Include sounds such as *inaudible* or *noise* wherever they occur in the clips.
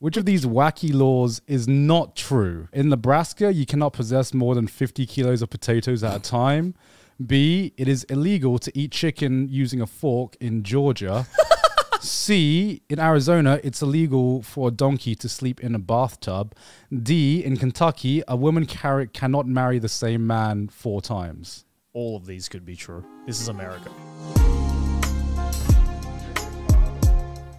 Which of these wacky laws is not true? In Nebraska, you cannot possess more than 50 kilos of potatoes at a time. B, it is illegal to eat chicken using a fork in Georgia. *laughs* C, in Arizona, it's illegal for a donkey to sleep in a bathtub. D, in Kentucky, a woman car- cannot marry the same man four times. All of these could be true. This is America.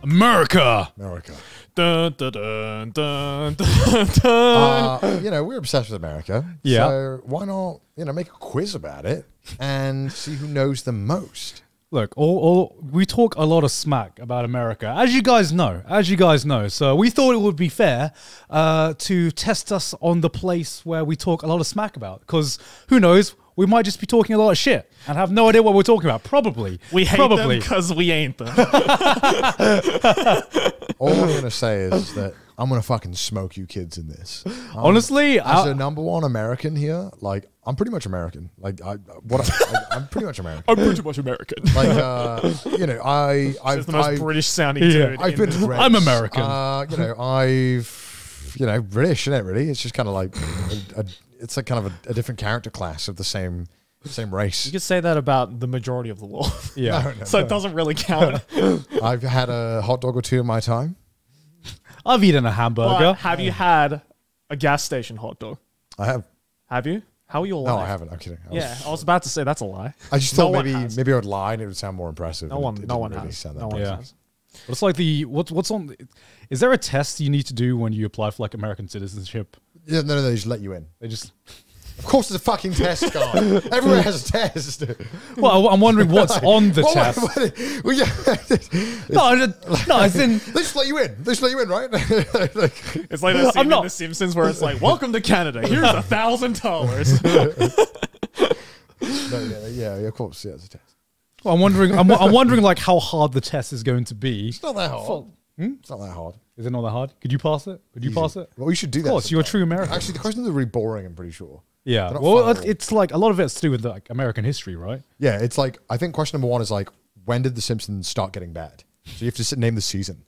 America! America. Dun, dun, dun, dun, dun, dun. Uh, you know, we're obsessed with America. Yeah. So why not, you know, make a quiz about it and see who knows the most? Look, all, all we talk a lot of smack about America, as you guys know, as you guys know. So we thought it would be fair uh, to test us on the place where we talk a lot of smack about, because who knows, we might just be talking a lot of shit and have no idea what we're talking about. Probably, we hate probably. them because we ain't them. *laughs* All I'm going to say is that I'm going to fucking smoke you kids in this. Um, Honestly, as I- the number one American here, like, I'm pretty much American. Like, I, what I, I, I'm pretty much American. I'm pretty much American. Like, uh, you know, I, I've, It's the most I, British sounding Yeah. dude. I've been to Brits. I'm American. Uh, you know, I've, you know, British, isn't it? Really, it's just kind of like, a, a, it's like kind of a, a different character class of the same, same race. You could say that about the majority of the world. yeah. *laughs* No, no, so it doesn't really count. *laughs* I've had a hot dog or two in my time. I've eaten a hamburger. But have you had a gas station hot dog? I have. Have you? How are you alive? No, I haven't. I'm kidding. I was- Yeah, I was about to say that's a lie. I just No thought one maybe maybe I would lie and it would sound more impressive. No one, it- it no one really has. that No one Yeah. has. But it's like the what's what's on. Is there a test you need to do when you apply for like American citizenship? Yeah, no, no, they just let you in. They just. Of course, there's a fucking test, guy. *laughs* Everywhere has a test. Well, I'm wondering *laughs* what's on the Well, test. what- what- *laughs* well, yeah. No, I just- no, it's in. they just let you in. They just let you in, right? Like, It's like that scene I'm not- in The Simpsons where it's like, "Welcome to Canada. Here's a thousand dollars." no, yeah, yeah, yeah, of course, yeah, it's a test. I'm wondering. I'm, I'm wondering like how hard the test is going to be. It's not that hard. Fuck. Hmm? It's not that hard. Is it not that hard? Could you pass it? Could you Easy. pass it? Well, we should do Of that. course, you're a true American. Actually, the questions are really boring. I'm pretty sure. yeah. Well, fun at all. it's like a lot of it's to do with like American history, right? Yeah, it's like I think question number one is like when did the Simpsons start getting bad? So you have to name the season.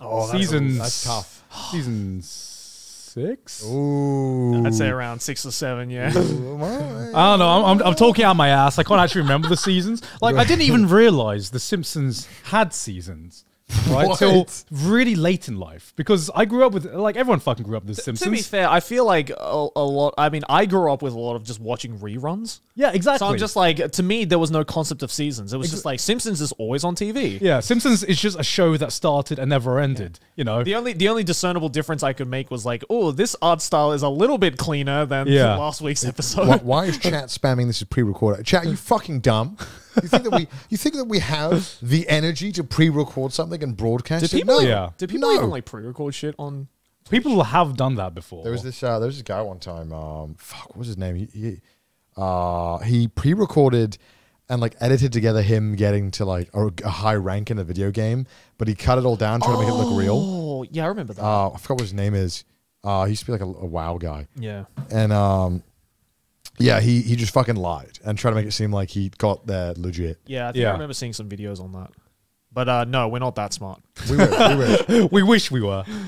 oh, Season. That's tough. Season six. Ooh, I'd say around six or seven. Yeah. *laughs* I don't know. I'm, I'm, I'm talking out my ass. I can't actually remember the seasons. Like, I didn't even realize The Simpsons had seasons, *laughs* right? What? Till really late in life. Because I grew up with, like, everyone fucking grew up with The to be Simpsons. fair, I feel like a, a lot. I mean, I grew up with a lot of just watching reruns. yeah, exactly. So I'm just like, to me, there was no concept of seasons. It was just like Simpsons is always on TV. yeah, Simpsons is just a show that started and never ended, you know? The only the only discernible difference I could make was like, oh, this art style is a little bit cleaner than Yeah. last week's episode. why, why is *laughs* chat spamming this is pre-recorded? Chat, you fucking dumb. You think that we you think that we have the energy to pre-record something and broadcast Did it? people, No. Yeah. did people No. even like pre-record shit on? People have done that before. There was this uh, there was this guy one time. Um, fuck, what was his name? He he, uh, he pre-recorded and like edited together him getting to like a, a high rank in a video game, but he cut it all down trying to make it look real. Oh, yeah, I remember that. Uh, I forgot what his name is. Uh, he used to be like a, a WoW guy, yeah. and um, yeah, he he just fucking lied and tried to make it seem like he got there legit. Yeah, I think Yeah. I remember seeing some videos on that. But uh, no, we're not that smart. We wish, we wish. *laughs* we wish we were. *laughs*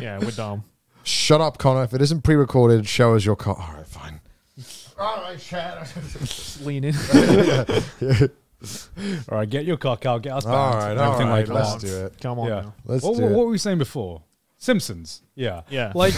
yeah, we're dumb. Shut up, Connor. If it isn't pre-recorded, show us your car. All right, fine. All right, *laughs* chat. Just lean in. All right, get your cock out, get us back. All right, all everything like let's do it. Come on. Yeah. now. Let's what, do what, it. what were we saying before? Simpsons. Yeah. Yeah. Like,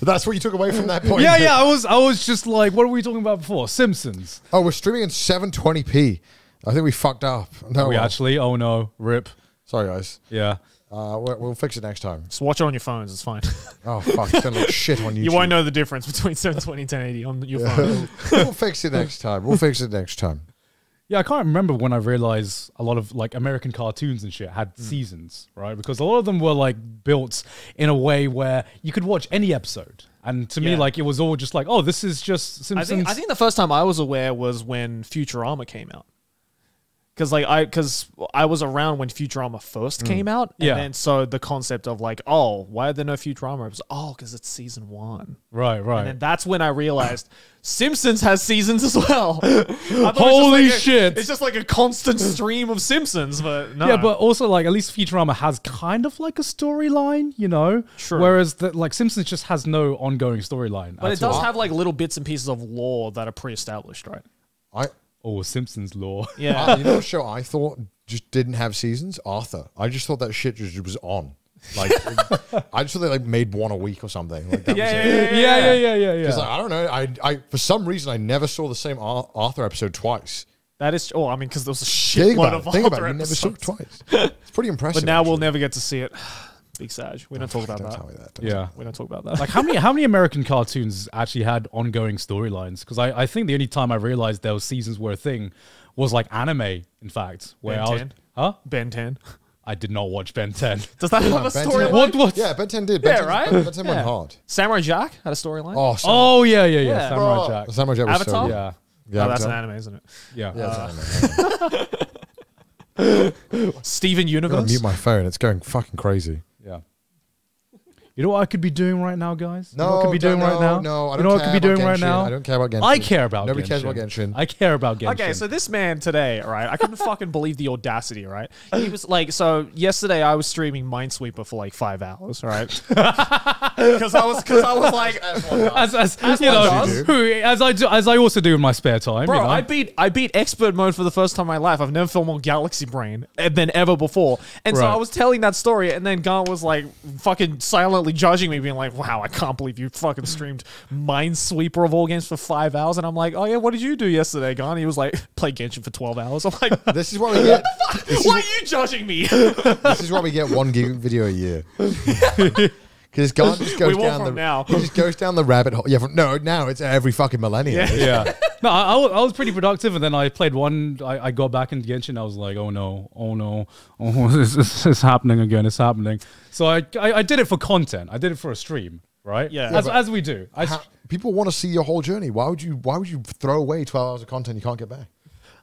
That's what you took away from that point. yeah, yeah. I was, I was just like, what were we talking about before? Simpsons. Oh, we're streaming in 720p. I think we fucked up. No, we well, actually. Oh no, rip. sorry guys. Yeah. Uh, we'll, we'll fix it next time. Just watch it on your phones. It's fine. *laughs* Oh fuck, it's gonna look *laughs* shit on YouTube. you won't know the difference between 720 and 1080 on your *laughs* phone. we'll fix it next time. We'll fix it next time. Yeah, I can't remember when I realized a lot of like American cartoons and shit had Hmm. seasons, right? Because a lot of them were like built in a way where you could watch any episode. And to me, like it was all just like, oh, this is just I Simpsons. think I think the first time I was aware was when Futurama came out. Because like I, because I was around when Futurama first mm. came out, and Yeah. then so the concept of like, oh, why are there no Futurama? It was oh, because it's season one, Right, right. and then that's when I realized Simpsons has seasons as well. *laughs* I thought it was just Holy a- shit. It's just like a constant stream of Simpsons, but no. Yeah, but also like at least Futurama has kind of like a storyline, you know. True. Whereas the, like Simpsons just has no ongoing storyline. but it does all. have like little bits and pieces of lore that are pre-established, right? I, oh Simpsons lore. *laughs* Yeah. I- you know, what show I thought just didn't have seasons. Arthur. I just thought that shit just was on. Like, *laughs* I just thought they like made one a week or something. Like that Yeah, was yeah, it. yeah, yeah, yeah, yeah, yeah, yeah. Because like, I don't know. I, I for some reason I never saw the same Ar- Arthur episode twice. That is, oh, I mean, because there was a Think shitload about of it. Think about other it. You never saw it episodes. twice. It's pretty *laughs* impressive. But now we'll actually. never get to see it. Big Sag. We don't talk about Don't that. tell me that. Don't yeah. We don't talk about that. Like how many how many American cartoons actually had ongoing storylines? Because I, I think the only time I realized there was seasons were a thing was like anime. In fact, where Ben I was 10? huh? Ben 10. I did not watch Ben Ten. *laughs* Does that have a storyline? What what? Yeah, Ben 10 did. Ben Yeah, 10 right? Ben 10 went hard. Samurai Jack had a storyline. Oh, Sam- Oh yeah yeah yeah. Yeah. Samurai Bro, Jack. Samurai Jack was Avatar? so Yeah. Yeah, oh, that's an anime, isn't it? Yeah. Yeah, it's an anime. *laughs* Steven I'm Universe. mute my phone. It's going fucking crazy. Yeah. You know what I could be doing right now, guys? you know No, what I could be doing don't- right now. No, I don't you know what I care could be about doing right Genshin. now. I don't care about Genshin. I care about. Nobody Genshin. cares about Genshin. I care about Genshin. Okay, so this man today, right? I couldn't *laughs* fucking believe the audacity, right? He was like, so yesterday I was streaming Minesweeper for like five hours, right? *laughs* Because I was, because I was like, as, as, As you know, does. who, as I do, as I also do in my spare time. bro, you know? I beat, I beat expert mode for the first time in my life. I've never felt more Galaxy Brain eh, than ever before. And so I was telling that story, and then Garnt was like, fucking judging me, being like, "Wow, I can't believe you fucking streamed Minesweeper of all games for five hours." And I'm like, "Oh yeah, what did you do yesterday, Garnt?" He was like, *laughs* "Play Genshin for twelve hours." I'm like. This is what we get. *laughs* Why are you judging me? this is why we get one gig video a year. *laughs* Because God just goes *laughs* We down the now. he just goes down the rabbit hole. Yeah, from, no, now it's every fucking millennium. yeah. *laughs* No, I, I was pretty productive, and then I played one. I, I got back into Genshin. I was like, oh no, oh no, *laughs* oh this, this is happening again. It's happening. So I, I I did it for content. I did it for a stream, right? Yeah. As, Yeah, as we do. I, How- people want to see your whole journey. Why would you? Why would you throw away twelve hours of content you can't get back?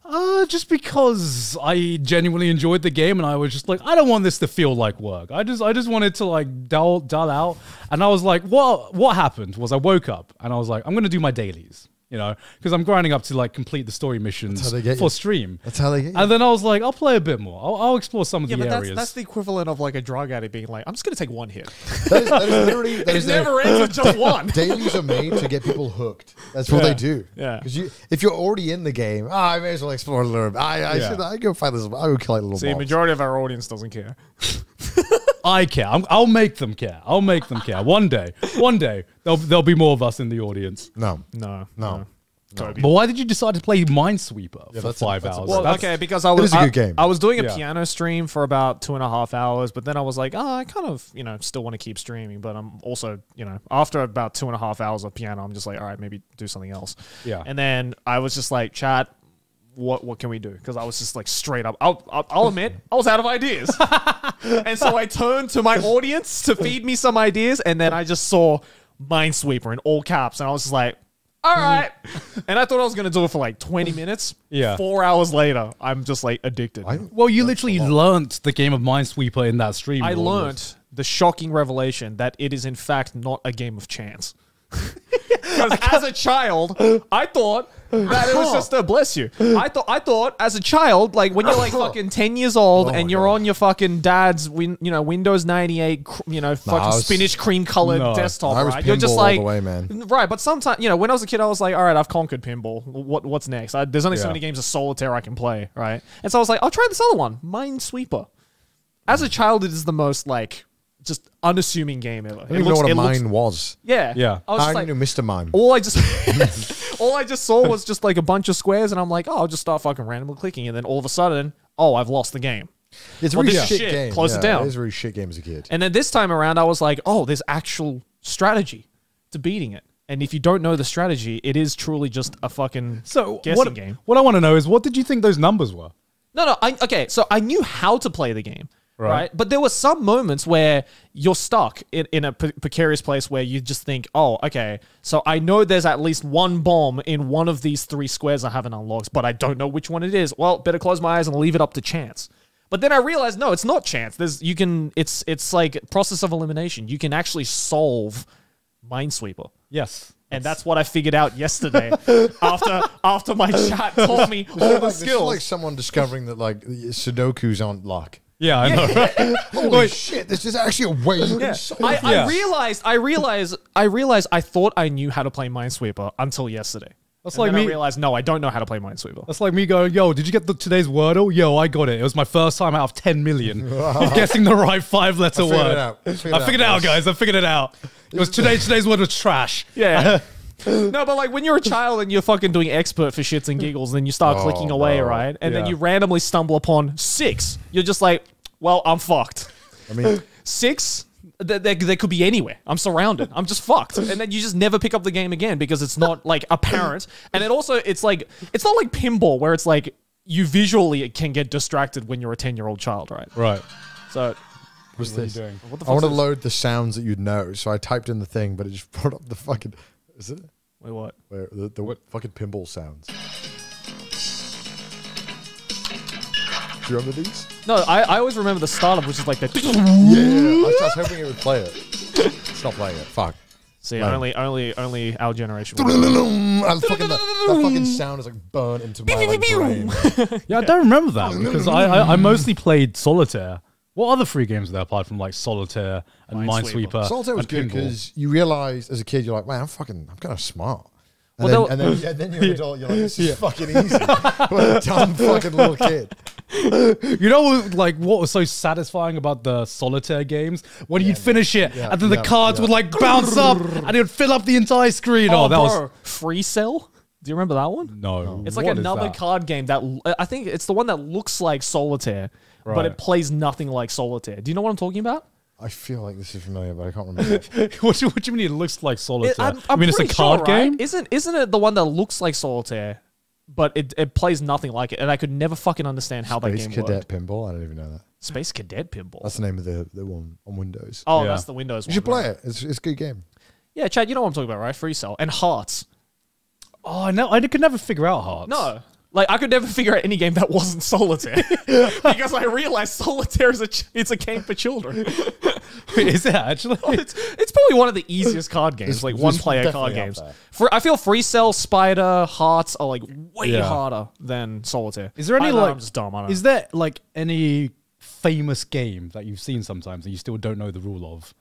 Uh, just because I genuinely enjoyed the game, and I was just like, I don't want this to feel like work. I just, I just wanted to like dull, dull out, and I was like, what, what happened was I woke up and I was like, I'm gonna do my dailies, you know, because I'm grinding up to like complete the story missions how they get for you. stream. That's how they get you. And then I was like, I'll play a bit more. I'll, I'll explore some of Yeah, the but that's, areas. that's the equivalent of like a drug addict being like, I'm just gonna take one hit. That is, that is literally that *laughs* It is their- never ends with just *laughs* one. Dailies are made to get people hooked. That's what Yeah. they do. Yeah. Because you, if you're already in the game, ah, I may as well explore a little. bit. I, I Yeah. should. I go find this. I go kill like little See, mobs. majority of our audience doesn't care. *laughs* I care. I'm, I'll make them care. I'll make them care. One day, one day, there'll, there'll be more of us in the audience. No, No, no. Toby. But why did you decide to play Minesweeper for that's a- five that's a- hours? Well, That's- okay, because I was is a I- good game. I was doing a Yeah. piano stream for about two and a half hours, but then I was like, oh, I kind of, you know, still want to keep streaming, but I'm also, you know, after about two and a half hours of piano, I'm just like, all right, maybe do something else. Yeah. And then I was just like, chat, what what can we do? Because I was just like straight up. I'll, I'll, I'll admit, I was out of ideas, *laughs* and so I turned to my audience to feed me some ideas, and then I just saw Minesweeper in all caps, and I was just like. All mm. right, and I thought I was gonna do it for like twenty minutes. Yeah. Four hours later, I'm just like addicted. I, I, Well, you literally learnt the game of Minesweeper in that stream. I learned the shocking revelation that it is in fact not a game of chance. *laughs* *laughs* Because as a child, I thought that it was just a bless you. I thought I thought as a child, like when you're like fucking ten years old Oh and my you're God. on your fucking dad's win, you know Windows ninety eight, you know fucking was- spinach cream colored No. desktop, I was right? You're just all like the way, man. Right, but sometimes you know, when I was a kid, I was like, all right, I've conquered pinball. What what's next? I, there's only so Yeah. many games of solitaire I can play, right? And so I was like, I'll try this other one, Minesweeper. As a child, it is the most like just unassuming game ever. I don't even know what a mine was. yeah, Yeah. I was I just like, knew Mr. Mime. all I just, *laughs* *laughs* all I just saw was just like a bunch of squares, and I'm like, oh, I'll just start fucking randomly clicking, and then all of a sudden, oh, I've lost the game. It's well, really shit, shit. game. Close it down. It is a really shit game as a kid. And then this time around, I was like, oh, there's actual strategy to beating it. And if you don't know the strategy, it is truly just a fucking So guessing what, game. what I want to know is what did you think those numbers were? No, no. I, okay, so I knew how to play the game, right? Right. But there were some moments where you're stuck in, in a pre- precarious place where you just think, oh, okay, so I know there's at least one bomb in one of these three squares I haven't unlocked, but I don't know which one it is. Well, better close my eyes and leave it up to chance. But then I realized, no, it's not chance. There's you can it's it's like process of elimination. You can actually solve Minesweeper. Yes. And that's what I figured out yesterday *laughs* after after my chat taught me all the Like, skills. like someone discovering that like Sudoku's aren't luck. Yeah, I know. right? *laughs* Holy shit! This is actually a way you Yeah. can solve I, it. I Yeah. realized, I realized, I realized, I thought I knew how to play Minesweeper until yesterday. That's And like then I me- realized, no, I don't know how to play Minesweeper. That's like me going, yo, did you get the, today's Wordle? Oh, yo, I got it. It was my first time out of 10 million *laughs* guessing the right five letter I figured word. it out. I figured I it figured it out, out, guys. I figured it out. It was today. Today's word was trash. Yeah. *laughs* no, but like when you're a child and you're fucking doing expert for shits and giggles, and then you start Oh, clicking away, bro. right? And then Yeah. you randomly stumble upon six. You're just like, well, I'm fucked. I mean, Six? They, they, they could be anywhere. I'm surrounded. I'm just fucked. And then you just never pick up the game again because it's not like apparent. And it also, it's like, it's not like pinball where it's like you visually it can get distracted when you're a 10 year old child, right? Right. So what's this? doing? what the I want to load the sounds that you'd know, so I typed in the thing, but it just brought up the fucking. Is it? Wait, what? Where the, the fucking pinball sounds. Do you remember these? No, I, I always remember the startup, which is like the. Yeah, I *laughs* was, I was hoping it would play it. It's not playing it. Fuck. See, Right. only, only, only our generation. And fucking the, that fucking sound is like burnt into my like, brain. *laughs* Yeah, I don't remember that because I, I, I mostly played Solitaire. What other free games are there apart from like Solitaire and Minesweeper. Minesweeper? Solitaire was and good Pinball? because you realize as a kid you're like, man, I'm fucking, I'm kind of smart. And, Well, then, and then, yeah, then you're an *laughs* adult. You're like, this is fucking easy. what a dumb fucking little kid. You know, like what was so satisfying about the solitaire games when you'd finish it Yeah, and then the cards yeah. would like bounce up and it would fill up the entire screen. Oh, oh that was Free Cell? Do you remember that one? no. It's like What is another card game that I think it's the one that looks like Solitaire, but it plays nothing like Solitaire. Do you know what I'm talking about? I feel like this is familiar, but I can't remember. *laughs* what, do, what do you mean it looks like solitaire? It- I'm, I I'm mean, it's a card sure, right? game. Isn't isn't it the one that looks like Solitaire, but it, it plays nothing like it? And I could never fucking understand how that Space game Cadet worked. Pinball. I don't even know that. Space Cadet Pinball. That's the name of the, the one on Windows. oh, Yeah. that's the Windows you one. should play right? it. It's, it's a good game. Yeah, Chad, you know what I'm talking about, right? Free Cell and Hearts. Oh, no. I could never figure out hearts. No. Like I could never figure out any game that wasn't solitaire *laughs* because I realized solitaire is a ch- it's a game for children. *laughs* is it actually? it's it's probably one of the easiest card games, It's- like one player card games. For I feel Free Cell, Spider, Hearts are like way Yeah. harder than solitaire. Is there any I like? I'm just dumb. I don't Is know. there like any famous game that you've seen sometimes and you still don't know the rule of?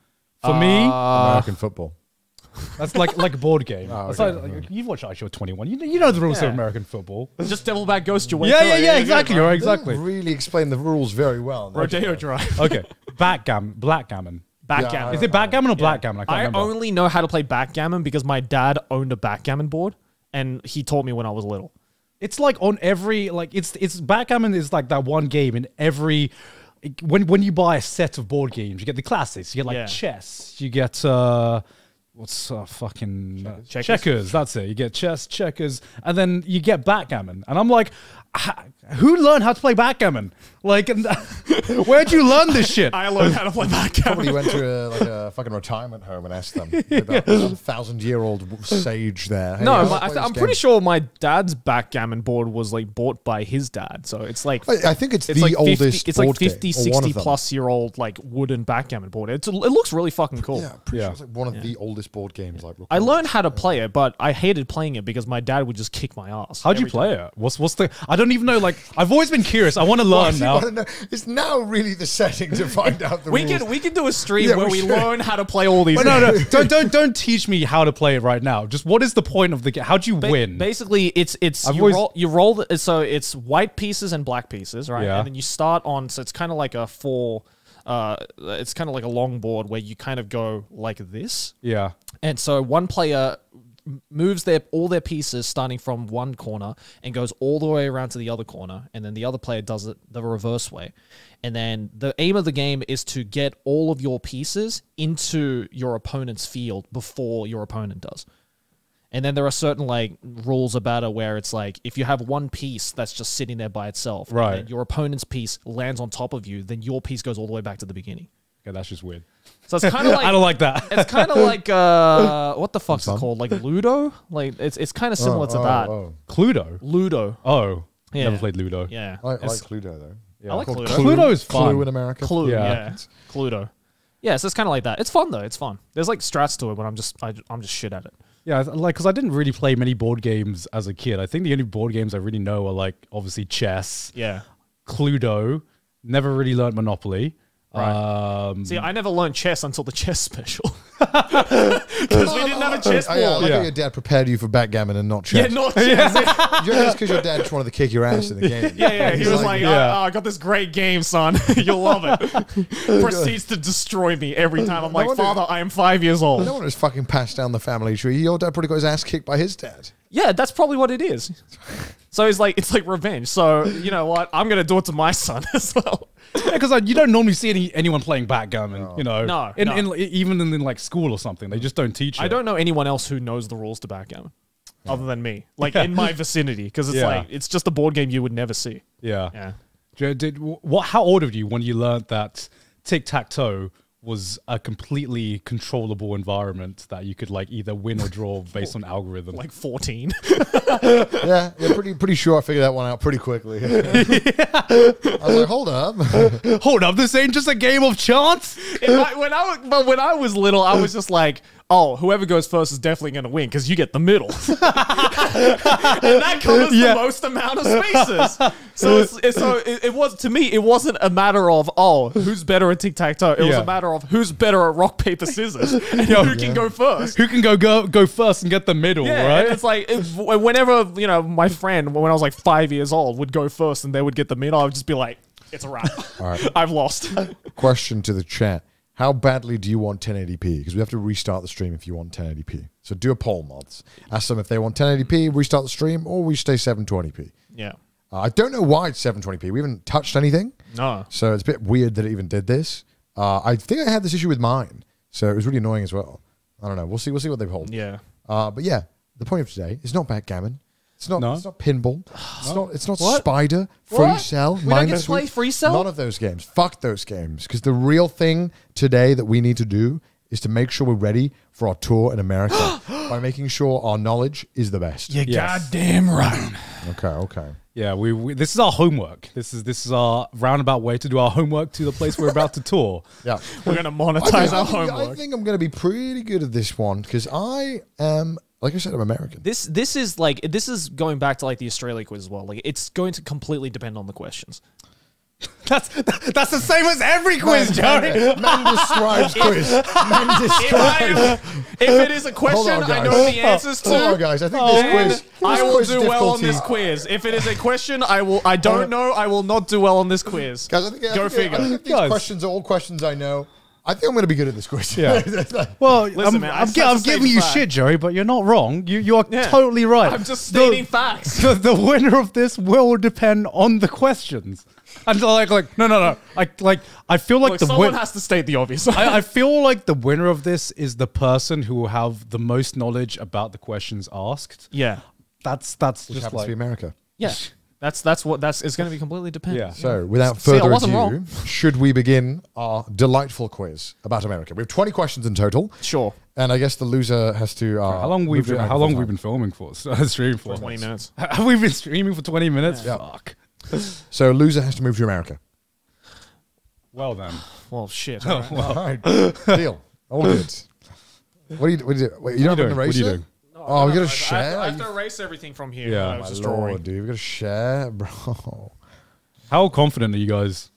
For me, Uh, American football. That's like like a board game. *laughs* Oh, That's okay. like- like, you've watched Eyeshield 21. You know, you know the rules Yeah. of American football. just Devil Bat Ghost your way Yeah, through yeah, it. yeah, good, exactly. bro. Right, They exactly. really explain the rules very well. Rodeo Drive. *laughs* Okay, backgammon, blackgammon. Backgammon. Is it backgammon or blackgammon? I can't I remember. only know how to play backgammon because my dad owned a backgammon board and he taught me when I was little. It's like on every like it's it's backgammon is like that one game in every when when you buy a set of board games, you get the classics. You get like Yeah. chess. You get uh what's uh, fucking uh, Checkers. checkers. That's it. You get chess, checkers, and then you get backgammon. And I'm like, "Ha- who learned how to play backgammon? Like, *laughs* where'd you learn this *laughs* shit? I learned how to play backgammon. Probably went to a, like a fucking retirement home and asked them *laughs* about a thousand year old sage there. Hey, No, how do my, I I play th- this I'm pretty sure my dad's backgammon board was like bought by his dad. So it's like I, I think it's, it's the like 50, oldest. it's like board game, 50, 60 one of plus year old like wooden backgammon board. It's, it looks really fucking cool. Yeah, pretty Yeah. sure it's like one of the oldest board games. Like I learned how to play it, but I hated playing it because my dad would just kick my ass. How'd you every play it? What's what's the? I don't even know. Like, I've always been curious. I want to learn now. wanna It's now really the setting to find out the We rules. can we can do a stream Yeah, where we we, learn how to play all these. But no, no, don't don't don't teach me how to play it right now. Just what is the point of the game? How'd you Ba- win? Basically, it's it's I've you always- roll you roll the, so it's white pieces and black pieces, right? Yeah. And then you start on so it's kind of like a four. Uh, it's kind of like a long board where you kind of go like this, yeah. and so one player m- moves their all their pieces starting from one corner and goes all the way around to the other corner, and then the other player does it the reverse way. And then the aim of the game is to get all of your pieces into your opponent's field before your opponent does. And then there are certain like rules about it where it's like if you have one piece that's just sitting there by itself, Right. your opponent's piece lands on top of you, then your piece goes all the way back to the beginning. Okay, that's just weird. So it's kind of *laughs* like I don't like that. *laughs* it's kind of like uh, *laughs* what the fuck's it called? Like Ludo? Like it's it's kind of similar to Oh, that. oh, Cluedo. Ludo. Oh, Yeah. never played Ludo. Yeah. oh. I, I It's- like Cluedo though. Yeah. I like Called Cluedo. Clue- Cluedo is fun. Clue in America. Clue, Yeah. yeah. Cluedo. Yeah, so it's kind of like that. It's fun though. It's fun. There's like strats to it, but I'm just I, I'm just shit at it. Yeah, like because I didn't really play many board games as a kid. I think the only board games I really know are like obviously chess, Yeah. Cluedo. Never really learned Monopoly. Um, See, I never learned chess until the *laughs* chess special *laughs* because we didn't have a chess Oh, yeah, I board. like Yeah. how your dad prepared you for backgammon and not Yeah, chess. not *laughs* chess. You reckon it's because your dad just wanted to kick your ass in the game. Yeah, yeah. He He's was like, yeah. oh, I got this great game, son. You'll love it. Proceeds to destroy me every time. I'm like, wonder- Father, I am five years old. no one has fucking passed down the family tree. Your dad probably got his ass kicked by his dad. Yeah, that's probably what it is. So it's like it's like revenge. So you know what? I'm gonna do it to my son as well. Because like, you don't normally see any anyone playing backgammon. You know, No, in, no. in even in, like school or something, they just don't teach. I it. don't know anyone else who knows the rules to backgammon, other than me. *laughs* Like in my vicinity, because it's Yeah. like it's just a board game you would never see. Yeah. Yeah. Did, did what? How old were you when you learned that tic tac toe was a completely controllable environment that you could like either win or draw *laughs* based on algorithm? Like 14. *laughs* Yeah, yeah, pretty pretty sure I figured that one out pretty quickly. *laughs* I was like, hold up. hold up, this ain't just a game of chance. In my- when I was, but when I was little, I was just like, oh, whoever goes first is definitely going to win because you get the middle, *laughs* and that covers Yeah. the most amount of spaces. So, it's, it's, so it, it was to me, it wasn't a matter of oh, who's better at tic tac toe. It was a matter of who's better at rock paper scissors and who can go first. Who can go go go first and get the middle? Yeah, right? and it's like if, whenever you know my friend when I was like five years old would go first and they would get the middle, I would just be like, "It's a wrap. right. *laughs* I've lost." Question to the chat. How badly do you want 1080p? Because we have to restart the stream if you want 1080p. So do a poll, mods. Ask them if they want 1080p, restart the stream, or we stay 720p. yeah, Uh, I don't know why it's 720p. We haven't touched anything. no, So it's a bit weird that it even did this. Uh, I think I had this issue with mine. So it was really annoying as well. I don't know. We'll see. We'll see what they hold. yeah. Uh, but yeah, the point of today is not backgammon. It's not. No? It's not pinball. It's not. It's not What? spider. Free What? cell. We don't get to play free cell? None of those games. Fuck those games. Because the real thing today that we need to do is to make sure we're ready for our tour in America *gasps* by making sure our knowledge is the best. You Yes. goddamn right. Okay. Okay. yeah, we, we this is our homework. This is this is our roundabout way to do our homework to the place we're about to tour. *laughs* Yeah. We're gonna I monetize think, our I, think, I think I'm going to be pretty good at this one because I am, like I said, I'm American. This this is like this is going back to like the Australia quiz as well. Like it's going to completely depend on the questions. *laughs* That's that's the same as every quiz, Joey. Man describes *laughs* quiz. Man If, describes. I- if it is a question on, I know the answers to, Hold on, guys. I think then this oh, quiz. I will quiz do well on this quiz. If it is a question, I will. I don't know. I will not do well on this quiz. Guys, I think, I Go think, I figure. think these Guys. questions are all questions I know. I think I'm going to be good at this quiz. Yeah. *laughs* Well, Listen, I'm, man, I I'm, gi- have I'm to giving the you fact. shit, Joey, but you're not wrong. You you are Yeah. totally right. I'm just The- stating *laughs* facts. the, the winner of this will depend on the questions. And like, like no, no, no. I like. I feel like Look, the someone win- has to state the obvious. I, I *laughs* feel like the winner of this is the person who will have the most knowledge about the questions asked. yeah, That's that's Which just happens to be like America. yeah. That's that's what that's. It's going to be completely dependent. Yeah. So, without further wasn't ado, should we begin our delightful quiz about America? We have 20 questions in total, Sure. and I guess the loser has to. Uh, how long we've to how long we've been filming for? *laughs* streaming for Twenty *laughs* minutes. Have we been streaming for twenty minutes? Yeah. Fuck. So, loser has to move to America. Well then. *sighs* Well, shit. *laughs* Oh, All right, deal. All good. What do you, what do you? Wait, you don't you have an doing? What are you doing? Oh, we got to I have, share. to, I have to erase everything from here. Yeah. that I My was My just lord, drawing. dude, we got to share, *laughs* bro. How confident are you guys?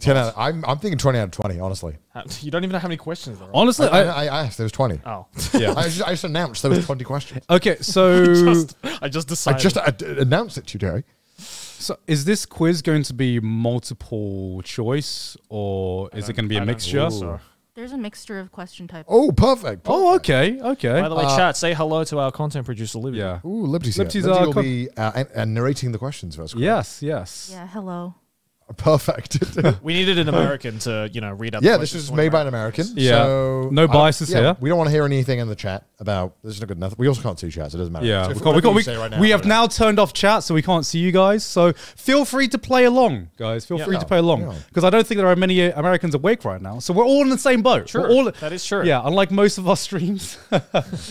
10 out. Of, I'm, I'm thinking 20 out of 20, honestly. You don't even know how many questions there are. Honestly, I, I, I, I asked. There was 20. Oh, *laughs* *laughs* yeah. I, just, I just announced there was 20 questions. okay, so just, I just decided. I just uh, announced it to you, Jerry. so is this quiz going to be multiple choice or is it going to be I a don't mixture? think so. There's a mixture of question types. Oh, perfect. Oh, okay, okay. By the way, Uh, chat, say hello to our content producer, Liberty. yeah. Ooh, Liberty's, Liberty's here. Liberty our will con- be uh, an- uh, narrating the questions for us. Yes, yes. Yeah, hello. Perfect. *laughs* We needed an American to, you know, read out. yeah, this questions is for made by an American. Yeah. So No I- biases yeah, here. We don't want to hear anything in the chat about this is not good enough. We also can't see chat, so it doesn't matter. Yeah, So we, can't, we, can't, we, right now, we have I don't now turned off chat, so we can't see you guys. So feel free to play along, guys. Feel Yeah. free Yeah, to play along yeah. because I don't think there are many uh, Americans awake right now. So we're all in the same boat. True. We're all, That is true. Yeah, unlike most of our streams. *laughs*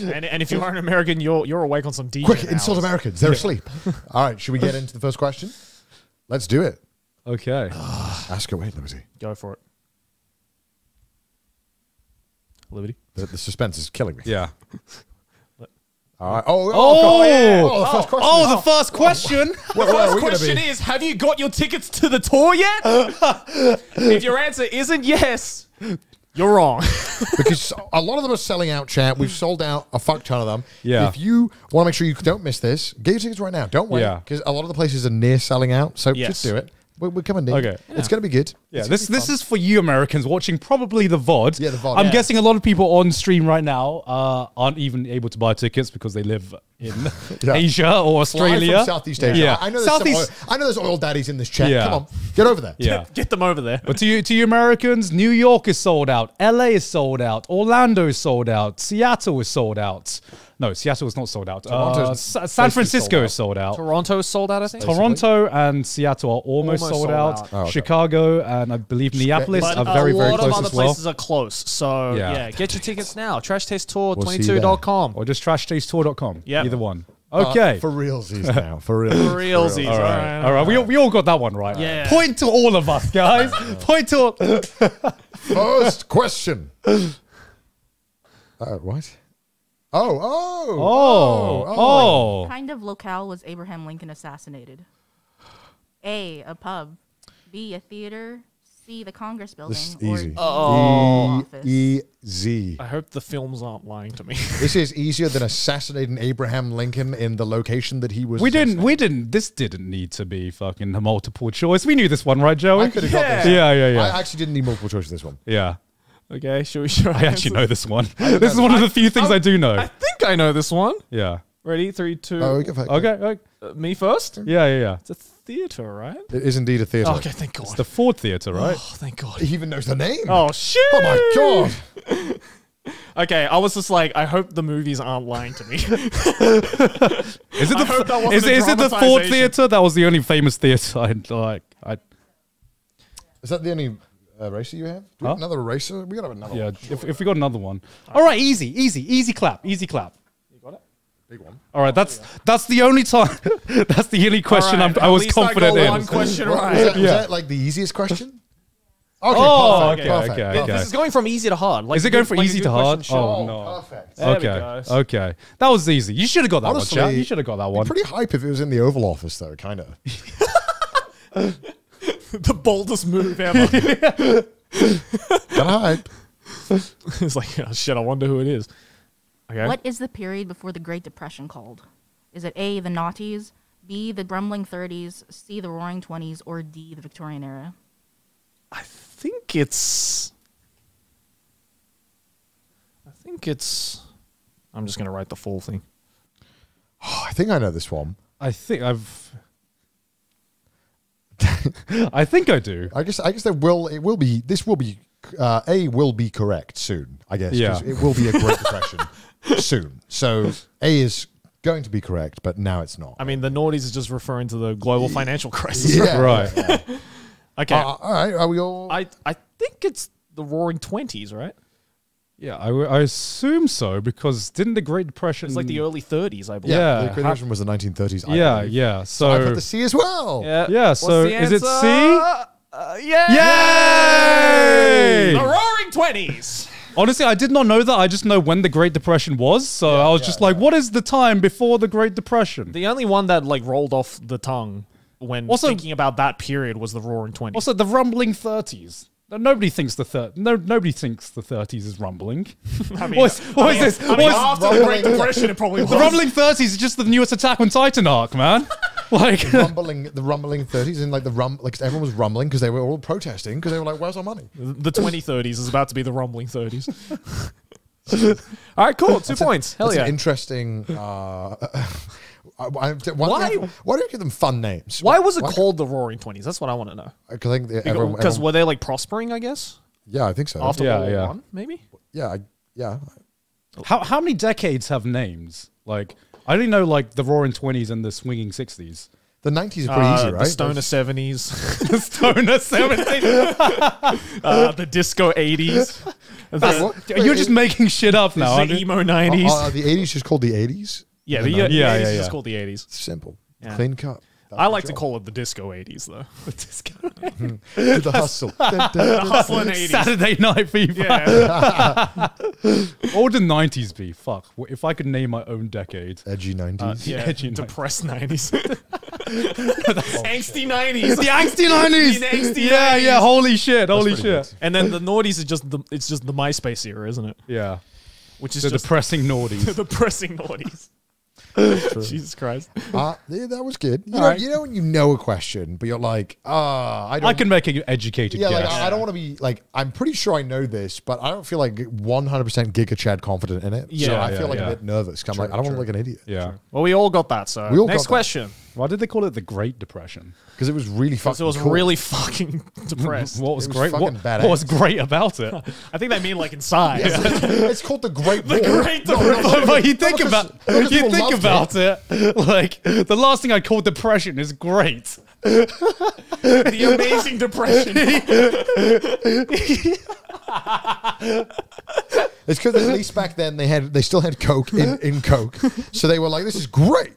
And, and if you are an American, you're you're awake on some DJ. Quick, insult. Americans. They're asleep. All right, should we get into the first question? Let's do it. Okay. Ask away, Liberty. Go for it. Liberty. The, the suspense is killing me. Yeah. *laughs* All right. Oh, oh, Oh, God. oh, the oh, first question. Oh, the first question. *laughs* Where- where are First we gonna question be? is: Have you got your tickets to the tour yet? *laughs* if your answer isn't yes, you're wrong. because a lot of them are selling out. Chat. We've sold out a fuck ton of them. Yeah. If you want to make sure you don't miss this, get your tickets right now. Don't wait. Yeah. Because a lot of the places are near selling out. So Yes. just do it. We're, we're coming in. Okay. It's going to be good. Yeah, It's this gonna be this fun. is for you Americans watching probably the VOD. Yeah, the VOD. I'm Yeah. guessing a lot of people on stream right now uh, aren't even able to buy tickets because they live in *laughs* Yeah. Asia or Fly Australia. from Southeast Asia. Yeah. I, I know there's Southeast- oil, I know there's oil daddies in this chat. Yeah. Come on, get over there. Yeah. *laughs* Get them over there. But to you, to you Americans, New York is sold out. LA is sold out. Orlando is sold out. Seattle is sold out. No, Seattle is not sold out. Toronto's Uh, Sa- San Francisco sold is sold out. Toronto is sold out, I think. Toronto and Seattle are almost, Almost sold, sold out. out. Oh, okay. Chicago and I believe Minneapolis But are very, very close. a lot of other as well. places are close. So Yeah. yeah, get your tickets now. We'll see you TrashTasteTour22.com. Or just trashtastetour.com. Yep. Either one. Uh, Okay. for realsies *laughs* now. For real. For realsies. all right. All right. We, all- we all got that one right. Yeah. Point to all of us, guys. *laughs* *laughs* Point to all. First question. Uh, what? Oh oh. oh, oh, Oh. Oh. What kind of locale was Abraham Lincoln assassinated? A. A pub. B. A theater. C. The Congress building. This is easy. D, Oh. office. E Z. I hope the films aren't lying to me. *laughs* This is easier than assassinating Abraham Lincoln in the location that he was. We didn't. We didn't. This didn't need to be fucking a multiple choice. We knew this one, right, Joey? I could have got Yeah. this. Yeah, yeah, yeah. I actually didn't need multiple choice for this one. yeah. Okay, *laughs* should we? Should I actually know this one. This is one of the few things I do know. I think I know this one. Yeah. Ready? Three, two. Oh, okay. fine. Okay. okay. Uh, me first. Yeah, yeah, yeah. It's a theater, right? It is indeed a theater. okay, thank God. It's the Ford Theater, right? Oh, thank God. He even knows the name. Oh shit! Oh my god! *laughs* Okay, I was just like, I hope the movies aren't lying to me. *laughs* Is it I the hope that wasn't is, a it- is it the Ford dramatization. Theater? That was the only famous theater I like. I Is that the only uh, racer you have? Do we have another racer? We gotta have another yeah. one. If, if we got another one, all right. Easy, easy, easy clap, easy clap. You got it? Big one. All right. That's that's the only time. *laughs* that's the only question Alright, I'm, I at was least I got in. one question right. Was, that, was Yeah. that like the easiest question? *laughs* Okay, Oh, perfect, okay, perfect, okay, perfect. okay. This is going from easy to hard. Like Is it going good- for like easy to hard? question Oh, no. perfect. Okay. Okay. That was easy. You should have got that Honestly, one, chat. You should have got that one. pretty hype if it was in the Oval Office, though. Kind of. *laughs* *laughs* the boldest move ever. *laughs* Kind of hype. *laughs* it's like, oh, shit, I wonder who it is. Okay. What is the period before the Great Depression called? Is it A. The Naughties. B. The Grumbling 30s. C. The Roaring 20s. Or D. The Victorian era. I think it's. I think it's. I'm just gonna write the full thing. Oh, *sighs* I think I know this one. I think I've. *laughs* I think I do. I guess. I guess there will. It will be. This will be. Uh, a will be correct soon. I guess Yeah. It will be a Great Depression *laughs* soon. So A is going to be correct, but now it's not. I mean, the naughties is just referring to the global financial crisis. Yeah. *laughs* Right. Okay. Uh, all right. Are we all? I I think it's the Roaring Twenties, right? Yeah, I, w- I assume so because didn't the Great Depression? It's like the early 30s, I believe. yeah. yeah, The Great Depression was the 1930s. I yeah, believe. yeah. So I put the C as well. Yeah. Yeah, What's so the is it? C? Uh, yeah. Yay! The Roaring Twenties. Honestly, I did not know that. I just know when the Great Depression was. So I was yeah, just like, what is the time before the Great Depression? The only one that like rolled off the tongue when Also- thinking about that period was the Roaring Twenties. also, the rumbling 30s. No- Nobody thinks the thir- no, nobody thinks the 30s is rumbling. *laughs* I mean, What is, what is this? I What mean, is- after the Great Depression, it probably *laughs* was. the rumbling 30s is just the newest Attack on Titan arc, man. *laughs* like, rumbling, the rumbling 30s, and like the rum, like everyone was rumbling because they were all protesting because they were like, "Where's our money?" The 2030s is about to be the rumbling 30s. All right, cool. Two points. Hell That's yeah. an interesting. Uh, I, I, why, Don't Why- you, why don't you give them fun names? Why was it called the Roaring Twenties? That's what I want to know. Because I think that everyone, Because everyone- were they like prospering? I guess yeah, I think so. after Yeah, World War yeah. One, maybe. yeah, I, yeah. How how many decades have names? Like I only know like the Roaring Twenties and the Swinging Sixties. The nineties are pretty Uh, easy, right? *laughs* The Stoner Those- seventies, Stoner *laughs* Seventeen. uh, the Disco eighties, You're just making shit up now. the emo nineties. Are, are the eighties just called the eighties? Yeah, the uh, the, 90s? yeah, Yeah, yeah, yeah, It's called the eighties. Simple, Yeah. clean cut. That's I the like to call it the Disco eighties though. *laughs* *laughs* the hustle. *laughs* Dun, dun, dun. Eighties. Saturday Night Fever. Yeah, What would the nineties be? Fuck. If I could name my own decade. Edgy uh, nineties. yeah. Edgy Depressed nineties. Angsty nineties. The angsty nineties. The angsty Yeah, 90s. yeah. Holy shit. Holy shit. good. And then the noughties is just the it's just the MySpace era, isn't it? Yeah. Which is The just depressing naughties. the pressing noughties. Jesus Christ. Uh, yeah, that was good. You know, right. you know when you know a question, but you're like, ah, I don't. I can make an educated Yeah, like guess. I, I don't want to be like. I'm pretty sure I know this, but I don't feel like 100 percent Giga Chad confident in it. so Yeah, I yeah, feel like yeah. a bit nervous. I'm like, I don't want to look like an idiot yeah. Well, we all got that. So We all next got that. Question. Why did they call it the Great Depression? because it was really fucking. it was cool. really fucking *laughs* depressed. What was, It was great? What, badass. what was great about it? *laughs* I think they mean like inside. *laughs* it's called the Great War. Great No, no, no, but you think because- about no, because you people think loved about it. like the last thing I call depression is great. the amazing depression. It's because at least back then they had they still had Coke in, in Coke, so they were like, "This is great.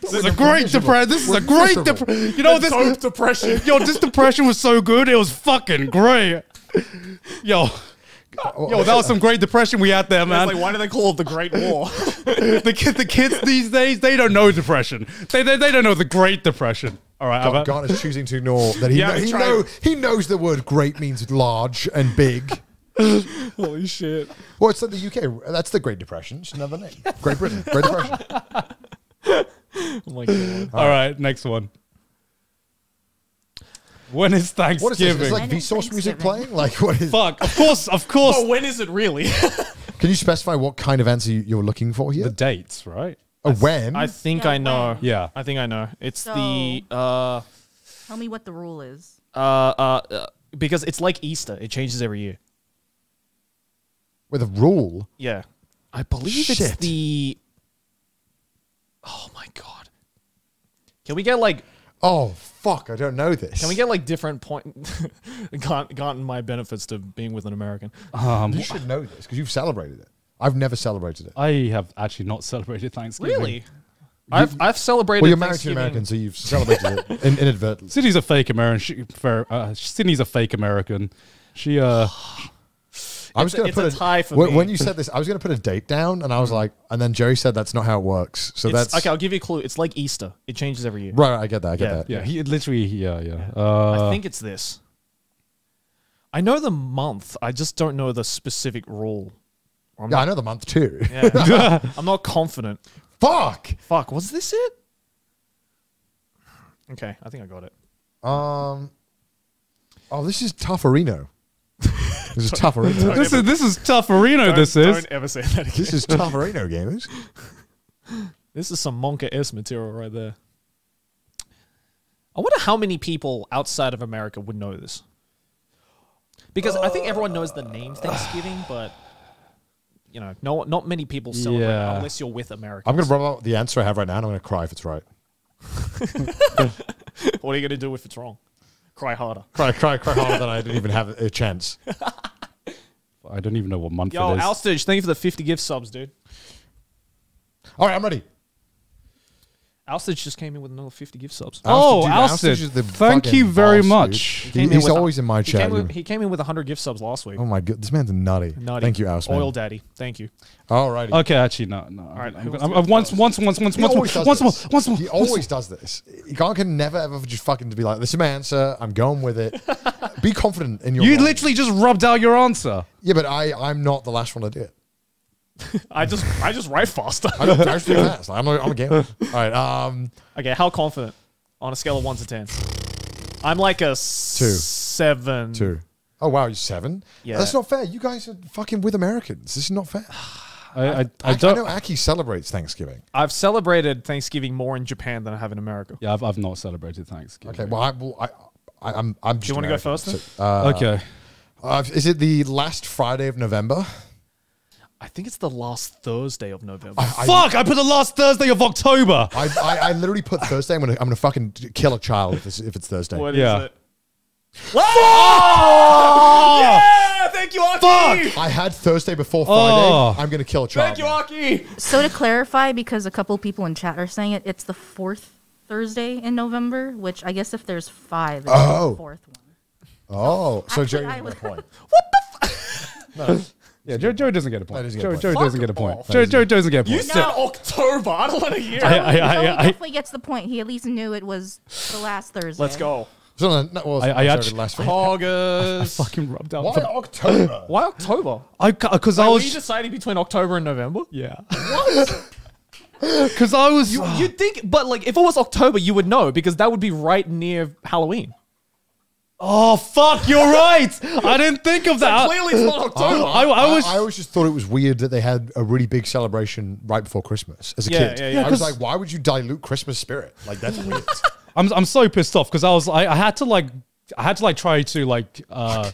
This is a great depression. This is a great depression. You know this. Dope depression. *laughs* Yo, this depression was so good. It was fucking great. Yo, yo, that was some great depression we had there, man. Like, why do they call it the Great War? *laughs* the kid, the kids these days, they don't know depression. They they, they don't know the Great Depression. All right, God, Abba. God is choosing to ignore that he Yeah, know, he, know, he knows the word "great" means large and big. *laughs* Holy shit. Well, it's like the UK. That's the Great Depression. It's another name. Great Britain. Great Depression. *laughs* Oh my god. All right, next one. When is Thanksgiving? What is this? It's like When is Vsauce music Thanksgiving? playing. Like what is? Fuck, of course, of course. Oh, when is it really? *laughs* Can you specify what kind of answer you, you're looking for here? the dates, right? A when? I think Yeah, I know. when? Yeah. I think I know. It's the uh Tell me what the rule is. uh, uh uh because it's like Easter. It changes every year. With a rule. Yeah. I believe it's Shit. the Oh my god. Can we get like Oh fuck! I don't know this. can we get like different point *laughs* can't gotten my benefits to being with an American. Um, You should know this because you've celebrated it. I've never celebrated it. I have actually not celebrated Thanksgiving. Really? I've I've celebrated Well, you're married to an American, so you've celebrated it in, inadvertently. *laughs* Sydney's a fake American. She, for, uh, Sydney's a fake American. She uh, *sighs* *sighs* I was going to put a tie for when, me. when you said this, I was going to put a date down, and I was like, and then Joey said that's not how it works. So It's- that's okay. I'll give you a clue. It's like Easter. It changes every year. right. right, I get that. I get Yeah. that. yeah, he literally, yeah, yeah. Uh, I think it's this. I know the month. I just don't know the specific rule. I'm, Yeah, I not, know the month too. *laughs* yeah. *laughs* I'm not confident. Fuck. Fuck. Was this it? Okay, I think I got it. Um. Oh, this is Tufferino. This is Tufferino. this is this is tough arena. This is. Don't ever say that again. this is Tufferino gamers. *laughs* This is some monkaS material right there. I wonder how many people outside of America would know this. Because I think everyone knows the name Thanksgiving, *sighs* but you know, no, not many people celebrate Yeah. unless you're with Americans. I'm going to rub out the answer I have right now, and I'm going to cry if it's right. *laughs* what are you gonna do if it's wrong? Cry harder. Cry, cry, cry harder than I didn't even have a chance. I don't even know what month Yo, it is. Alstage, thank you for the 50 gift subs, dude. All right, I'm ready. Alstage just came in with another 50 gift subs. Oh, dude, Alston, is the thank fucking you very boss, much. dude. He He- came in he's with a- always in my He chat. came, with, he came in with 100 gift subs last week. oh my god, this man's nutty. Nutty. Thank you, Alston. Oil daddy. Thank you. All righty. Okay, actually, no, no. right, I'm, who I'm, to I'm, go once, first? once, once, once, He once, always more, does once more, this. once more. He once always does this. Garnt can never ever just fucking to be like, "This is my answer. I'm going with it." *laughs* be confident in your. You mind. literally just rubbed out your answer. Yeah, but I I'm not the last one to do it. *laughs* I just I just write faster. I don't I just do *laughs* fast. I'm a, I'm a gamer. All right. Um. okay, how confident? On a scale of 1 to 10. I'm like a Two. 7. Two. Oh wow, you're seven. Yeah. That's not fair. You guys are fucking with Americans. This is not fair. *sighs* I, I, I I, don't. know Aki celebrates Thanksgiving. I've celebrated Thanksgiving more in Japan than I have in America. yeah, I've, I've not celebrated Thanksgiving. Okay, well, I, well, I, I, I'm, I'm just you wanna go first then? so, uh, okay. uh, is it the last Friday of November? I think it's the last Thursday of November. I, Fuck! I put the last Thursday of October. I, I, I literally put Thursday. I'm gonna, I'm gonna fucking kill a child if it's, if it's Thursday. What is Yeah. it? Oh! *laughs* Yeah! Thank you, Aki! Fuck! I had Thursday before Friday. Oh. I'm gonna kill a child. Thank you, Aki! So to clarify, because a couple people in chat are saying it, it's the fourth Thursday in November, which I guess if there's five, it's Oh. the fourth one. Oh, so Actually, Joe I doesn't would- get a point. *laughs* *laughs* Yeah, Joe, Joe doesn't get a point. That doesn't get a point. Joe Fuck doesn't get a point. off. Joe, Joe doesn't get a You point. said October. *laughs* I don't want to hear I, it. I, I, Joey I, definitely gets the point. He at least knew it was the last Thursday. Let's go. So, no, no, well, I- I sorry, actu- last week. August. fucking rubbed out. Why the- October? *laughs* Why October? I because I Were was you deciding between October and November? yeah. What? *laughs* Because I was You, you'd think, but like, if it was October, you would know because that would be right near Halloween. Oh fuck! You're *laughs* right. I didn't think of that. Clearly, it's not *laughs* October. I, I was. I, always just thought it was weird that they had a really big celebration right before Christmas as a Yeah, kid. yeah, yeah. I was 'cause- like, why would you dilute Christmas spirit? Like that's *laughs* weird. I'm I'm so pissed off because I was I, I had to like I had to like try to like uh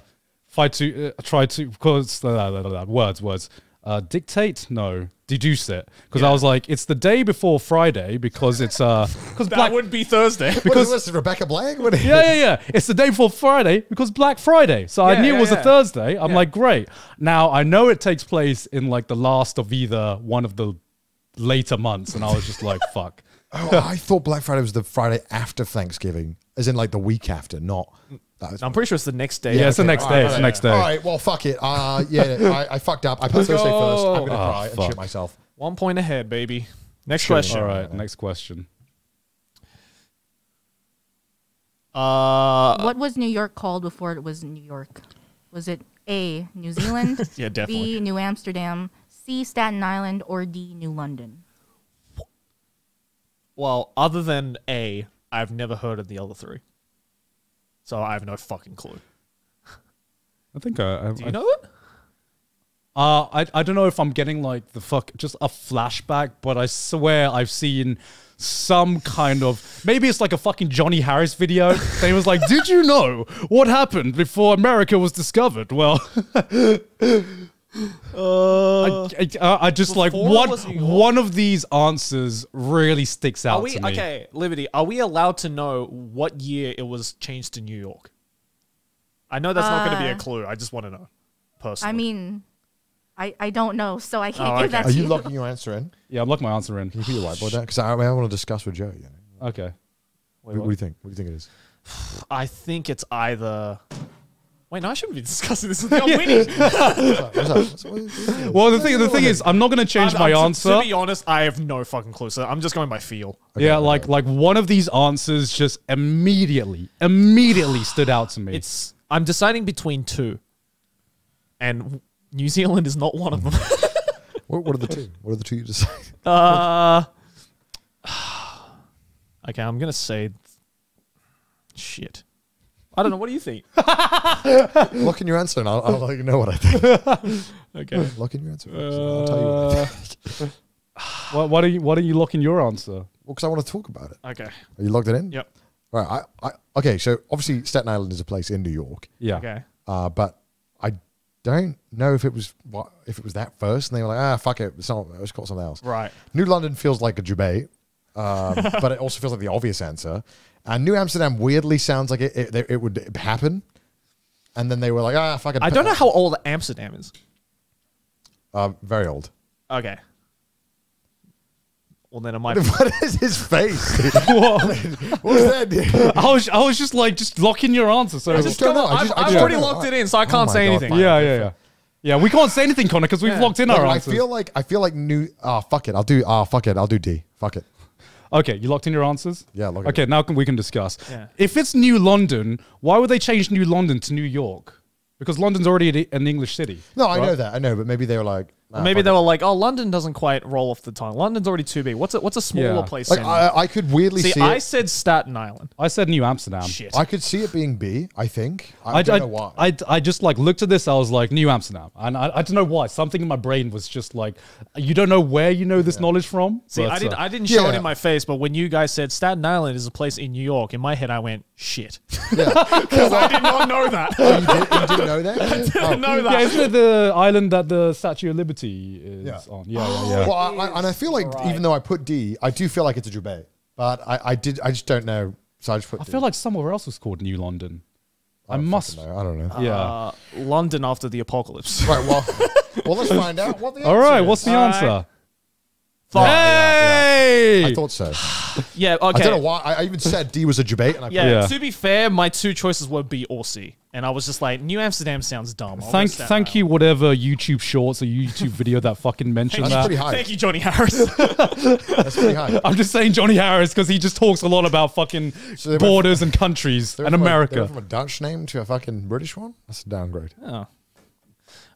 fight to uh, try to because uh, words words uh dictate no deduce it because I was like it's the day before Friday because it's uh *laughs* because that black would be Thursday. because this Rebecca Blang. What yeah yeah yeah it's the day before Friday because Black Friday so I knew yeah, it was yeah. a Thursday I'm Yeah. like great now I know it takes place in like the last of either one of the later months and I was just like fuck *laughs* Oh, I thought Black Friday was the Friday after Thanksgiving, as in like the week after, not. That was I'm pretty sure it's the next day. Yeah, it's the next day, it's the next day. All right, well, fuck it. Uh, yeah, *laughs* I, I fucked up. I put Thursday first. I'm gonna Oh, cry and fuck. shit myself. One point ahead, baby. Next Sure. question. all right next question Uh, What was New York called before it was New York? Was it A, New Zealand? *laughs* Yeah, definitely. B, New Amsterdam, C, Staten Island, or D, New London? well, other than A, I've never heard of the other three. So I have no fucking clue. I think I, I, Do you know it? Uh, I, I don't know if I'm getting like the fuck just a flashback, but I swear I've seen some kind of maybe it's like a fucking Johnny Harris video. *laughs* they was like, "Did you know what happened before America was discovered?" Well, *laughs* Uh, I, I, I just like Before one was New York? one of these answers really sticks out Are we to me. okay, Liberty? Are we allowed to know what year it was changed to New York? I know that's not going to be a Uh, clue. I just want to know. Personally, I mean, I, I don't know, so I can't Oh, give okay. that Are to you you. locking your answer in? *laughs* Yeah, I'm locking my answer in. Can you put your whiteboard down? *sighs* Because I, I want to discuss with Joe. You know? Okay. what, what do you think? What do you think it is? *sighs* I think it's either. Wait, no, I shouldn't be discussing this with you. I'm *laughs* winning. What's up? What's up? What's- what- Well, the thing the thing is, I'm not going to change I'm- my I'm- answer. To be honest, I have no fucking clue. So I'm just going by feel. yeah, like like one of these answers just immediately immediately stood out to me. It's. I'm deciding between two, and New Zealand is not one of them. *laughs* What, what are the two? What are the two you decide? Uh, *sighs* okay, I'm gonna say shit. I don't know. What do you think? *laughs* Lock in your answer, and I'll, I'll let you know what I think. *laughs* Okay. Lock in your answer. First, and I'll tell you what I Uh, think. *laughs* why, why do you why don't you lock in your answer? Well, because I want to talk about it. Okay. Are you logged it in? Yep. All right. I, I, okay. So obviously, Staten Island is a place in New York, Yeah. Okay. uh, but I don't know if it was what if it was that first, and they were like, ah, fuck it, it's not. Let's call something else. Right. New London feels like a debate, um, but it also feels like the obvious answer. And New Amsterdam weirdly sounds like it, it, it would happen. And then they were like, ah, fuck it. I don't know how old Amsterdam is. Uh, very old. Okay. Well, then it might. *laughs* what is his face? *laughs* *laughs* what was that? I was I was just like just lock in your answer. So I just don't know. I I've, just- I I've just already locked it in, so I Oh can't say God, anything. yeah yeah yeah yeah. We can't say anything, Connor, because we've Yeah. locked in Look, our I answers. feel like I feel like new. Ah, fuck it. I'll do. Ah, fuck it. I'll do D. Fuck it. Okay, you locked in your answers. Yeah, lock it Okay, now can, we can discuss. Yeah. If it's New London, why would they change New London to New York? Because London's already an English city. No, I right? know that. I know, but maybe they were like, Nah, Maybe they were like, "Oh, London doesn't quite roll off the tongue. London's already too big. What's a, what's a smaller Yeah. place?" like in- I, I could weirdly See, see, I it. said Staten Island. I said New Amsterdam. Shit. I could see it being B. I think. I, I, don't I, know why. I, I just like looked at this. I was like New Amsterdam, and I, I don't know why. Something in my brain was just like, you don't know where you know this knowledge from. See, but, I didn't. uh, I didn't show it yeah. in my face, but when you guys said Staten Island is a place in New York, in my head I went shit *laughs* yeah. *laughs* because I did not know that. oh, you, did, you didn't know that? *laughs* Oh. know yeah, that. isn't it the island that the Statue of Liberty is Yeah. on? Yeah, yeah, yeah. Well, I, I, and I feel like even though I put D, I do feel like it's a Jubei, but I, I did. I just don't know. So I just put. I D. feel like somewhere else was called New London. I, don't must. know. I don't know. Yeah. Uh, London after the apocalypse. right. Well, well, let's find out what the. All right. answer What's the All answer? right. Hey! I thought so. *sighs* *sighs* yeah. Okay. I don't know why. I, I even said D was a debate, and I Yeah, Yeah. To be fair, my two choices were B or C, and I was just like, New Amsterdam sounds dumb. I'll Thank, thank Island. you, whatever YouTube Shorts or YouTube video that fucking mentioned That's that. pretty high. Thank you, Johnny Harris. *laughs* That's pretty high. I'm just saying Johnny Harris because he just talks a lot about fucking So they went borders and countries and went from a- America. from a Dutch name to a fucking British one. That's a downgrade. oh.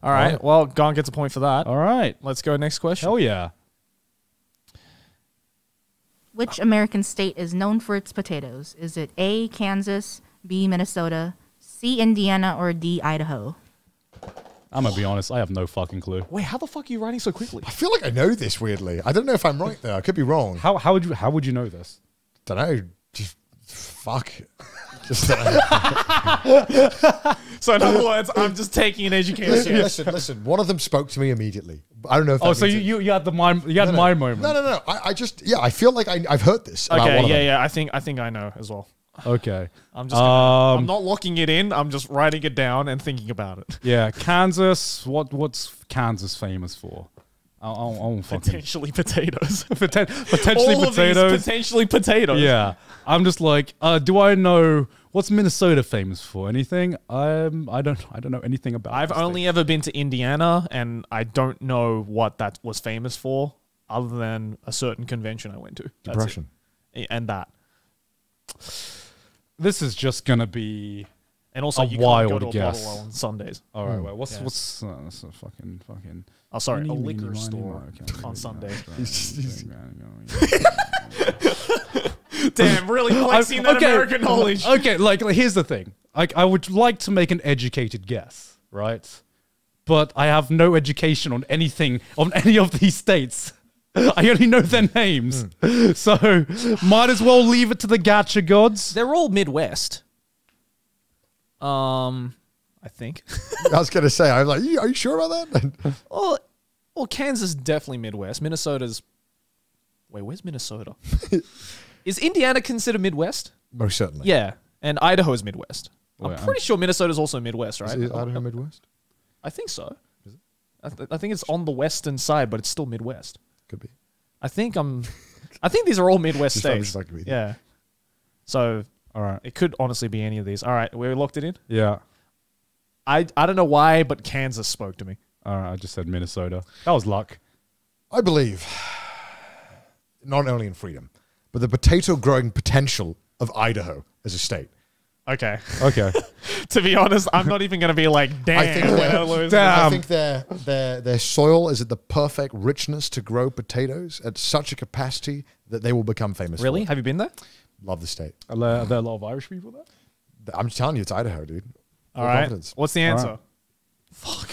All right. right. Well, Garnt gets a point for that. All right. Let's go next question. Hell yeah. Which American state is known for its potatoes? Is it A. Kansas, B. Minnesota, C. Indiana, or D. Idaho? I'm gonna be honest. I have no fucking clue. Wait, how the fuck are you writing so quickly? I feel like I know this weirdly. I don't know if I'm right though. I could be wrong. How how would you how would you know this? Don't know. Just fuck. Just don't. *laughs* So in other words, I'm just taking an education. listen, listen, listen. One of them spoke to me immediately. I don't know if. Oh, that so means you, it- you you had the mind you had no, my no. moment. No, no, no. I, I just yeah. I feel like I, I've heard this. about Okay, one of yeah, them. yeah. I think I think I know as well. Okay. I'm just gonna, I'm Um, not locking it in. I'm just writing it down and thinking about it. yeah, Kansas. What what's Kansas famous for? I, I, I won't fucking Potentially potatoes. *laughs* Poten- potentially All potatoes. of these potentially potatoes. yeah, I'm just like, uh, do I know what's Minnesota famous for? Anything? Um, I don't. I don't know anything about. I've the state. only ever been to Indiana, and I don't know what that was famous for, other than a certain convention I went to. That's it. Depression. and that, This is just gonna be. And also A you can't go to a guess. bottle on Sundays. All right. Wait, what's Yeah. what's uh, that's a fucking fucking. Oh, sorry, a liquor miny, store moe, okay. on Sunday. *laughs* Damn, really flexing that American knowledge. *laughs* Okay, like, like here's the thing. Like I would like to make an educated guess, right? But I have no education on anything on *laughs* any of these states. I only know their names. So might as well leave it to the gacha gods. They're all Midwest. Um, I think. *laughs* I was gonna say. I was like, are you sure about that? *laughs* well, well, Kansas is definitely Midwest. Minnesota's. Wait, where's Minnesota? *laughs* is Indiana considered Midwest? Most certainly. Yeah, and Idaho is Midwest. Wait, I'm I'm- pretty sure Minnesota's also Midwest, right? Is Idaho Midwest? I think so. I, th- I think it's on the western side, but it's still Midwest. Could be. I think I'm. I think these are all Midwest states. like to it. yeah. So All right. it could honestly be any of these. All right, we locked it in. Yeah. I I don't know why, but Kansas spoke to me. All right. I just said Minnesota. That was luck. I believe not only in freedom, but the potato growing potential of Idaho as a state. Okay. Okay. *laughs* to be honest, I'm not even gonna be like, *laughs* damn. I think when that- Damn. I think their their their soil is at the perfect richness to grow potatoes at such a capacity that they will become famous. Really? it. Have you been there? Love the state. Are there, are there a lot of Irish people there? I'm just telling you, it's Idaho, dude. All Full right. confidence. What's the answer? right. Fuck.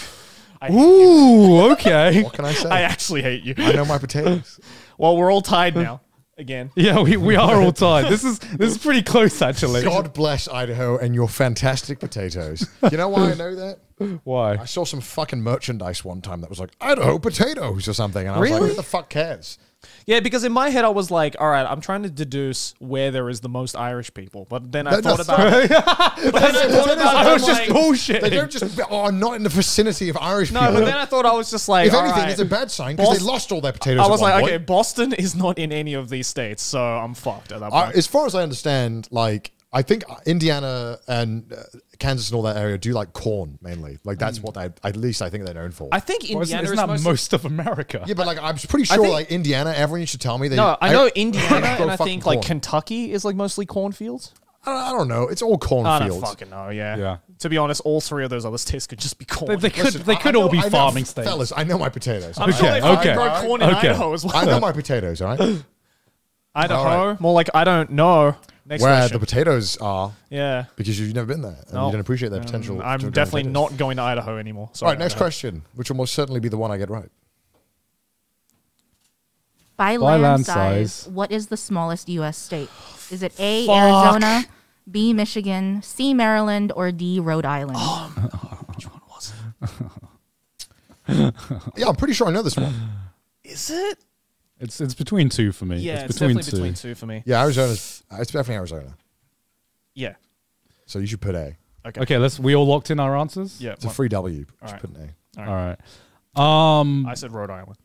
I, Ooh. *laughs* Okay. What can I say? I I, actually hate you. I know my potatoes. *laughs* Well, we're all tied now. *laughs* Again. yeah, we, we are all tied. This is this is pretty close actually. God bless Idaho and your fantastic potatoes. You know why I know that? *laughs* Why? I saw some fucking merchandise one time that was like Idaho potatoes or something, and I was Really? like, "Who the fuck cares?" Yeah, because in my head I was like, all right, I'm trying to deduce where there is the most Irish people, but then I That- thought that's about it. *laughs* But *laughs* then I thought about I was I'm just like- bullshitting. They don't just oh, not in the vicinity of Irish No, people. but then I thought I was just like, if all anything, right. it's a bad sign because Boston- they lost all their potatoes. I at was one like, point. okay, Boston is not in any of these states, so I'm fucked at that I, point. as far as I understand, like I think Indiana and uh, Kansas and all that area do like corn mainly. Like that's what they, at least I think they're known for. I think Well, isn't, Indiana isn't is that most. most of America? yeah, but like I'm pretty sure think- like Indiana, everyone should tell me they. no, I know *laughs* Indiana, grow and I fucking think like corn. Kentucky is like mostly cornfields. I don't, I don't know. It's all I don't cornfields. fucking know. Yeah. Yeah. To be honest, all three of those other states could just be corn. They, they could Listen, they I- could I all know- be I know- farming states. Fellas, I know my potatoes. I'm sure Okay, they fucking okay, grow corn in okay. Idaho as well. I know my potatoes, all right? *laughs* Idaho. All right. More like I don't know. Next Where question. the potatoes are yeah. because you've never been there and No. you don't appreciate their Um, potential. to I'm definitely potatoes. not going to Idaho anymore. All Sorry, right, next Idaho. question, which will most certainly be the one I get right. By, By land, land size, size. what is the smallest U.S. state? Is it A. Fuck. Arizona, B. Michigan, C. Maryland, or D. Rhode Island? *laughs* Which one was *laughs* Yeah, I'm pretty sure I know this one. Is it? It's it's between two for me. Yeah, it's it's, between definitely two. between two for me. Yeah, Arizona's. uh, It's definitely Arizona. Yeah. So you should put A. Okay. Okay, let's. We all locked in our answers. Yeah. It's a free W. You should right. put an A. all All right. right. Um. I said Rhode Island.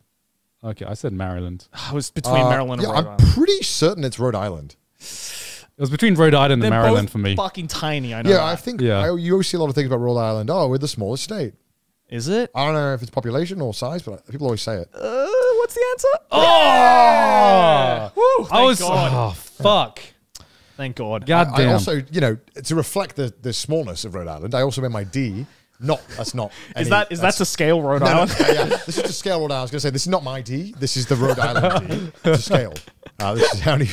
Okay, I said Maryland. *sighs* I was between Uh, Maryland yeah, and Rhode Island. I'm pretty certain it's Rhode Island. It was between Rhode Island They're and Maryland both for me. fucking tiny. I know. Yeah, that. I think Yeah. I, you always see a lot of things about Rhode Island. Oh, we're the smallest state. Is it? I don't know if it's population or size, but people always say it. Uh, what's the answer? Oh! Woo, I thank was. God. Oh fuck! Thank God. God I damn. also, you know, to reflect the, the smallness of Rhode Island, I also made my D. Not that's not. *laughs* is any- that is that that's- to scale Rhode No, no, Island? yeah, yeah. This is to scale Rhode Island. I was going to say this is not my D. This is the Rhode Island D *laughs* to scale. *laughs* Uh, this is how many.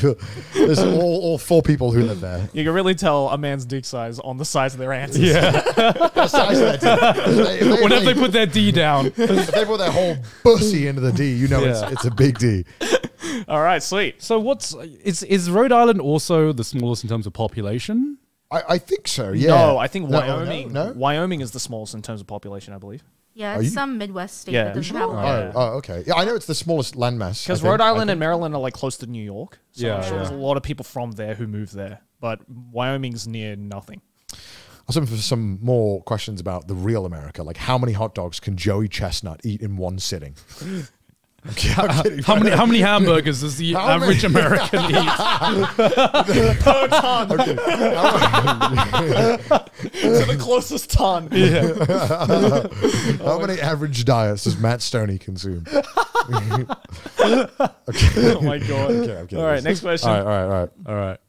There's all, all four people who live there. You can really tell a man's dick size on the size of their answers. yeah. *laughs* The size of that D. If they, if they, Whenever they put their D down. *laughs* if they put their whole bussy into the D, you know Yeah. it's, it's a big D. All right, sweet. So what's is is Rhode Island also the smallest in terms of population? I, I think so. Yeah. No, I think No, Wyoming. No. no? Wyoming is the smallest in terms of population, I believe. Yeah, it's some Midwest state Yeah. that doesn't have a lot. Yeah. Oh, oh, okay. Yeah, I know it's the smallest landmass. I Because think. Rhode I Island think. and Maryland are like close to New York. So Yeah, I'm sure yeah. there's a lot of people from there who move there. But Wyoming's near nothing. I was looking for some more questions about the real America. Like, how many hot dogs can Joey Chestnut eat in one sitting? *laughs* I'm kidding. How many how many hamburgers does the How average many? American *laughs* eat? Per ton to the closest ton. *laughs* How many average diets does Matt Stonie consume? *laughs* okay, Oh my god. Okay, I'm. All right, next question. All right, all right, all right. All right.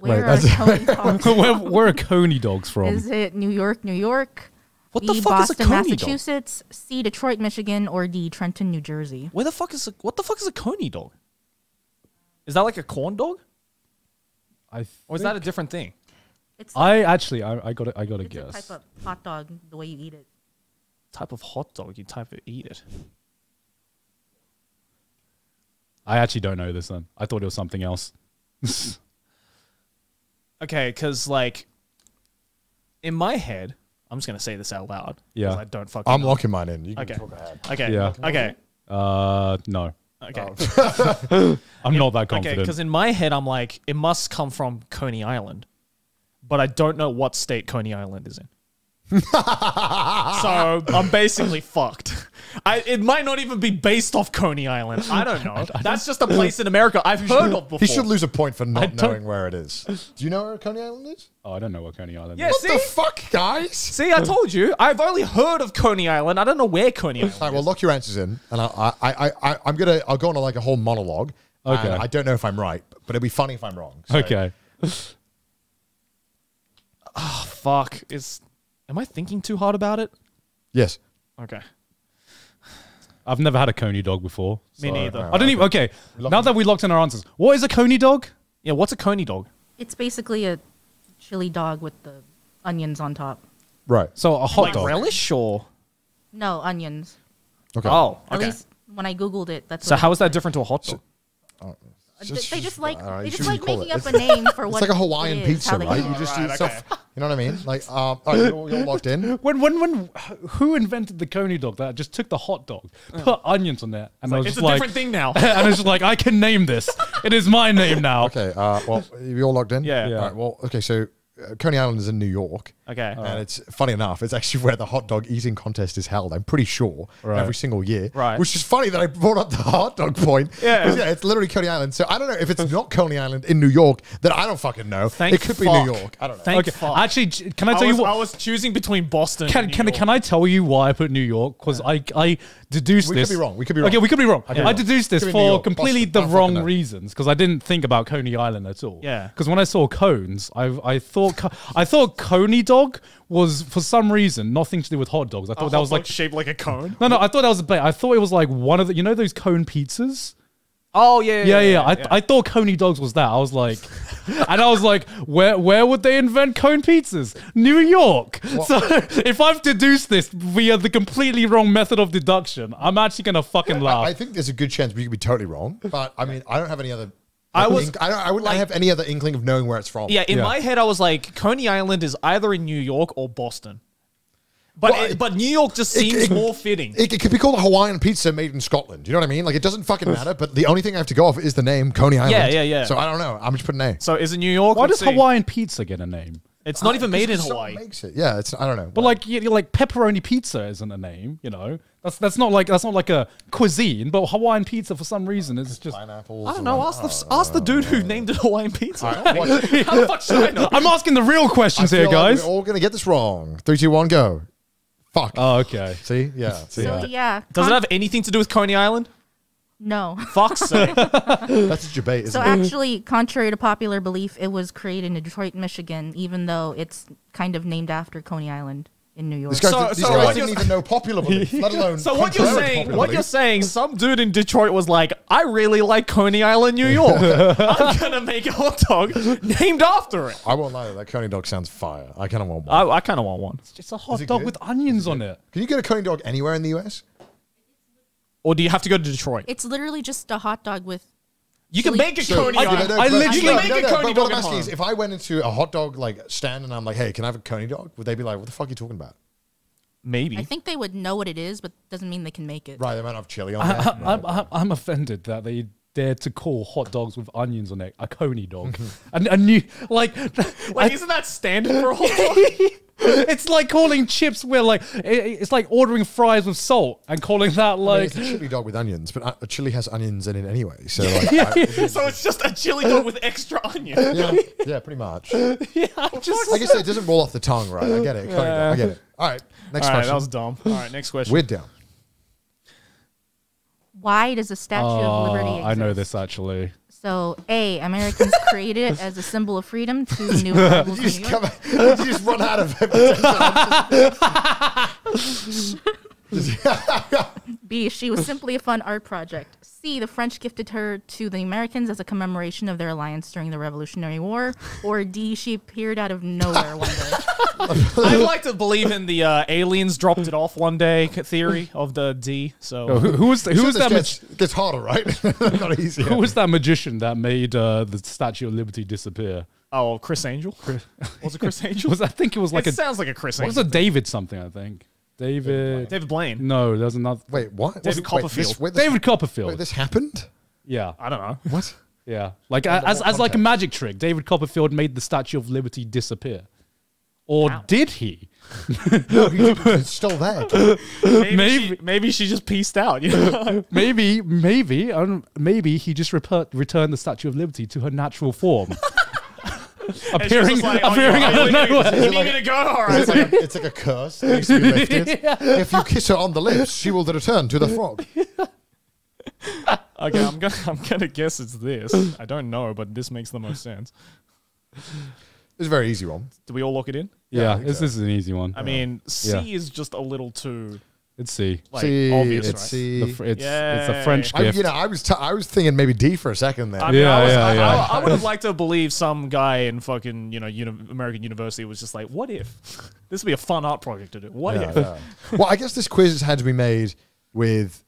Where Right, are that's- Coney dogs? where, where are Coney dogs from? Is it New York, New York? What B. the fuck is a Boston, Coney dog? Massachusetts. C. Detroit, Michigan, or D. Trenton, New Jersey. Where the fuck is a, what the fuck is a coney dog? Is that like a corn dog, I or is that a different thing? It's, I actually I, I got I got to it's a guess. type of hot dog, the way you eat it. Type of hot dog you type of eat it. I actually don't know this one. I thought it was something else. *laughs* Okay, because like in my head, I'm just gonna say this out loud. Yeah. I don't fucking. I'm know. locking mine in. You can Okay. talk ahead. Okay. Yeah. Okay. Uh, no, Okay. *laughs* I'm not that Okay. confident. Because in my head, I'm like, it must come from Coney Island, but I don't know what state Coney Island is in. *laughs* so I'm basically fucked. I, it might not even be based off Coney Island. I don't know. *laughs* That's just a place in America I've heard of before. He should lose a point for not don't- knowing where it is. Do you know where Coney Island is? oh, I don't know what Coney Island Yeah, is. What see, the fuck, guys? see, I told you. I've only heard of Coney Island. I don't know where Coney Island. All right, well, lock your answers in, and I, I, I, I, I'm gonna, I'll go on like a whole monologue. and Okay. I don't know if I'm right, but it'd be funny if I'm wrong. So- Okay. Ah, fuck. Is am I thinking too hard about it? Yes. Okay. I've never had a Coney dog before. Me so- neither. I don't even. Okay. Now that we locked in our answers, what is a Coney dog? Yeah. What's a Coney dog? It's basically a chili dog with the onions on top. Right. So a hot like dog. relish or? No, onions. Okay. Oh. At Okay. least when I googled it, that's So what how it is that different to a hot dog? They- they just like all right, they just like making it. up a *laughs* name for It's what like a Hawaiian is, pizza, right? You just Right, do stuff. You know what I mean? Like, um, all right, you're, you're locked in. *laughs* When when when who invented the Coney dog that just took the hot dog, put onions on there, and *laughs* I was It's just a like, different thing now. and it's like, I can name this. It is my name now. Okay. Uh, well, you all logged in. Yeah. Yeah. All right, well, okay. So uh, Coney Island is in New York. Okay. And it's funny enough, it's actually where the hot dog eating contest is held. I'm pretty sure Right. every single year. Right. Which is funny that I brought up the hot dog point. Yeah. 'Cause, yeah, it's literally Coney Island. So I don't know if it's not Coney Island in New York. Then I don't fucking know. Thank it could be. New York. I don't know. Thank Okay, fuck. actually, can I I tell was, you I was choosing between Boston. Can and can New can York. I tell you why I put New York? Because I I deduced We could be wrong. We could be wrong. Okay, we could be wrong. I could I deduced this Could be New for York, completely Boston. the I don't fucking wrong know. reasons because I didn't think about Coney Island at all. Yeah. Because when I saw cones, I I thought I thought Coney dog was for some reason nothing to do with hot dogs. I thought A that hot was dog like shaped like a cone. no no. I thought that was a bait. I thought it was like one of the you know those cone pizzas. Oh yeah, Yeah, yeah. I, I thought Coney dogs was that. I was like, *laughs* and I was like, where where would they invent cone pizzas? New York. So *laughs* if I've deduced this via the completely wrong method of deduction, I'm actually gonna fucking I, laugh. I think there's a good chance we could be totally wrong. But I mean, I don't have any other. I was- I don't. I wouldn't have any other inkling of knowing where it's from. yeah. In Yeah. my head, I was like, Coney Island is either in New York or Boston. But Well, it, but New York just seems it- more fitting. It, it could be called a Hawaiian pizza made in Scotland. You know what I mean? Like it doesn't fucking matter. But the only thing I have to go off is the name Coney Island. Yeah, yeah, yeah. So I don't know. I'm just putting A. Name. So is it New York? Why Let's does see. Hawaiian pizza get a name? It's not even made in Someone Hawaii. Makes it. Yeah, it's. I don't know. But like, you know, like pepperoni pizza isn't a name. You know, that's that's not like that's not like a cuisine. But Hawaiian pizza for some reason is just. pineapples. I don't know. Ask the uh, ask the dude who uh, named it Hawaiian pizza. What? *laughs* How the fuck should I know? I'm asking the real questions I here, feel like guys. We're all gonna get this wrong. Three, two, one, go. Fuck. Oh, okay. See? Yeah. *laughs* See? So yeah. Does it con- have anything to do with Coney Island? no. Fuck's *laughs* sake. That's a debate. Isn't So it? actually, contrary to popular belief, it was created in Detroit, Michigan, even though it's kind of named after Coney Island in New York. These guys, so, these so guys didn't even know popular belief, let *laughs* alone. So what you're saying, popular what you're saying, some dude in Detroit was like, I really like Coney Island, New York. *laughs* I'm gonna make a hot dog named after it. I won't lie. That Coney dog sounds fire. I kind of want one. I, I kind of want one. It's just a hot dog good? with onions on it. Can you get a Coney dog anywhere in the US? Or do you have to go to Detroit? It's literally just a hot dog with. You can make a So- Coney I- no, I literally- You can make a Coney but dog what I'm at asking home. is, if I went into a hot dog like stand and I'm like, "Hey, can I have a Coney dog?" Would they be like, "What the fuck are you talking about?" Maybe. I think they would know what it is, but doesn't mean they can make it. Right, they might have chili on I, there. I, I'm, I'm offended that they dared to call hot dogs with onions on it a coney dog. *laughs* and a new like, Wait, isn't that standard for a hot dog? *laughs* *laughs* it's like calling chips where like it, it's like ordering fries with salt and calling that I mean, like. it's a chili dog with onions, but uh, a chili has onions in it anyway. So like, *laughs* I- *laughs* so it's just a chili dog with extra onions. yeah, yeah, pretty much. yeah, I'm just I guess it doesn't roll off the tongue, right? I get it. Coney dog, I get it. All right, next All right, question. that was dumb. All right, next question. We're down. Why does a Statue of Liberty exist? I know this actually. So, A, Americans *laughs* created it as a symbol of freedom to *laughs* new arrivals You just, York. come, you just run out of *laughs* *laughs* B, she was simply a fun art project. C, the French gifted her to the Americans as a commemoration of their alliance during the Revolutionary War. Or D, she appeared out of nowhere one day. *laughs* I'd like to believe in the uh, aliens dropped it off one day theory of the D. So Oh, who, who was the, who was that? gets, Mag- gets harder, right? *laughs* Not easier. who was that magician that made uh, the Statue of Liberty disappear? Oh, Criss Angel? Chris. Was it Criss Angel? Was I think it was like it a sounds like a Chris what was Angel. a David something? I think David. David Blaine. No, there's another. Wait, what? David Wait, Copperfield. this, wait, this, David Copperfield. wait, this happened? yeah, I don't know. What? yeah. Like Under as as like a magic trick, David Copperfield made the Statue of Liberty disappear, or did he? *laughs* No, he it's still there. *laughs* Maybe, Maybe- She, maybe she just pieced out. You know? *laughs* Maybe, maybe, um, maybe he just reper- returned the Statue of Liberty to her natural form, And she was appearing, just like, oh, appearing you- out of you need- nowhere. You need me to go? All right. It's like, a, it's like a curse that needs to be lifted. If you kiss her on the lips, she will return to the frog. Okay, I'm gonna I'm gonna guess it's this. I don't know, but this makes the most sense. It's a very easy one. Do we all lock it in? Yeah, Yeah, this, so. this is an easy one. I mean, C Yeah. is just a little too Let's see. like See, obvious, it's right? C. The fr- it's, it's a French I, gift. you know, I was t- I was thinking maybe D for a second there. I mean, Yeah, I, was, yeah, I, yeah. I, I would have liked to believe some guy in fucking you know uni- American University was just like, what if this would be a fun art project to do? What Yeah, if? yeah. well, I guess this quiz had to be made with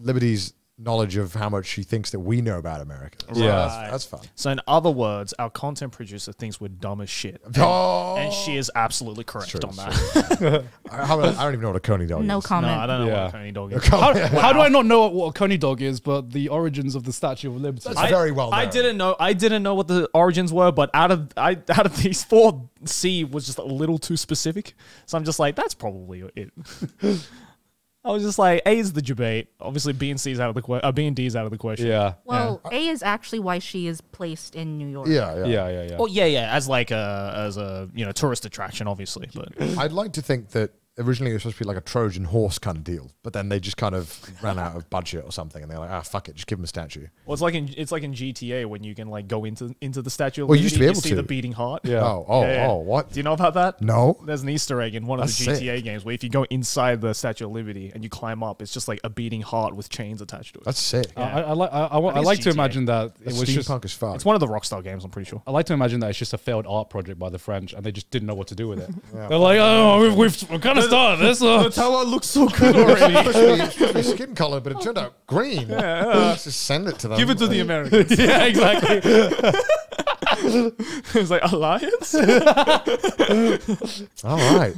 Liberty's knowledge of how much she thinks that we know about America. So Yeah. that's, that's fun. So in other words, our content producer thinks we're dumb as shit. *laughs* And, Oh. and she is absolutely correct True, on that. *laughs* I, I don't even know what a coney dog No is. No, comment. I don't know Yeah. what a coney dog is. How, how do I not know what a coney dog is, but the origins of the Statue of Liberty? That's very well I didn't know. I didn't know what the origins were, but out of I out of these four, C was just a little too specific. So I'm just like, that's probably it. *laughs* I was just like, A is the debate. Obviously, B and C is out of the question. Uh, B and D is out of the question. yeah. Well, A is actually why she is placed in New York. Yeah, yeah. Yeah, yeah, yeah. Well, yeah, yeah, as like a as a you know tourist attraction, obviously, but I'd like to think that originally it was supposed to be like a Trojan horse kind of deal, but then they just kind of ran out of budget or something, and they're like, ah, fuck it, just give them a statue. well, it's like in it's like in GTA when you can like go into into the statue. Of Well, you used to be able able see to. the beating heart. Yeah. Oh, oh, Yeah, yeah. oh, what? Do you know about that? No. There's an Easter egg in one of That's the sick. GTA games where if you go inside the Statue of Liberty and you climb up, it's just like a beating heart with chains attached to it. That's sick. I, I, I, like- I, I, I I like it's to GTA. imagine that it That's was just. steampunk as fuck. It's one of the Rockstar games, I'm pretty sure. I like to imagine that it's just a failed art project by the French, and they just didn't know what to do with it. *laughs* They're like, "Oh, we've, we've, we've kind of started this." Uh. tower looks so good already. It's supposed to be- it's supposed to be skin color, but it turned out green. Let's just send it to them. Give it to the Americans. *laughs* yeah, exactly. *laughs* it was like alliance. *laughs* All right.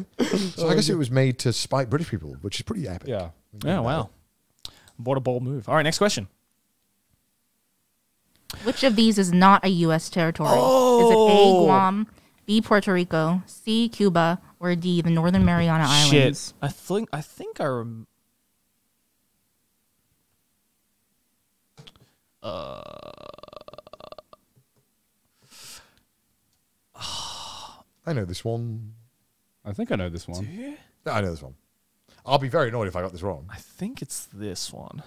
So I guess it was made to spite British people, which is pretty epic. Yeah. yeah, wow. What a bold move. All right, next question. Which of these is not a U.S. territory? Is it Oh. A, Guam, B, Puerto Rico, C, Cuba, or D, the Northern Mariana Islands? Shit. I think I think I rem- uh, I know this one. I think I know this one. I know this one. I'll be very annoyed if I got this wrong. I think it's this one.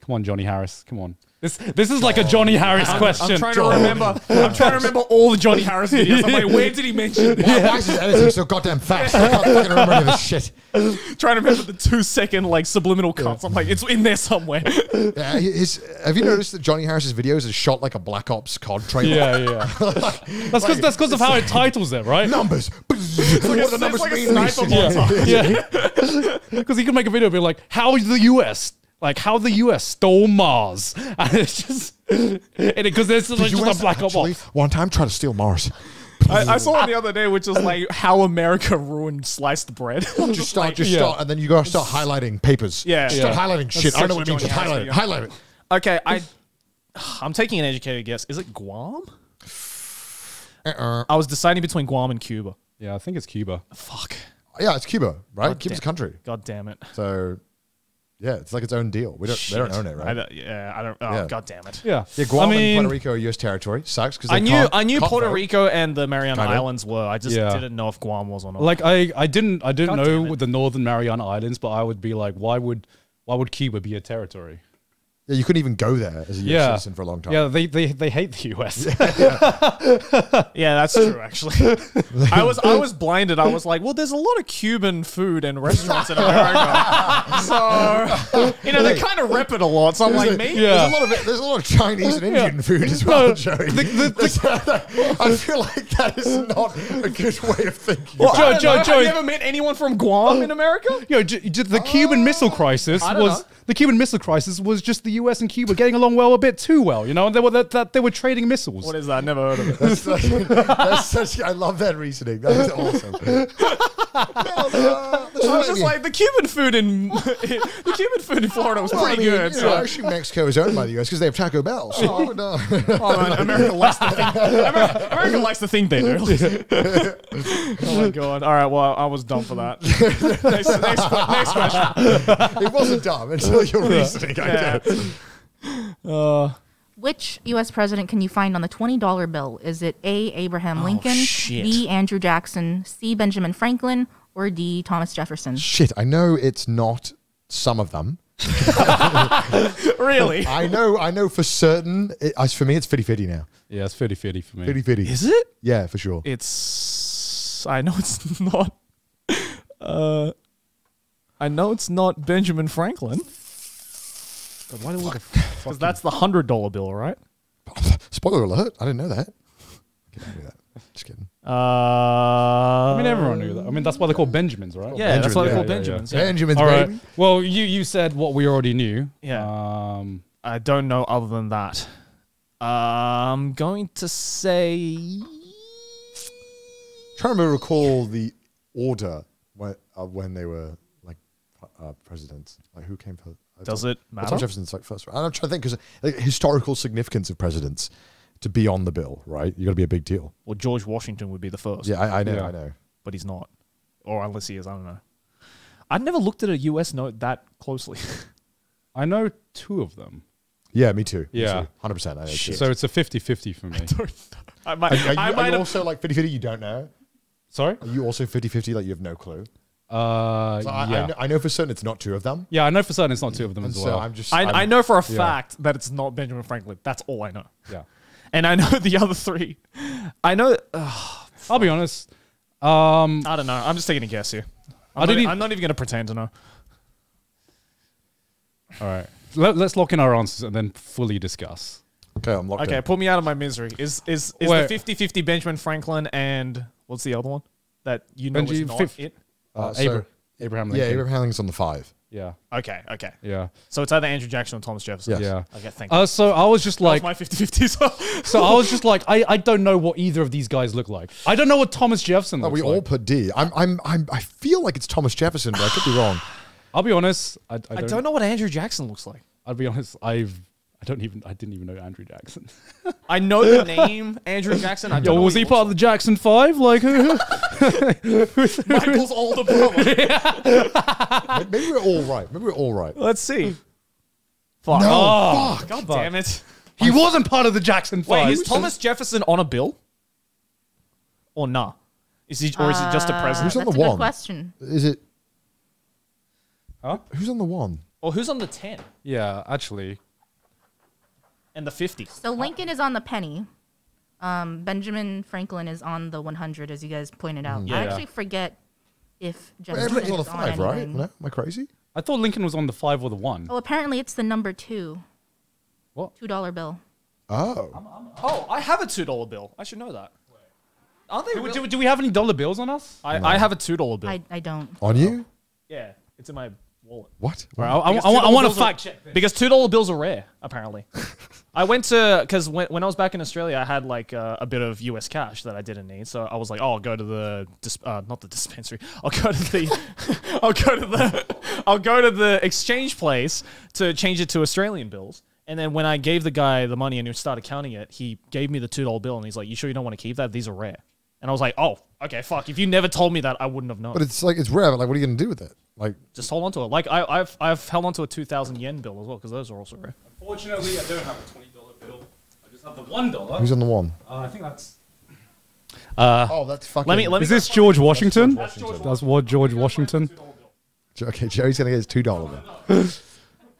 Come on, Johnny Harris. Come on. This this is like a Johnny Harris question. I'm trying to remember. *laughs* I'm trying to remember all the Johnny Harris videos. I'm like, where did he mention? Why, why is his editing so goddamn fast? I can't fucking remember any of this shit. *laughs* trying to remember the two second like subliminal cuts. I'm like, it's in there somewhere. Yeah, his, have you noticed that Johnny Harris's videos are shot like a Black Ops COD trailer? yeah, *laughs* yeah. that's because that's because of how it titles it, right? Numbers. what do the numbers like a mean? sniper. Yeah, because he could make a video be like, "How is the U.S. like how the U.S. stole Mars," *laughs* and it's just because there's like just US a black actually ops. one time tried to steal Mars. I, I saw one *laughs* the other day, which is like how America ruined sliced bread. Just start, *laughs* just yeah. start, and then you gotta start highlighting papers. Yeah. Just start Yeah. highlighting shit. I don't know what it means. such Just a highlight it. Highlight it. okay, I I'm taking an educated guess. Is it Guam? Uh-uh. I was deciding between Guam and Cuba. Yeah, I think it's Cuba. Fuck. Yeah, it's Cuba, right? God Cuba's a damn- country. God damn it. So, yeah, it's like its own deal. We don't, they don't own it, I right? don't- yeah, I don't. Oh, Yeah. god damn it. Yeah, Yeah, Guam I mean, and Puerto Rico are U.S. territory. Sucks because I knew I knew Puerto vote. Rico and the Mariana Kinda. Islands were. I just Yeah. didn't know if Guam was or not. Like I, I didn't, I didn't God know the Northern Mariana Islands, but I would be like, why would, why would Cuba be a territory? Yeah, you couldn't even go there as a U.S. Yeah. citizen for a long time. Yeah, they, they, they hate the U.S. *laughs* *laughs* yeah, that's true. Actually, *laughs* I was I was blinded. I was like, well, there's a lot of Cuban food and restaurants in America, so you know they kind of rep it a lot. So I'm like, maybe. Yeah. There's a lot of there's a lot of Chinese and Indian food as well, Joey. I feel like that is not a good way of thinking. Well, about I Joe- Joe- Joe- Have you ever met anyone from Guam in America? You know, j- j- the Cuban uh, Missile Crisis was know. the Cuban Missile Crisis was just the U.S. and Cuba getting along well a bit too well. You know, and they were that, that they were trading missiles. What is that? Never heard of it. That's, that's such, I love that reasoning. That is awesome. Well, *laughs* uh, I was just like the Cuban food in *laughs* the Cuban food in Florida was Well, I pretty mean, good. you so- know, actually, Mexico is owned by the U.S. because they have Taco Bell. So I would, uh, *laughs* Oh, man, America likes to think. America, America likes to think they do. oh my god! All right, well, I was dumb for that. next, next, next question. it wasn't dumb until your reasoning. I Yeah. Guess. *laughs* Which U.S. president can you find on the $20 bill? Is it A. Abraham Lincoln, shit. B. Andrew Jackson, C. Benjamin Franklin, or D. Thomas Jefferson? Shit, I know it's not some of them. *laughs* Really? I know, I know for certain. It, as for me, it's 50-50 now. Yeah, it's 50-50 for me. 50-50. Is it? Yeah, for sure. It's. I know it's *laughs* not. Uh, I know it's not Benjamin Franklin Why do we because *laughs* that's the hundred dollar bill, right? *laughs* Spoiler alert! I didn't know that. Get out of that. Just kidding. Uh, I mean, everyone knew that. I mean, that's why they're called Benjamins, right? Yeah, that's why they're yeah, called yeah, yeah. Benjamins. Yeah. Benjamin's All right. baby. Well, you you said what we already knew. Yeah. Um, I don't know other than that. I'm going to say. trying to recall the order when, of when they were like uh, presidents. Like who came first? I Does thought- it well, matter? Thomas Jefferson's like first. I'm trying to think because like, historical significance of presidents to be on the bill, right? You got to be a big deal. Well, George Washington would be the first. Yeah, I, I know, Yeah. I know. but he's not, or unless he is. I don't know. I've never looked at a U.S. note that closely. *laughs* I know two of them. Yeah, me too. Yeah. hundred percent. I know. So it's a 50-50 for me. *laughs* I might. Are, are you, I are you have. also like 50-50 You don't know. Sorry. Are you also 50-50 Like you have no clue. Uh, So I, yeah. I, know, I know for certain it's not two of them. yeah, I know for certain it's not two of them And as so well. I'm just. I, I'm- I know for a yeah. fact that it's not Benjamin Franklin. That's all I know. yeah. *laughs* And I know the other three. I know. ugh, I'll be honest. Um, I don't know. I'm just taking a guess here. I I'm, didn't not, e- I'm not even going to pretend to know. all right. Let, let's lock in our answers and then fully discuss. Okay, I'm locked Okay, in. put me out of my misery. Is is is Wait. the 50-50 Benjamin Franklin and what's the other one that you know Benji- is not fif- it? Uh, Uh, so- Abra- Abraham Lincoln. yeah, Abraham Lincoln's on the five. Yeah. Okay, okay. Yeah. So it's either Andrew Jackson or Thomas Jefferson. Yes. Yeah. Okay, thank you. Uh, so I was just That was like, my 50-50 well. *laughs* so I was just like, I, I don't know what either of these guys look like. I don't know what Thomas Jefferson Oh, looks we like. all put D. I'm, I'm, I'm, I feel like it's Thomas Jefferson, but I could be wrong. *sighs* I'll be honest. I, I, I don't, don't know what Andrew Jackson looks like. I'll be honest. I've I don't even I didn't even know Andrew Jackson. *laughs* I know the name Andrew Jackson. I don't Yo, know was he part of the Jackson Five? Like, who? looks *laughs* like. Michael's older brother? *laughs* Maybe we're all right. Maybe we're all right. Let's see. Fuck. No, Oh, fuck. God damn it. he wasn't part of the Jackson Wait, Five. is Thomas Jefferson on a bill? Or nah? Is he or is he just a Uh, president? Who's on that's the a one? good question. Is it? Huh? Who's on the one? Or who's on the 10 Yeah, actually, and the 50? So Lincoln is on the penny. Um, Benjamin Franklin is on the 100, as you guys pointed out. Yeah, I actually forget if Jefferson Everyone's on the five, right? No? Am I crazy? I thought Lincoln was on the five or the one. Oh, apparently it's the number two. What? Two dollar bill. Oh, Oh, I have a $2 bill. I should know that. Aren't they Do, really? do, do we have any dollar bills on us? I, I have a $2 bill. I, I don't. on you? yeah, it's in my wallet. What? All right, I, I, I, want- I want to fact check. Because two dollar bills are rare, apparently. *laughs* I went to because when, when I was back in Australia, I had like uh, a bit of US cash that I didn't need, so I was like, "Oh, I'll go to the dis- uh, not the *laughs* dispensary. I'll go to the *laughs* I'll go to the *laughs* I'll go to the exchange place to change it to Australian bills." And then when I gave the guy the money and he started counting it, he gave me the two dollar bill and he's like, "You sure you don't want to keep that? These are rare." And I was like, "Oh, okay, fuck. If you never told me that, I wouldn't have known." But it's like it's rare. But like, what are you gonna do with it? Like, Just hold on to it. Like I, I've I've held on to a two thousand yen bill as well because those are also rare. Unfortunately, I don't have a twenty dollar bill. I the one dollar. who's on the one? Uh, I think that's. Oh, that's fucking. Let me let me Is this George Washington? That's George That's what George Washington. *laughs* Okay, Jerry's gonna get his two dollar. bill. *laughs*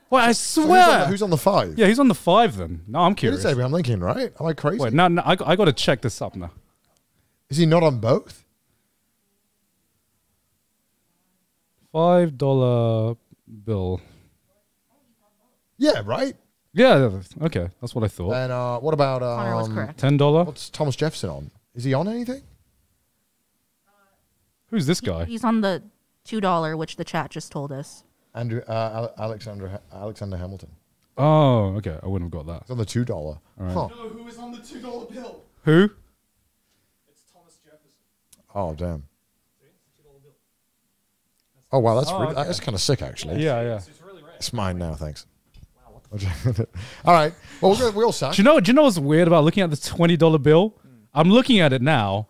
Wait, I Who's on, swear. the, who's on the five? yeah, he's on the five then. No, I'm It curious. is Abraham Lincoln, right? Am I crazy? Wait, now, now I, I got to check this up now. Is he not on both? Five dollar bill. Yeah, right. Yeah, okay, that's what I thought. And uh, what about Connor was um, correct. Ten dollar. what's Thomas Jefferson on? Is he on anything? Who's this guy? He's on the two dollar, which the chat just told us. Andrew uh, Ale- Alexander Alexander Hamilton. Oh, okay. I wouldn't have got that. He's on the two dollar. Huh. who is on the two dollar bill? Who? It's Thomas Jefferson. Oh damn. Oh wow, that's Oh, really, okay. that's kind of sick actually. Yeah, yeah. It's really rare. It's mine now, thanks. All right. Well, we're, we all suck. Do you know? Do you know what's weird about looking at the twenty dollar bill? I'm looking at it now,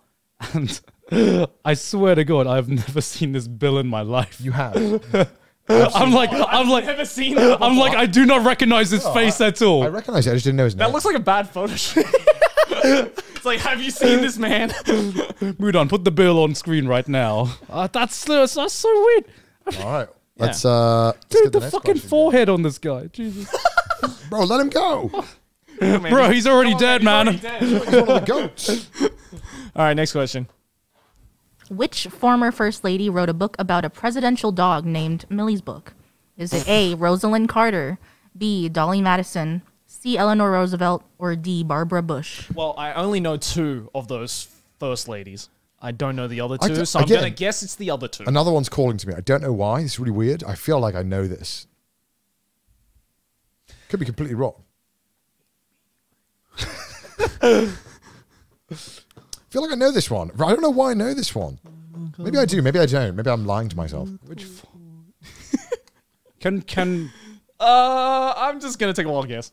and *laughs* I swear to God, I've never seen this bill in my life. You have. *laughs* I'm like, I'm like, Never seen that. I'm like, I do not recognize this face at all. I recognize it. I just didn't know his name. That looks like a bad photo shoot. *laughs* it's like, have you seen this man? Mudan, put the bill on screen right now. Uh, that's, that's that's so weird, all right. Let's uh, let's dude. get The, next fucking question. forehead on this guy, Jesus, *laughs* Bro, let him go. *laughs* bro, he's already dead, man. He's one of the goats. *laughs* All right, next question. Which former first lady wrote a book about a presidential dog named Millie's Book? Is it A. Rosalynn Carter, B. Dolley Madison, C. Eleanor Roosevelt, or D. Barbara Bush? Well, I only know two of those first ladies. I don't know the other two, d- so I'm gonna guess it's the other two. Another one's calling to me. I don't know why. It's really weird. I feel like I know this. Could be completely wrong. I *laughs* feel like I know this one. I don't know why I know this one. Maybe I do. Maybe I don't. Maybe I'm lying to myself. Which f- *laughs* can can Uh, I'm just gonna take a wild guess.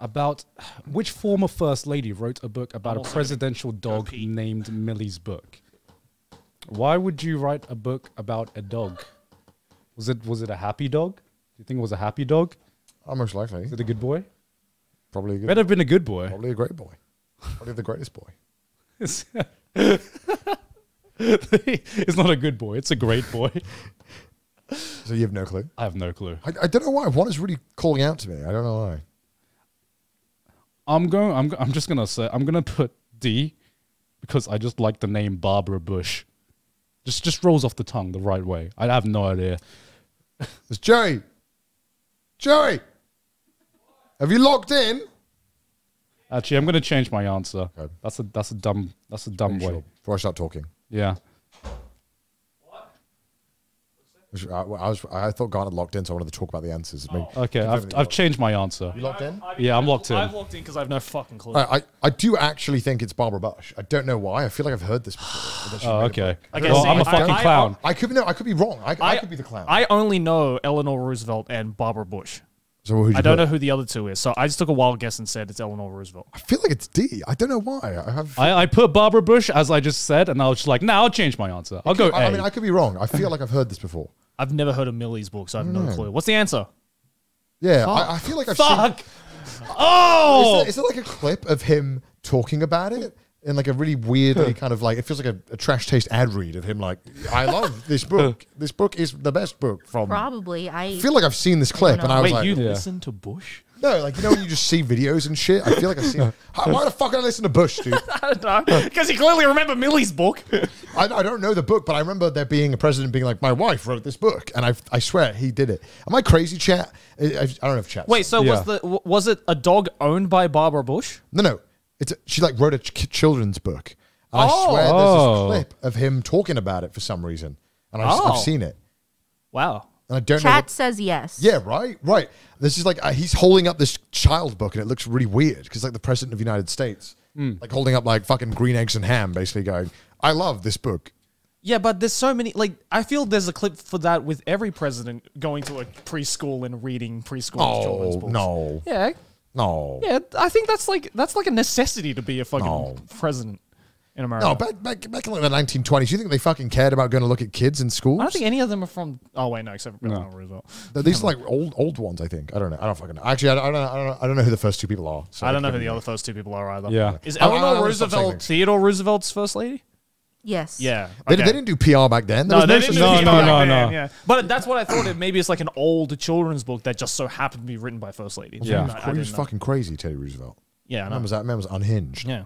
About which former first lady wrote a book about a presidential dog named Millie's book? Why would you write a book about a dog? Was it was it a happy dog? Do you think it was a happy dog? Oh, most likely. Is it a good boy? Probably a good. Better have been a good boy. Probably a great boy. Probably the greatest boy. It's, *laughs* it's not a good boy. It's a great boy. So you have no clue. I have no clue. I, I don't know why. One is really calling out to me. I don't know why. I'm going. I'm. I'm just gonna say. I'm gonna put D because I just like the name Barbara Bush. Just just rolls off the tongue the right way. I have no idea. *laughs* It's Joey. Joey, have you locked in? Actually, I'm gonna change my answer. Okay. That's a that's a dumb that's a dumb way. Sure. Before I start talking. Yeah. I, I was. I thought Garnt locked in, so I wanted to talk about the answers. Maybe- oh. Okay. I've, I've changed my answer. You locked in? Yeah, I'm locked in. I've locked in because I have no fucking clue. I, I, I do actually think it's Barbara Bush. I don't know why. I feel like I've heard this before. Oh, okay. Okay, well, see, I'm a fucking I- clown. I could be no. I could be wrong. I, I, could be the clown. I only know Eleanor Roosevelt and Barbara Bush. So who'd you I don't put? know who the other two is, so I just took a wild guess and said it's Eleanor Roosevelt. I feel like it's D. I don't know why. I have. I, I put Barbara Bush as I just said, and I was just like, nah, I'll change my answer. I'll go I, A. I mean, I could be wrong. I feel like I've heard this before. I've never heard of Millie's book, so I have no know. clue. What's the answer? Yeah, I, I feel like I've seen. Oh. Is there, is there like a clip of him talking about it in like a really weirdly kind of like it feels like a, a trash taste ad read of him like I love *laughs* this book. this book is the best book from. Probably. I I feel like I've seen this clip and I was like, Wait, like, you Yeah. listen to Bush? no, like you know when you just see videos and shit. I feel like I've seen. How- Why the fuck did I listen to Bush, dude? *laughs* I don't know. Because you clearly remember Millie's book. I, I don't know the book, but I remember there being a president being like, my wife wrote this book, and I I swear he did it. Am I crazy, chat? I, I, I don't know if chat. Wait, so Yeah. was the w- was it a dog owned by Barbara Bush? no, no. It's a, she like wrote a ch- children's book, and I Oh. swear there's Oh. this clip of him talking about it for some reason, and I've, Oh. I've seen it, Wow. and I don't know. chat What, says yes. yeah, right, right. This is like uh, he's holding up this child book, and it looks really weird because like the president of the United States, like holding up like fucking green eggs and ham, basically going, "I love this book." Yeah, but there's so many. Like, I feel there's a clip for that with every president going to a preschool and reading preschool children's Oh books. no, Yeah, no, yeah. I think that's like that's like a necessity to be a fucking No. president in America. No, back back back in like the 1920s, you think they fucking cared about going to look at kids in schools? I don't think any of them are from. Oh wait, no, except for Eleanor Roosevelt. Th- These are like old old ones. I think. I don't know. I don't fucking know. Actually, I don't. I don't, I don't, know, I don't know who the first two people are. so I don't know who the other first two people are either. Yeah. Is I- I- I Eleanor wanna stop saying Roosevelt things. Theodore Roosevelt's first lady? Yes. Yeah. They, okay. they didn't do PR back then. There No, they no didn't such do No, thing the as no, PR. PR no, back no. then, Yeah, but that's what I thought. It maybe it's like an old children's book that just so happened to be written by first ladies. Yeah. I- He was, I he was fucking crazy, Teddy Roosevelt. Yeah, I Man know. was that man was unhinged. Yeah.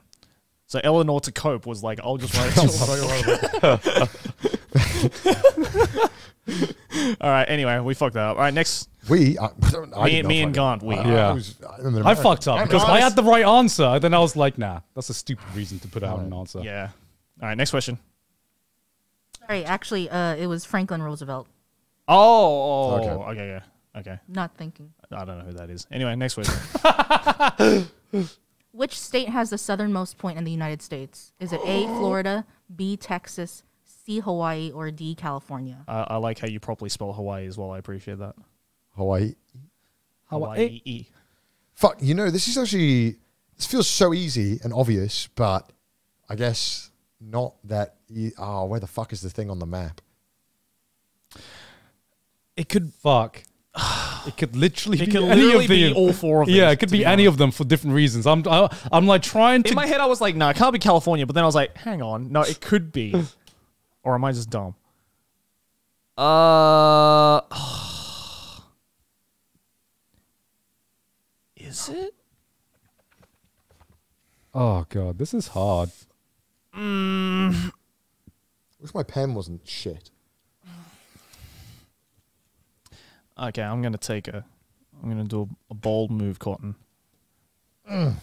So Eleanor to cope was like, I'll just write *laughs* children's *laughs* All right. Anyway, we fucked that up. All right. Next. we, I, *laughs* I Me- did me and fucking- Garnt, we. I, Yeah. I, was, I'm I fucked up because I had the right answer. Then I was like, nah, that's a stupid reason to put out an answer. Yeah. All right. Next question. Sorry, actually, uh, it was Franklin Roosevelt. Oh. Okay. Okay. Okay. Okay. Okay. Not thinking. I don't know who that is. Anyway, next question. *laughs* Which state has the southernmost point in the United States? Is it A, *gasps* Florida, B, Texas, C, Hawaii, or D, California? I, I like how you properly spell Hawaii as well. I appreciate that. Hawaii. Hawaii. E. Fuck, you know, this is actually this feels so easy and obvious, but I guess not that. E- oh, where the fuck is the thing on the map? It could. Fuck. It could literally It be could any literally of the, be all four of them. Yeah, it could be, any of them for different reasons. I'm I, I'm like trying to In my head, I was like, no, it can't be California. But then I was like, hang on, no, it could be. *laughs* or am I just dumb? Uh, *sighs* is it? Oh god, this is hard. I wish my pen wasn't shit. Okay, I'm gonna take a. I'm gonna do a, a bold move, Cotton. All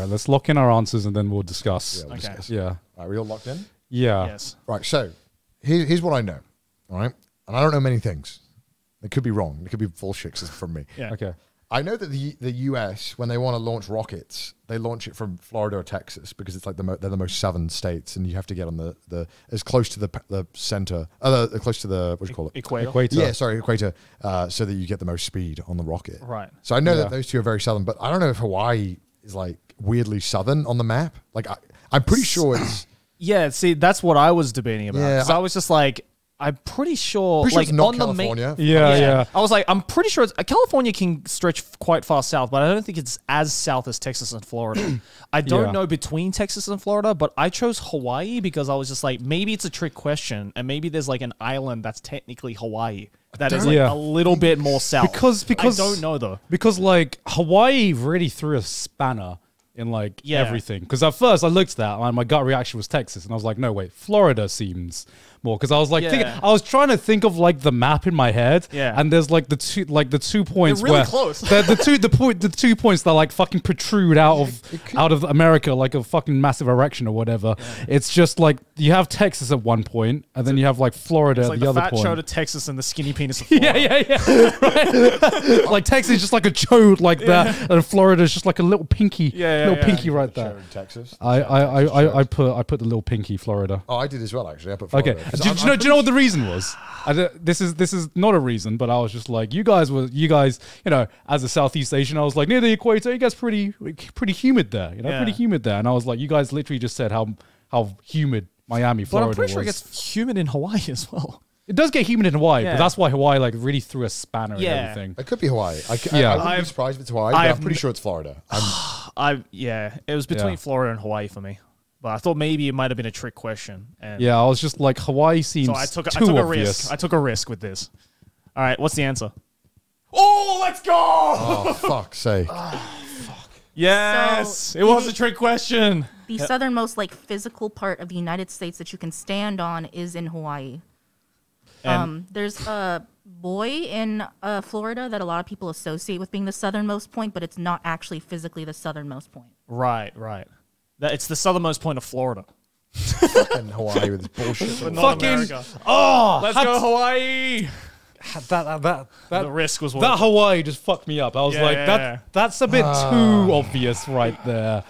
right, let's lock in our answers and then we'll discuss. Yeah, we'll Okay. discuss. Yeah. All right, we all locked in? Yeah. yes. Right, so here, here's what I know. All right. And I don't know many things. It could be wrong. It could be bullshit from me. Yeah. Okay. I know that the the US when they want to launch rockets, they launch it from Florida or Texas because it's like the mo- they're the most southern states, and you have to get on the, the as close to the the center, uh, the, close to the what do you call it? Equator. Equator. Yeah, sorry, equator, uh, so that you get the most speed on the rocket. Right. So I know Yeah. that those two are very southern, but I don't know if Hawaii is like weirdly southern on the map. Like I, I'm pretty sure it's Yeah, see, that's what I was debating about. Yeah, 'Cause I, was just like, I'm pretty sure, pretty sure like it's not on the main. California. Yeah, yeah. I was like, I'm pretty sure it's, uh, California can stretch quite far south, but I don't think it's as south as Texas and Florida. I don't Yeah. know between Texas and Florida, but I chose Hawaii because I was just like, maybe it's a trick question, and maybe there's like an island that's technically Hawaii that is like Yeah. a little bit more *laughs* south. Because because I don't know though. Because like Hawaii really threw a spanner in like Yeah. everything. Because at first I looked at that and my gut reaction was Texas, and I was like, no wait, Florida seems more. Because I was like, thinking, I was trying to think of like the map in my head. Yeah. And there's like the two like the two points really where close. the, the two the point the two points that like fucking protrude out of out of America like a fucking massive erection or whatever. It's just like you have Texas at one point, and then you have like Florida It's at like the, the, other fat point. chode of Texas and the skinny penis of *laughs* Florida. Yeah, yeah, *laughs* yeah. Like Texas is just like a chode like that, and Florida is just like a little pinky, Yeah, yeah, little yeah. pinky right Show there. in Texas. I, I, I, I, I put I put the little pinky Florida. Oh, I did as well actually. I put Florida. Okay, Florida. 'Cause do, I'm- do you know? I'm Do you know what the reason was? I, d- this is this is not a reason, but I was just like, you guys were, you guys, you know, as a Southeast Asian, I was like near the equator, you guys pretty pretty humid there, you know, Yeah. pretty humid there, and I was like, you guys literally just said how how humid Miami, Florida. But Florida I'm pretty sure it gets humid in Hawaii as well. it does get humid in Hawaii, Yeah. but that's why Hawaii like really threw a spanner Yeah. and everything. It could be Hawaii. I, c- Yeah. I, I wouldn't be I've- surprised if it's Hawaii, I but I'm pretty sure it's Florida. I'm, *sighs* I yeah, it was between Yeah. Florida and Hawaii for me. But I thought maybe it might have been a trick question. And Yeah, I was just like Hawaii seems So I took too I took a obvious. risk. I took a risk with this. All right, what's the answer? Oh, let's go! oh, *laughs* fuck's sake. Fuck. Yes, So- it was a trick question. The southernmost like physical part of the United States that you can stand on is in Hawaii. And Um, there's a buoy in uh, Florida that a lot of people associate with being the southernmost point, but it's not actually physically the southernmost point. right, right. That it's the southernmost point of Florida. Fucking Hawaii with this bullshit. But not Fucking- America. Oh, Let's go Hawaii. that that that the risk was worth that it. Hawaii just fucked me up. I was Yeah, like, yeah, that yeah. that's a bit too ah. obvious right there.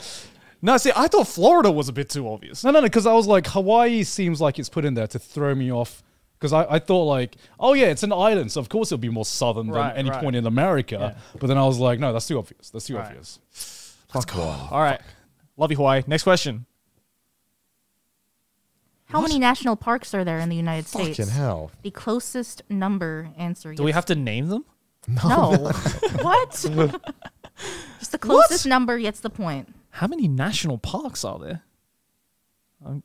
No, see, I thought Florida was a bit too obvious. No, no, no, because I was like, Hawaii seems like it's put in there to throw me off. Because I, I thought like, oh yeah, it's an island, so of course it'll be more southern Right, than any right. point in America. But then I was like, no, that's too obvious. That's too Right. obvious. Fuck Hawaii. All right, love you, Hawaii. Next question. How many national parks are there in the United States? Fucking hell. The closest number answer. Do we have to name them? No. *laughs* *laughs* what? Just the closest number gets the point. How many national parks are there? Um,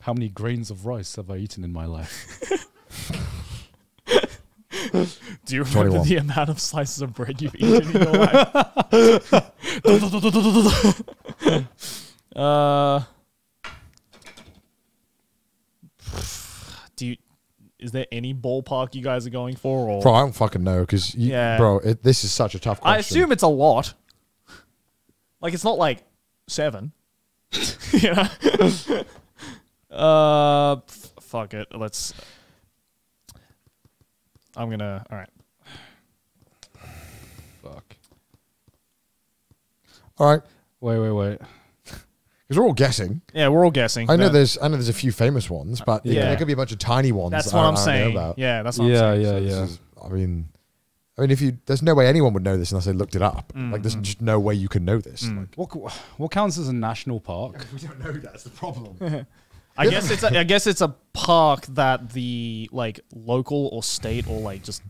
how many grains of rice have I eaten in my life? *laughs* Do you remember 21. the amount of slices of bread you've eaten in your life? *laughs* uh, do you? Is there any ballpark you guys are going for? Or Bro, I don't fucking know because, Yeah. bro, it, this is such a tough question. I assume it's a lot. Like it's not like seven. *laughs* you know. uh, f- fuck it. Let's. I'm gonna. All right. Fuck. All right, Wait, wait, wait. *laughs* because we're all guessing. Yeah, we're all guessing. I know there's, I know there's a few famous ones, but Yeah. there could be a bunch of tiny ones. That's that what I- I'm I don't know saying. about. Yeah, that's what I'm Yeah, saying. yeah, So this yeah. is- I mean, I mean, if you, there's no way anyone would know this unless they looked it up. Like, there's mm-hmm. just no way you can know this. Mm. Like, What what counts as a national park? *laughs* we don't know. That's the problem. *laughs* I guess it's. A, I guess it's a park that the like local or state or like just.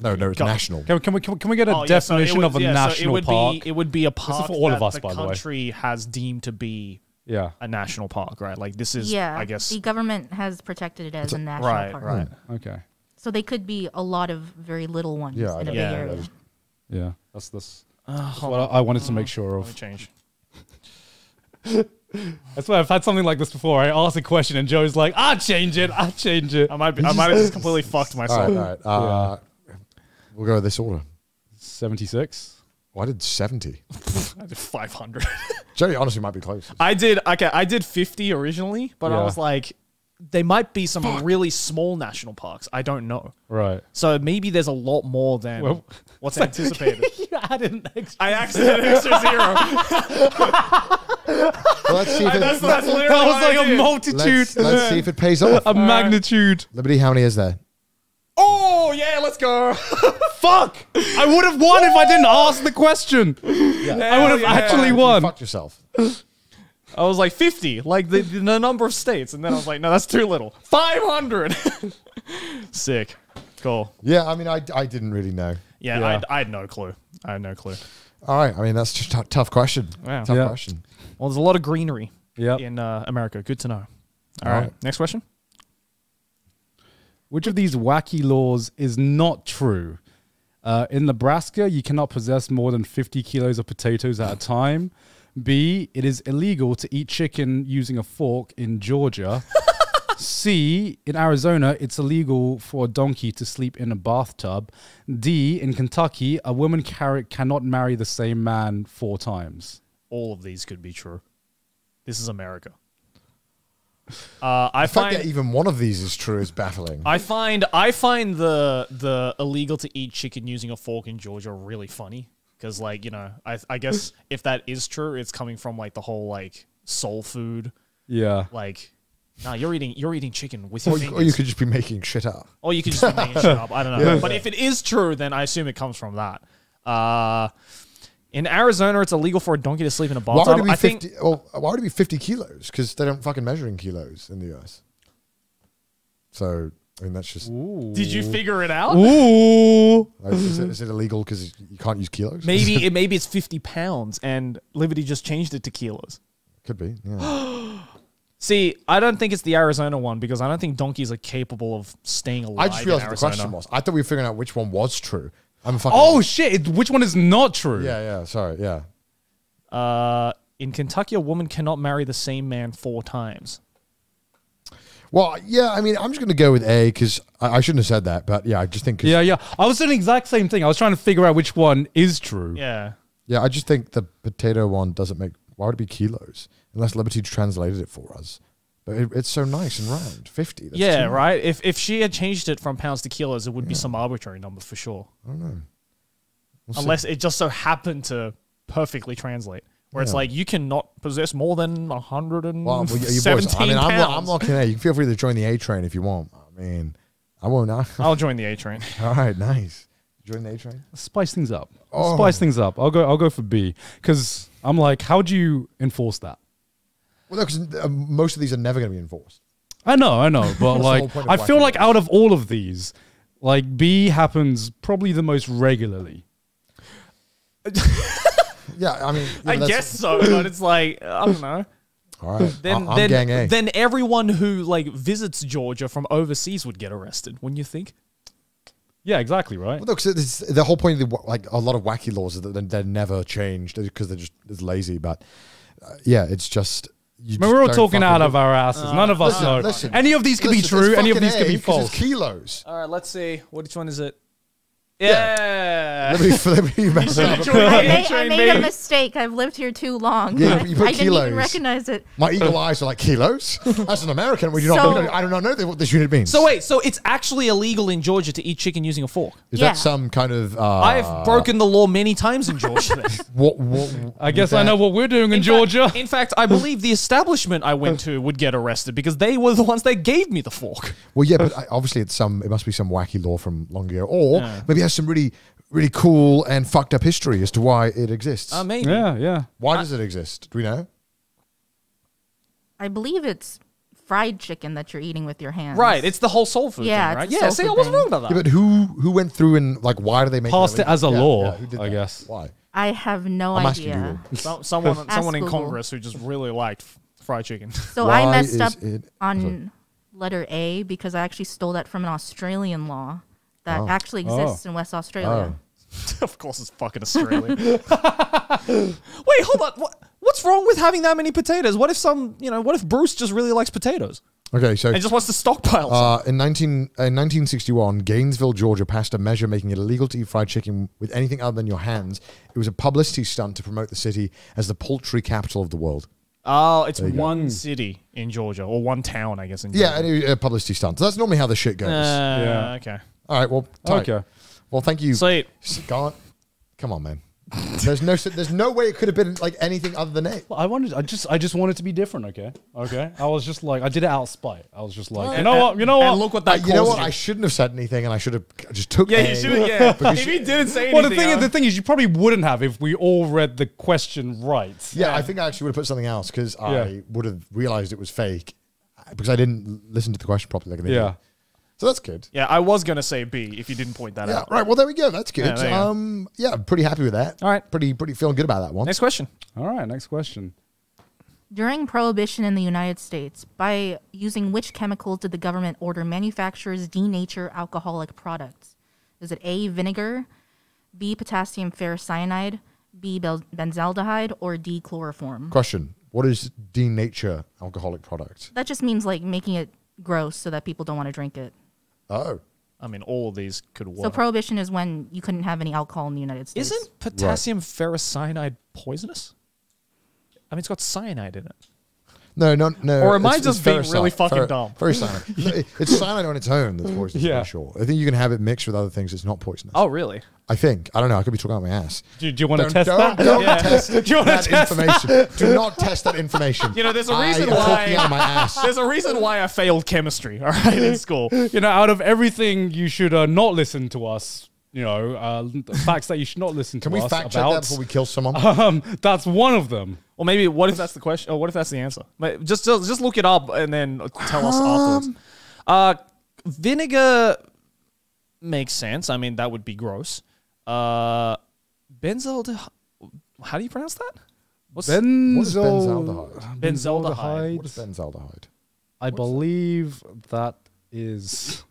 No, no, it's Go- national. Can, can we can, we- can we get a Oh, yeah, so definition would- of a yeah, so national it park? Be, it would be a park for all that of us, the by the way. country has deemed to be yeah. a national park, right? Like this is. yeah, I guess. the government has protected it as a national right, park. right. right, Okay. So they could be a lot of very little ones Yeah, I in a know. big Yeah. area. Yeah. That's this. Uh, That's hold what on. I, I wanted to make sure Let me of. change. *laughs* That's why I've had something like this before. I ask a question and Joe's like, "I'll change it. I'll change it." I might. Be, I might have just completely fucked myself. right, all right. Uh, We'll go this order. Seventy-six. Well, I did 70. *laughs* I did 500. *laughs* Jerry honestly might be close. I did okay. I did 50 originally, but I Yeah. was like, there might be some really small national parks. I don't know. Right. So maybe there's a lot more than Well, what's *laughs* anticipated. you added an extra. I accidentally extra zero. Well, let's see if it, that's, that's literally That was what I like a did. multitude, let's, let's see if it pays off. a magnitude. Liberty, how many is there? Oh yeah, let's go. *laughs* Fuck! I would have won if I didn't ask the question. I would have yeah. actually You won. fucked yourself. I was like 50, like the, the number of states, and then I was like, no, that's too little. 500. *laughs* Sick. Cool. Yeah, I mean, I, I didn't really know. Yeah, Yeah. I, I had no clue. I had no clue. All right. I mean, that's just a tough question. Wow. Tough Yeah. question. Well, there's a lot of greenery Yep. in uh, America. Good to know. All All right. right. Next question. Which of these wacky laws is not true? Uh, in Nebraska, you cannot possess more than 50 kilos of potatoes at a time. B, it is illegal to eat chicken using a fork in Georgia. *laughs* C, in Arizona, it's illegal for a donkey to sleep in a bathtub. D, in Kentucky, a woman car- cannot marry the same man four times. All of these could be true. This is America. Uh, I The fact that even one of these is true is baffling. I find I find the the illegal to eat chicken using a fork in Georgia really funny because like you know I I guess *laughs* if that is true, it's coming from like the whole like soul food Yeah. like. No, you're eating you're eating chicken with your or, you- fingers. or you could just be making shit up. Or you could just be making shit up. I don't know. *laughs* but if it is true, then I assume it comes from that. Uh, in Arizona, it's illegal for a donkey to sleep in a Why would bathtub. it be I think Well, why would it be 50 kilos? Because they don't fucking measure in kilos in the US. So, I mean, that's just. Did you figure it out? Ooh. Like, is, it, is it illegal because you can't use kilos? Maybe *laughs* it maybe it's fifty pounds, and Liberty just changed it to kilos. Could be. Yeah. *gasps* See, I don't think it's the Arizona one because I don't think donkeys are capable of staying alive. I just realized in what the question was. I thought we were figuring out which one was true. I'm fucking. Oh, shit. It- Which one is not true? yeah, yeah. Sorry. Yeah. Uh, in Kentucky, a woman cannot marry the same man four times. Well, yeah. I mean, I'm just going to go with A because I, I shouldn't have said that. But yeah, I just think. Yeah, yeah. I was doing the exact same thing. I was trying to figure out which one is true. Yeah. Yeah, I just think the potato one doesn't make. Why would it be kilos? Unless Liberty translated it for us. But it, it's so nice and round. 50. That's yeah, too right. If if she had changed it from pounds to kilos, it would be some arbitrary number for sure. I don't know. We'll see. Unless it just so happened to perfectly translate, where it's Yeah. like you cannot possess more than a hundred and Well, well, you- you boys, seventeen I mean, I'm, pounds. I'm locking in. You can feel free to join the A train if you want. I mean, I won't. I, uh, *laughs* I'll join the A train. *laughs* all right, nice. Join the A train. Spice things up. Oh. Spice things up. I'll go. I'll go for B because I'm like, how do you enforce that? Well, no, because most of these are never going to be enforced. I know, I know, *laughs* but like, whole point of I feel wacky like out of all of these, like B happens probably the most regularly. *laughs* Yeah, I mean, yeah, I guess so, but it's like I don't know. All right, Then I- I'm then gang A. then everyone who like visits Georgia from overseas would get arrested, wouldn't you think? Yeah, exactly, right? Well, no, 'cause it's, the whole point of the, like a lot of wacky laws is that they're, they're never changed because they're just it's lazy. But uh, yeah, it's just. You I mean, we're all talking out of our asses. Uh, None of us Listen, know. listen. any of these could be true. Any of these could be false. Kilos. All right, let's see. Which one is it? Yeah. Yeah. Let me, let me mess should up. have joined the I A made, I made a mistake. I've lived here too long. Yeah, I, you put I didn't even recognize it. My eagle eyes are like kilos. *laughs* As an American, we do not. So- know, I do not know what this unit means. So wait, so it's actually illegal in Georgia to eat chicken using a fork. is Yeah. that some kind of? Uh, I've broken the law many times in Georgia. *laughs* What, what, I guess with I know what we're doing in, In Georgia. Fact, in fact, I believe the establishment I went to would get arrested because they were the ones that gave me the fork. Well, yeah, but I, obviously it's some. It must be some wacky law from long ago, or Yeah. maybe it has some really, really cool and fucked up history as to why it exists. Uh, maybe. yeah, yeah. why does it exist? Do we know? I believe it's fried chicken that you're eating with your hands. Right, it's the whole soul food Yeah, thing, right? it's a Yeah, soul see, I food wasn't thing. wrong about that. Yeah, but who who went through and like why do they make Passed it illegal? as a Yeah, law, yeah, who did I that? guess. Why? I have no I'm asking idea. Some, someone, Ask *laughs* someone in Google. Congress who just really liked f- fried chicken. *laughs* So Why I messed is up it- on letter A because I actually stole that from an Australian law that Oh. actually exists in West Australia. *laughs* of course, it's fucking Australia. *laughs* Wait, hold on. What, what's wrong with having that many potatoes? What if some, you know, what if Bruce just really likes potatoes? Okay, so and just wants to stockpile. Uh, in 19, in 1961, Gainesville, Georgia passed a measure making it illegal to eat fried chicken with anything other than your hands. It was a publicity stunt to promote the city as the poultry capital of the world. Oh, it's you go. one city in Georgia or one town, I guess. In Yeah, Georgia. and it- a publicity stunt. So that's normally how the shit goes. Uh, Yeah. Okay. All right, well, tight. Okay. Well, thank you. Sweet. God, come on, man. There's no, there's no way it could have been like anything other than it. Well, I wanted. I just. I just wanted to be different. Okay. Okay. I was just like. I did it out of spite. I was just like. You know what? You know what? And look what that Uh, you know caused what? I shouldn't have said anything, and I should have just took. Yeah, A. you should. have Yeah. *laughs* if he didn't say anything, Well, the thing uh, is, the thing is, you probably wouldn't have if we all read the question right. Yeah, I think I actually would have put something else because I Yeah. would have realized it was fake uh, because I didn't listen to the question properly. Like an idiot. Yeah. So that's good. yeah, I was gonna say B if you didn't point that Yeah. out. Right. Well, there we go. That's good. Yeah, there go. um. Yeah. I'm pretty happy with that. All right. Pretty. Pretty feeling good about that one. Next question. All right. Next question. During Prohibition in the United States, by using which chemicals did the government order manufacturers denature alcoholic products? Is it A, vinegar, B, potassium ferrocyanide, B, benzaldehyde, or D, chloroform? Question: What is denature alcoholic product? That just means like making it gross so that people don't want to drink it. Oh. I mean, all of these could work. So prohibition is when you couldn't have any alcohol in the United States. Isn't potassium ferrocyanide poisonous? I mean, it's got cyanide in it. No, no, no. Or am I just being really fucking dumb? Ferrocyanide. silent. *laughs* it's silent on its own that's poisonous. Yeah. Yeah. Sure. I think you can have it mixed with other things. It's not poisonous. Oh, really? I think. I don't know. I could be talking out my ass. Do, do you want to test don't, that? don't Yeah. test *laughs* Do you that test information. Do not test that information. *laughs* You know, there's a I reason am why. talking out my ass. There's a reason why I failed chemistry. All right, in school. you know, out of everything, you should uh, not listen to us. You know, uh, facts that you should not listen to. Can we fact check that before we kill someone? um, that's one of them. Well, maybe what if that's the question? Or what if that's the answer? But Just just, just look it up and then tell us afterwards. Uh, vinegar makes sense. I mean, that would be gross. Uh, benzaldehyde. How do you pronounce that? What's Benzo- What is benzaldehyde? Benzaldehyde. What is benzaldehyde? I believe that is.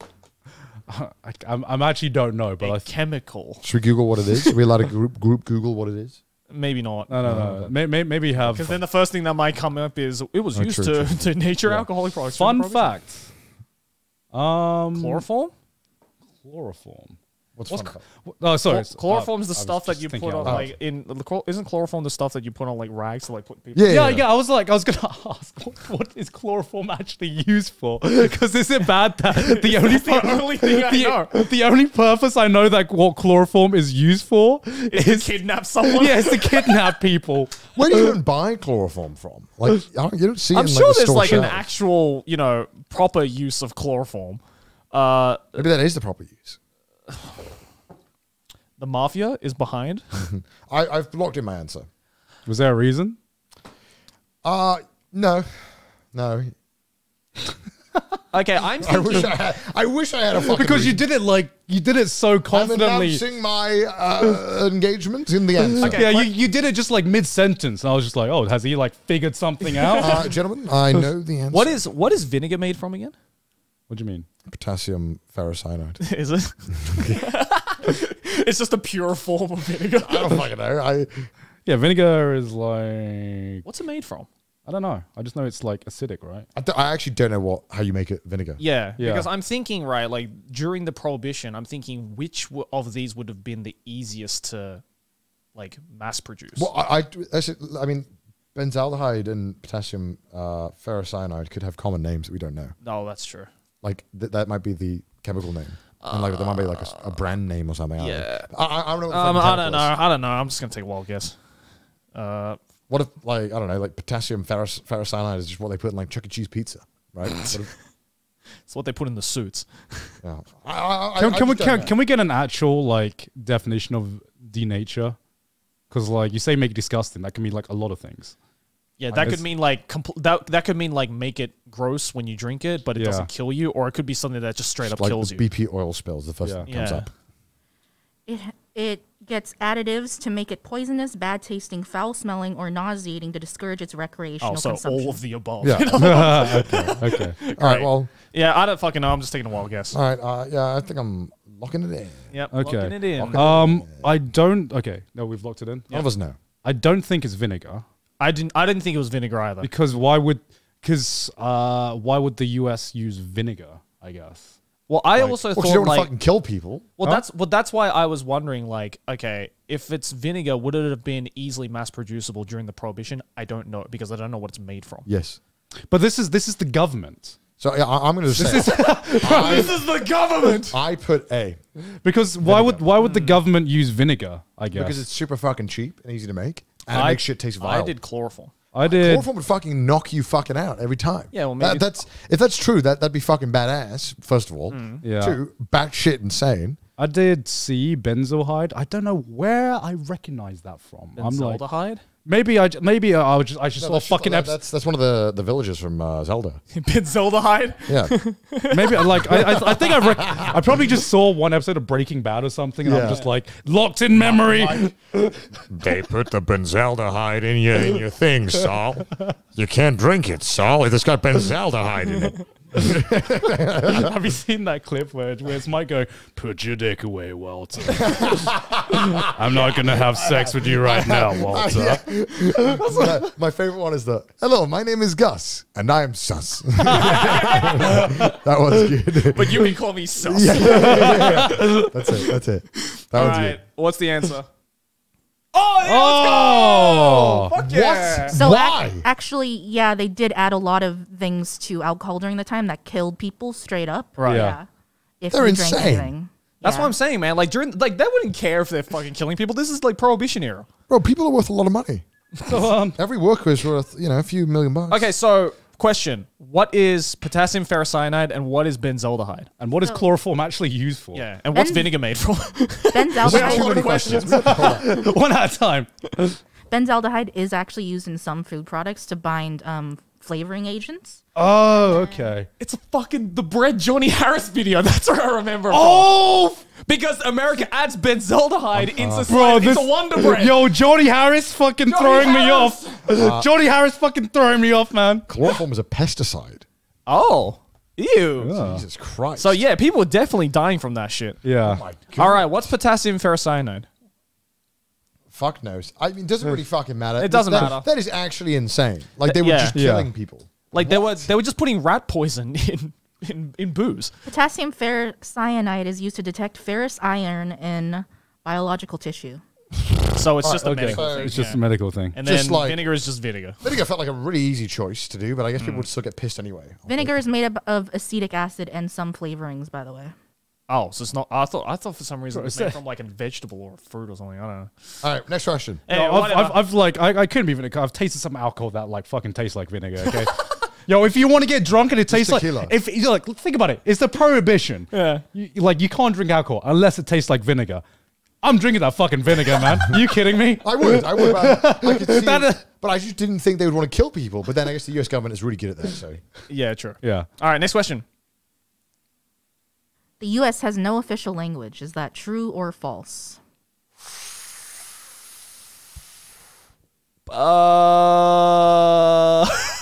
*laughs* I, I'm, I'm actually don't know, but a I th- chemical? Should we Google what it is? Are we allowed to group, group Google what it is? Maybe not. no, no, no. May, may, maybe have Because then the first thing that might come up is it was Oh, used true, to, true. to nature Yeah. alcoholic products. fun fact. Um, Chloroform? chloroform. What's What's fun? cl- oh, sorry. Chlor- chloroform's the I stuff that you put on loud. like in the chlor- isn't chloroform the stuff that you put on like rags to like put people Yeah, Yeah, yeah, I was like, I was gonna *laughs* ask, what, what is chloroform actually used for? *laughs* Because *laughs* is it bad that the only the only thing I the, know. the only purpose I know that what chloroform is used for is to kidnap someone. yeah, it's to kidnap people. Where do you even buy chloroform from? Like, I don't, you don't see it I'm in, sure like, the there's store like an actual, you know, proper use of chloroform. Uh, Maybe that is the proper use. *sighs* the mafia is behind. *laughs* I, I've locked in my answer. Was there a reason? Uh, no. No. *laughs* Okay, I'm *laughs* I wish thinking. I had, I wish I had a fucking Because you reason. did it like you did it so I'm confidently. announcing my uh, engagement in the answer. Okay. Yeah, you, you did it just like mid sentence, and I was just like, oh, has he like figured something out? Uh, gentlemen, I know the answer. What is what is vinegar made from again? What do you mean? potassium ferrocyanide? *laughs* Is it? *laughs* it's just a pure form of vinegar. I don't fucking know. I Yeah, vinegar is like What's it made from? I don't know. I just know it's like acidic, right? I, don't- I actually don't know what how you make it vinegar. Yeah, Yeah. because I'm thinking right, like during the prohibition, I'm thinking which w- of these would have been the easiest to like mass produce. Well, I, I, actually, I mean, benzaldehyde and potassium uh, ferrocyanide could have common names that we don't know. No, that's true. Like th- that might be the chemical name, and like there might be like a brand name or something. I don't know. Yeah. I, I, I, don't know. Um, I don't know. Is. I don't know. I'm just gonna take a wild guess. Uh, What if like I don't know, like potassium ferroc- ferrocyanide is just what they put in like Chuck E. Cheese pizza, right? *laughs* What if- it's what they put in the suits. *laughs* yeah. I, I, I, Can, I can we can, can we get an actual like definition of denature? Because like you say, make disgusting. That can mean like a lot of things. Yeah, that could mean like compl- that. That could mean like make it gross when you drink it, but it Yeah. doesn't kill you, or it could be something that just straight up like kills the you. BP oil spills? The first Yeah. thing that comes Yeah. up. It it gets additives to make it poisonous, bad tasting, foul smelling, or nauseating to discourage its recreational Oh, so consumption. all of the above. Yeah. *laughs* *laughs* okay. Okay. *laughs* all right. Well. yeah. I don't fucking know. I'm just taking a wild guess. All right. Uh, yeah. I think I'm locking it in. Yep. Okay. Locking it in. Um, I don't. Okay, no, we've locked it in. None of us know. I don't think it's vinegar I didn't. I didn't think it was vinegar either. because why would? Because uh, why would the U.S. use vinegar? I guess. Well, I also Well, 'cause you thought don't want to like fucking kill people. Well, Huh? that's well, that's why I was wondering. Like, okay, if it's vinegar, would it have been easily mass producible during the prohibition? I don't know because I don't know what it's made from. Yes. But this is this is the government. So yeah, I, I'm going to say *laughs* this is the government. I put A Because why would why would the government use vinegar? I guess because it's super fucking cheap and easy to make, and it I- makes shit taste vile. I did chloroform. I did. Chloroform would fucking knock you fucking out every time. Yeah, well, That- that's if that's true. That that'd be fucking badass. First of all, Yeah. two, batshit insane. I did see benzohyde. I don't know where I recognize that from. I'm like, Benzaldehyde. Maybe I j- maybe I was just I just No, saw a that's, fucking episode. that's that's one of the the villagers from uh, Zelda. *laughs* Benzaldehyde. Yeah, *laughs* Maybe like I, I, I think I rec- I probably just saw one episode of Breaking Bad or something, and I'm Yeah. just like locked in memory. They put the benzaldehyde in your in your thing, Saul. You can't drink it, Saul. It's got benzaldehyde in it. *laughs* Have you seen that clip where where it's Mike go, "Put your dick away, Walter. *laughs* I'm not gonna have sex with you right now, *laughs* Walter." my, my favorite one is the hello. My name is Gus, and I am sus. that was good. But you can call me sus. Yeah, yeah, yeah, yeah. That's it. That's it. That All was right. good. What's the answer? Oh, yeah, Oh, let's go! Fuck yeah. What? So ac- actually, yeah, they did add a lot of things to alcohol during the time that killed people straight up. Right. Yeah. If They're you drank insane. anything. That's Yeah. what I'm saying, man. Like during, like they wouldn't care if they're fucking killing people. This is like prohibition era. Bro, people are worth a lot of money. *laughs* so um, Every worker is worth you know a few million bucks. Okay, so question: What is potassium ferrocyanide and what is benzaldehyde? and what is chloroform actually used for? Yeah, and what's Benz- vinegar made from? *laughs* Benzaldehyde, *laughs* questions. *laughs* one at a time. benzaldehyde is actually used in some food products to bind um, flavoring agents. Oh, okay. it's a fucking the bread Johnny Harris video. That's where I remember. it from. Oh, because America adds benzaldehyde into bro, this It's a Wonder Bread. Yo, Jody Harris fucking Johnny throwing me Harris. off. *laughs* Jody Harris fucking throwing me off, man. Chloroform is a pesticide. Oh, ew. Jesus Christ. So yeah, people are definitely dying from that shit. Yeah. Oh my All right, what's potassium ferrocyanide? Fuck knows. I mean, it doesn't really fucking matter. It doesn't That- matter. That is actually insane. Like they were Yeah. just Yeah. killing people. Like they were they were just putting rat poison *laughs* in *laughs* in, in booze. Potassium ferrocyanide is used to detect ferrous iron in biological tissue. *laughs* So it's just a Okay. medical So thing. It's just yeah. a medical thing. and Just then like- vinegar is just vinegar. Vinegar felt like a really easy choice to do, but I guess Mm. people would still get pissed anyway. Vinegar is made up of acetic acid and some flavorings, by the way. Oh, so it's not. I thought I thought for some reason it was made from like a vegetable or a fruit or something. I don't know. All right, next question. Anyway, No, I've. I've, I've like I, I couldn't even I've tasted some alcohol that like fucking tastes like vinegar. Okay, *laughs* yo, if you want to get drunk and it tastes like tequila. if you like think about it, it's the prohibition. Yeah. you, like you can't drink alcohol unless it tastes like vinegar. I'm drinking that fucking vinegar, man. *laughs* you kidding me? I would, I would, but I could *laughs* see, That- it, but I just didn't think they would want to kill people. But then I guess the U.S. government is really good at that. So yeah, true. Yeah. All right, next question. The U.S. has no official language. Is that true or false? Uh, *laughs*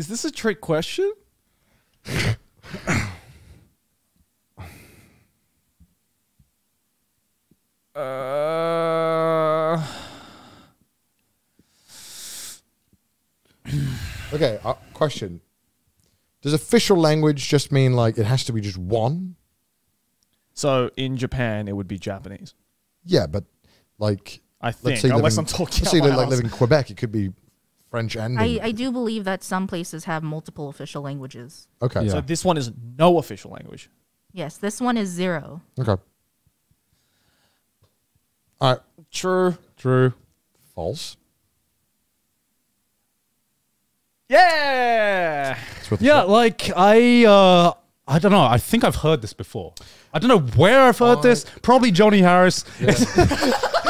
is this a trick question? uh, okay, uh, question: Does official language just mean like it has to be just one? so in Japan, it would be Japanese. Yeah, but like I think, let's say unless live I'm in- talking let's say they like ass. live in Quebec, it could be French and I, I do believe that some places have multiple official languages. okay, Yeah. So this one is no official language. Yes, this one is zero. okay. All right, True. True. false. Yeah. That's what the Yeah, fuck- like I uh I don't know. I think I've heard this before. I don't know where I've heard this. Probably Johnny Harris. *laughs*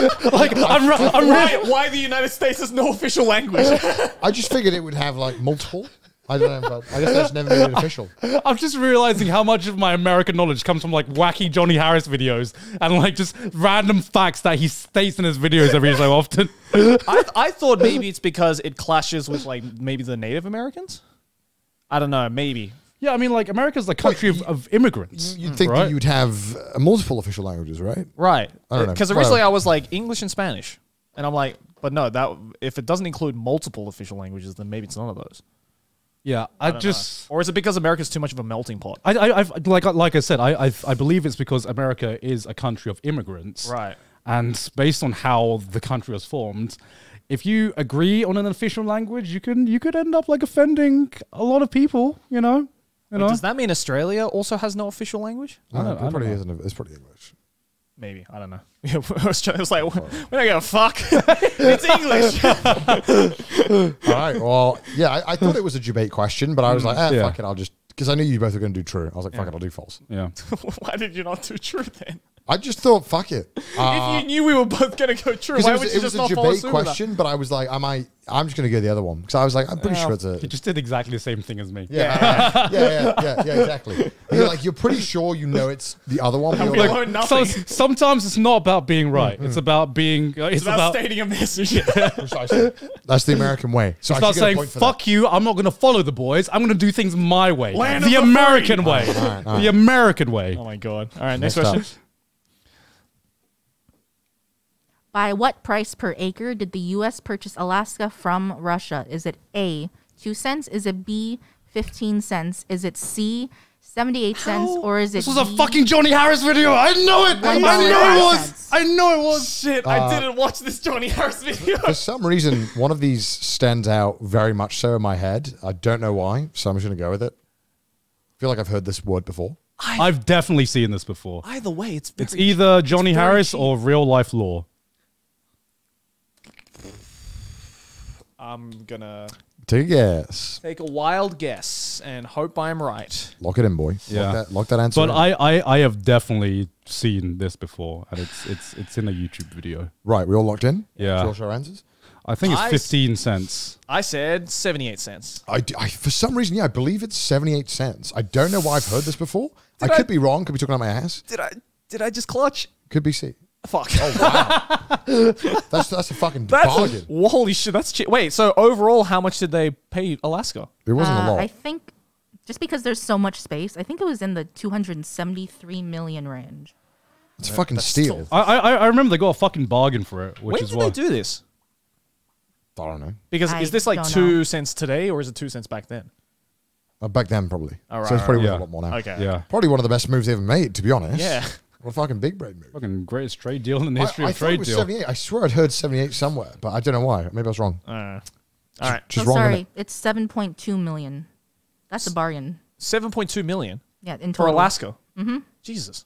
*laughs* like I'm, re- I'm Why, really, why the United States has no official language? *laughs* I just figured it would have like multiple. I don't know, but I guess that's never been it official. I'm just realizing how much of my American knowledge comes from like wacky Johnny Harris videos and like just random facts that he states in his videos every so often. I, I thought maybe it's because it clashes with like maybe the Native Americans. I don't know. Maybe. Yeah, I mean, like America's the country of, of immigrants. You'd think right? that you'd have uh, multiple official languages, right? Right. I don't know. Because originally Whatever. I was like English and Spanish. And I'm like, but no, that if it doesn't include multiple official languages, then maybe it's none of those. Yeah, I, I don't just know. or is it because America's too much of a melting pot? I, I, I've, like, like I said, I, I've, I believe it's because America is a country of immigrants, Right. And based on how the country was formed, if you agree on an official language, you can, you could end up like offending a lot of people. You know, you Wait, know. does that mean Australia also has no official language? I don't- No, I it don't know. isn't. It's probably English. Maybe I don't know. *laughs* Australia's like we're not gonna fuck. *laughs* it's English. *laughs* All right. Well, yeah, I, I thought it was a debate question, but I was like, eh, Yeah. fuck it. I'll just because I knew you both were going to do true. I was like, fuck it. I'll do false. yeah. Why did you not do true then? I just thought, fuck it. Uh, if you knew we were both gonna go true, because why it was, would it you was just a not follow debate suit with that? question, but I was like, I might. I'm just going to go the other one because I was like, I'm pretty sure it's a. You just did exactly the same thing as me. Yeah, yeah, *laughs* yeah, yeah, yeah, yeah, exactly. You're like, you're pretty sure you know it's the other one. But we you're learned like, nothing. So, sometimes it's not about being right. It's about being. Uh, it's, it's about, about. stating a message. *laughs* precisely. That's the American way. So It's I about should get a saying point for "fuck you." I'm not going to follow the boys. I'm going to do things my way, Land the of the American free. way, All right, all right. the American way. oh my god! All right, next Next up. question. By what price per acre did the U.S. purchase Alaska from Russia? Is it A, 2 cents? Is it B, 15 cents? Is it C, 78 cents? Or is it This was a D, fucking Johnny Harris video. I know it. I One know it was. I know it was. Shit, I uh, didn't watch this Johnny Harris video. For some reason, one of these stands out very much so in my head. I don't know why, so I'm just going to go with it. I feel like I've heard this word before. I've definitely seen this before. Either way, it's It's either Johnny very Harris cheap. or real life law. I'm gonna Take a guess. take a wild guess and hope I'm right. Lock it in, boy. Yeah. Lock that, lock that answer But in. I, I, I have definitely seen this before, and it's it's it's in a YouTube video. Right, we all locked in? Yeah. We all show our answers? I think it's I s- 15 cents. I said 78 cents. I, I, for some reason, yeah, I believe it's 78 cents. I don't know why I've heard this before. I Did I- could be wrong. Could be talking out my ass. Did I did I just clutch? Could be C. Fuck. Oh wow, *laughs* That's that's a fucking That's bargain. a, holy shit. That's cheap. Wait. So overall, how much did they pay Alaska? it wasn't a Uh, lot. I think just because there's so much space, I think it was in the 273 million range. it's a fucking steal. I, I I remember they got a fucking bargain for it, which when is did why. they do this? I don't know. Because I is this like don't two know. cents today or is it two cents back then? Uh, back then, probably. All right, so it's right, probably right, worth yeah. a lot more now. Okay. Yeah, Probably one of the best moves they ever made, to be honest. Yeah. What a fucking big brain move. fucking greatest trade deal in the I, history I of thought it trade was deal. 78. I swear I'd heard 78 somewhere, but I don't know why. Maybe I was wrong. Uh, all right. Just oh, wrong. sorry, it's 7.2 million. That's a bargain. 7.2 million Yeah, in total. for. Alaska. Mm-hmm. Jesus.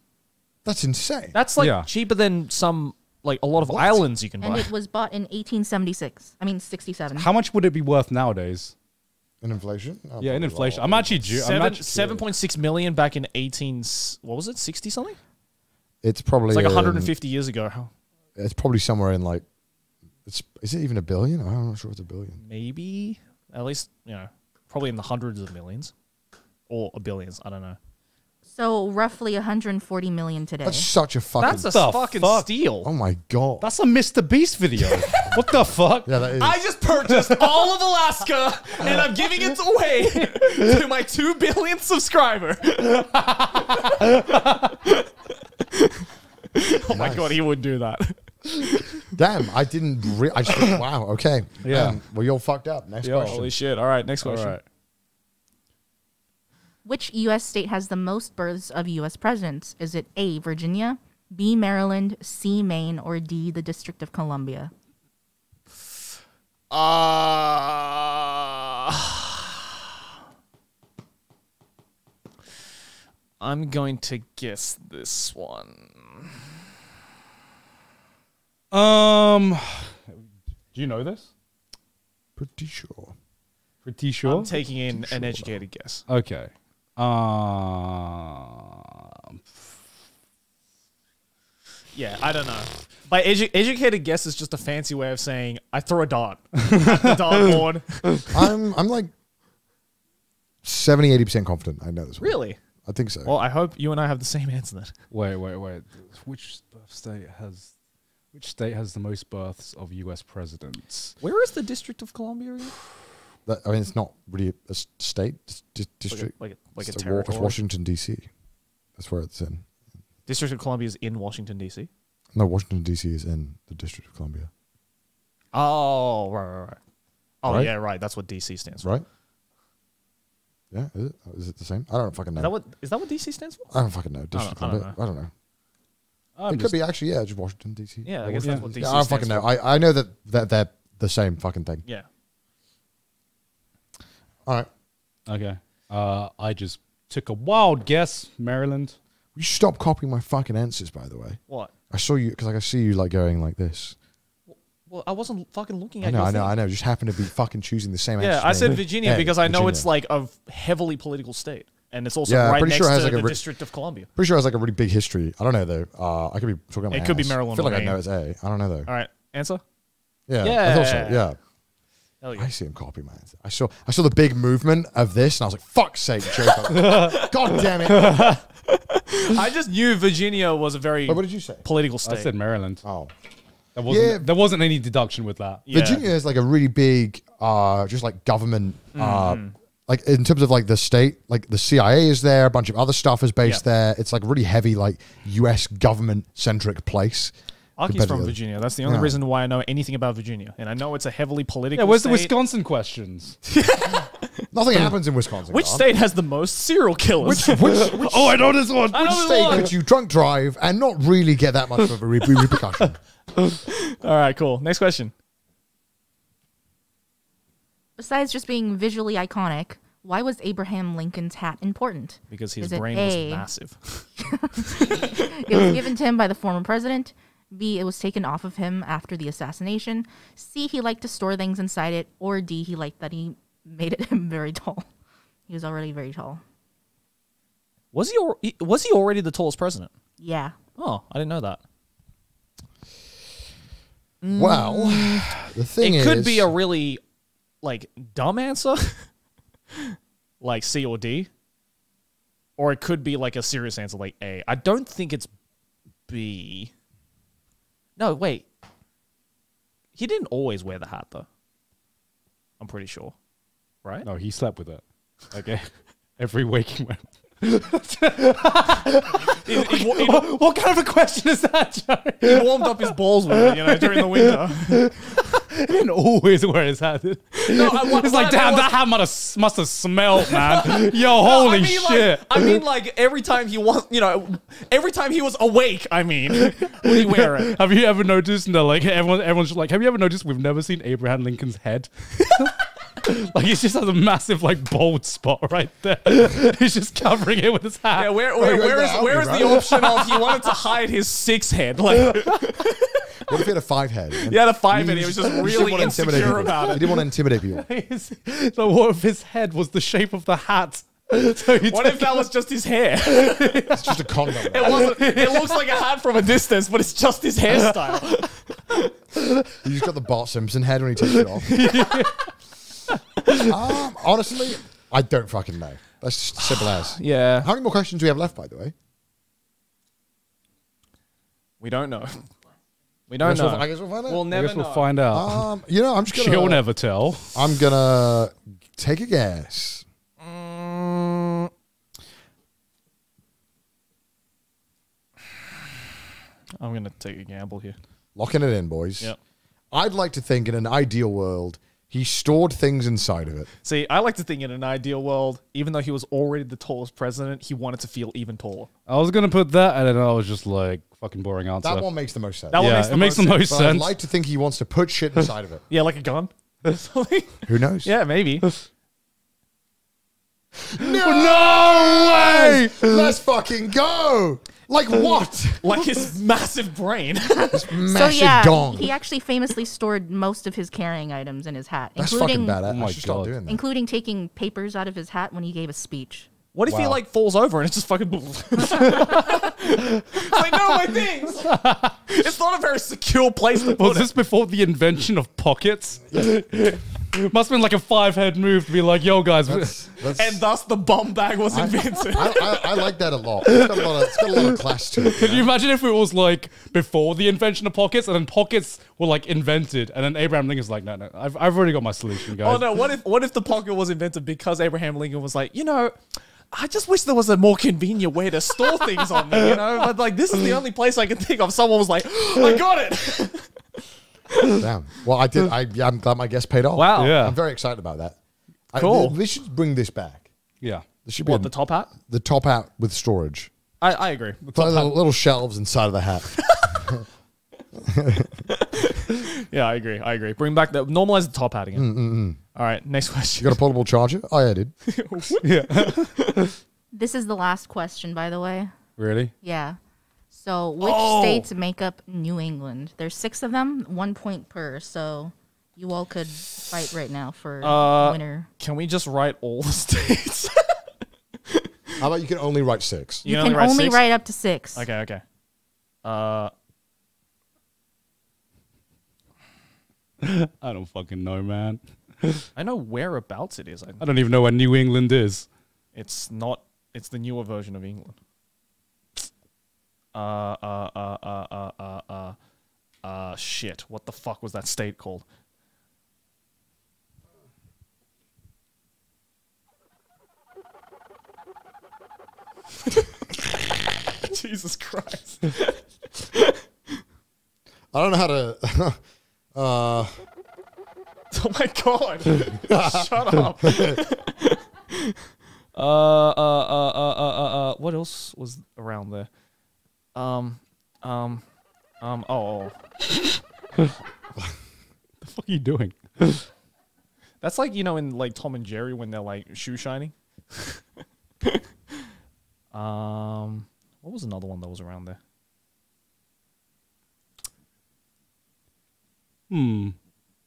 That's insane. That's like Yeah. cheaper than some like a lot of islands you can And buy. it was bought in 1876. I mean 67. How much would it be worth nowadays? in inflation? Oh, Yeah, in probably inflation. I'm lot. actually due. I'm Seven actually seven point six million back in eighteen. What was it? Sixty something? It's probably It's like um, 150 years ago. It's probably somewhere in like. It's is it even a billion? I'm not sure it's a billion. Maybe at least you know probably in the hundreds of millions or a billions. I don't know. So roughly 140 million today. That's such a fucking. That's a fucking fuck? steal. oh my god. That's a Mr. Beast video. *laughs* what the fuck? yeah, that is. I just purchased all of Alaska and I'm giving it away *laughs* to my two billion subscriber. *laughs* oh *laughs* my god, he would do that. *laughs* Damn, I didn't. Re- I just. *laughs* wow. Okay. Yeah. Um, well, you're fucked up. Next Yo, question. Holy shit! All right, next All question. right. Which U.S. state has the most births of U.S. presidents? Is it A, Virginia, B, Maryland, C, Maine, or D, the District of Columbia? Uh, I'm going to guess this one. Um, do you know this? Pretty sure. Pretty sure. I'm taking in an educated guess. okay. Um, Yeah, I don't know. By edu- educated guess is just a fancy way of saying I throw a dart *laughs* at the dartboard. *laughs* I'm. I'm like 70, 80 percent confident. I know this. One. really? I think so. Well, I hope you and I have the same *laughs* answer then. wait, wait, wait. Which state has? Which state has the most births of U.S. presidents? Where is the District of Columbia again? *sighs* That- I mean, it's not really a state it's di- district. Like a, like a, like It's, a wa- it's territory. Washington D.C. That's where it's in. District of Columbia is in Washington D.C. No, Washington D.C. is in the District of Columbia. Oh, right, right, right. Oh, Right? yeah, right. That's what DC stands for. right? Yeah, is it? Is it the same? I don't fucking know. Is that what is that what DC stands for? I don't fucking know. District I don't Columbia. I don't know. I'm it just- could be actually, yeah, just Washington D.C. Yeah, I guess that's what DC Yeah, I don't fucking know. for. I, I know that, that they're the same fucking thing. Yeah. All right. Okay. Uh, I just took a wild guess, Maryland. You stop copying my fucking answers, by the way. What? I saw you because like I see you like going like this. Well, I wasn't fucking looking I at know, your I know, thing. I know. Just happen to be fucking choosing the same. Yeah, answer I said. Virginia Yeah, because I know Virginia. it's like a heavily political state, and it's also Yeah, I'm right pretty next sure it has to like a the re- District of Columbia. Pretty sure it has like a really big history. I don't know though. Uh, I could be talking about. It my could be ass. Maryland I feel or like I know it's A. I don't know though. All right, answer. Yeah, I thought so. Yeah. Yeah, Hell yeah. I see him copy my answer. I saw I saw the big movement of this, and I was like, "Fuck's sake, Joker! *laughs* God damn it!" I just knew Virginia was a very Wait, what did you say? political state. I said Maryland. Oh, There wasn't, Yeah. there wasn't any deduction with that. Yeah. Virginia is like a really big, uh, just like government, uh, Mm-hmm. like in terms of like the state, like the CIA is there, a bunch of other stuff is based Yeah. there. It's like a really heavy, like U.S. government centric place. Aki's from Virginia. That's the only Yeah. reason why I know anything about Virginia, and I know it's a heavily political. Yeah, where's the. Wisconsin questions? *laughs* Nothing happens in Wisconsin. Which Carl. state has the most serial killers? Which, which, *laughs* which, oh, I know this one. I which state one. could you drunk drive and not really get that much of a re- repercussion? *laughs* All right, cool. Next question. Besides just being visually iconic, why was Abraham Lincoln's hat important? Because his brain A? was massive. It was given to him by the former president. B. It was taken off of him after the assassination. C. He liked to store things inside it. Or D. He liked that he made it him *laughs* very tall. He was already very tall. Was he? Al- was he already the tallest president? Yeah. Oh, I didn't know that. Mm. well, the thing it is, could be a really like dumb answer, *laughs* like C or D, or it could be like a serious answer like A. I don't think it's B. No, wait. He didn't always wear the hat though. I'm pretty sure, right? No, he slept with it. Okay. *laughs* Every waking moment. He, he wa- he- What kind of a question is that, Joe? he warmed up his balls with it, you know, during the winter. *laughs* *laughs* He didn't always wear his hat. No, I, what, *laughs* It's like, damn, meant that hat must have, must have smelled, man. *laughs* Yo, holy I mean, shit. Like, I mean, like every time he was, you know, every time he was awake. I mean, would he wear it? Have you ever noticed? No, like everyone, everyone's just like, have you ever noticed we've never seen Abraham Lincoln's head? like he just has a massive like bald spot right there. He's just covering it with his hat. Yeah, where, oh, where, Wait, wait, where is that where would is be the option of he wanted to hide his six head? Like What if he had a five head? he had a five and he was just *laughs* really wanna insecure people. about He didn't want to intimidate people. *laughs* His- so what if his head was the shape of the hat? *laughs* So What if that was just his hair? It's just a condom. It wasn't. It looks like a hat from a distance, but it's just his hairstyle. He just got the Bart Simpson head when he takes it off. um, honestly, I don't fucking know. That's just simple as. *sighs* Yeah, How many more questions do we have left, by the way? we don't know. We I don't guess we'll- know. I guess we'll find out. We'll never I never guess we'll know. find out. Um, you know, I'm just gonna. She'll never tell. I'm gonna take a guess. Mm. I'm gonna take a gamble here. Locking it in, boys. Yep. I'd like to think in an ideal world, he stored things inside of it. See, I like to think in an ideal world, even though he was already the tallest president, he wanted to feel even taller. I was gonna put that, and then I was just like, fucking boring answer. That one makes the most sense. That one yeah, makes the it makes most the most but I'd like to think he wants to put shit inside of it. Yeah, like a gun. *laughs* Who knows? yeah, maybe. *laughs* No way! Let's fucking go! Like *laughs* what? like his massive brain. This So massive yeah, dong. he actually famously stored most of his carrying items in his hat, That's including fucking badass. Oh my should start God. doing that. including taking papers out of his hat when he gave a speech. What if he like falls over and it's just fucking? it's *laughs* like no, my things. It's not a very secure place to Was put this before the invention of pockets? *laughs* Must have been like a five head move to be like, yo, guys. That's- *laughs* that's- And thus the bomb bag was invented. I, I, I like that a lot. It's got a lot of, it's got a lot of class to it. Can you imagine if it was like before the invention of pockets and then pockets were like invented and then Abraham Lincoln's like, no, no, I've, I've already got my solution, oh, guys. Oh no! What if what if the pocket was invented because Abraham Lincoln was like, you know, I just wish there was a more convenient way to store things on me, you know? But like, this is the only place I can think of. Someone was like, I got it. Damn. Well, I did. I, yeah, I'm glad my guess paid off. Wow. Yeah. I'm very excited about that. I- Cool. they, they should bring this back. Yeah. There should be What a- the top hat? the top hat with storage. I, I agree. The top little, little shelves inside of the hat. *laughs* Yeah, I agree. I agree. Bring back the normalize the top hat again. Mm, mm, mm. All right, next *laughs* question. You got a portable charger? Oh, yeah, I did. *laughs* *laughs* This is the last question, by the way. Really? Yeah. So, which Oh. states make up New England? There's six of them, one point per. So, you all could fight right now for Uh, winner. Can we just write all the states? How about you can only write six? You, can can only write only write up to six. okay, okay. Uh, I don't fucking know, man. I know whereabouts it is. I, I don't even know where New England is. it's not. It's the newer version of England. Uh, uh, uh, uh, uh, uh, uh, uh, shit. What the fuck was that state called? *laughs* Jesus Christ. *laughs* I don't know how to. *laughs* uh, *laughs* Oh my god! *laughs* Shut up. *laughs* uh, uh, uh, uh, uh, uh, uh, what else was around there? Um, um, um. Oh, oh. The fuck are you doing? that's like you know in like Tom and Jerry when they're like shoe shining. um, what was another one that was around there? Hmm.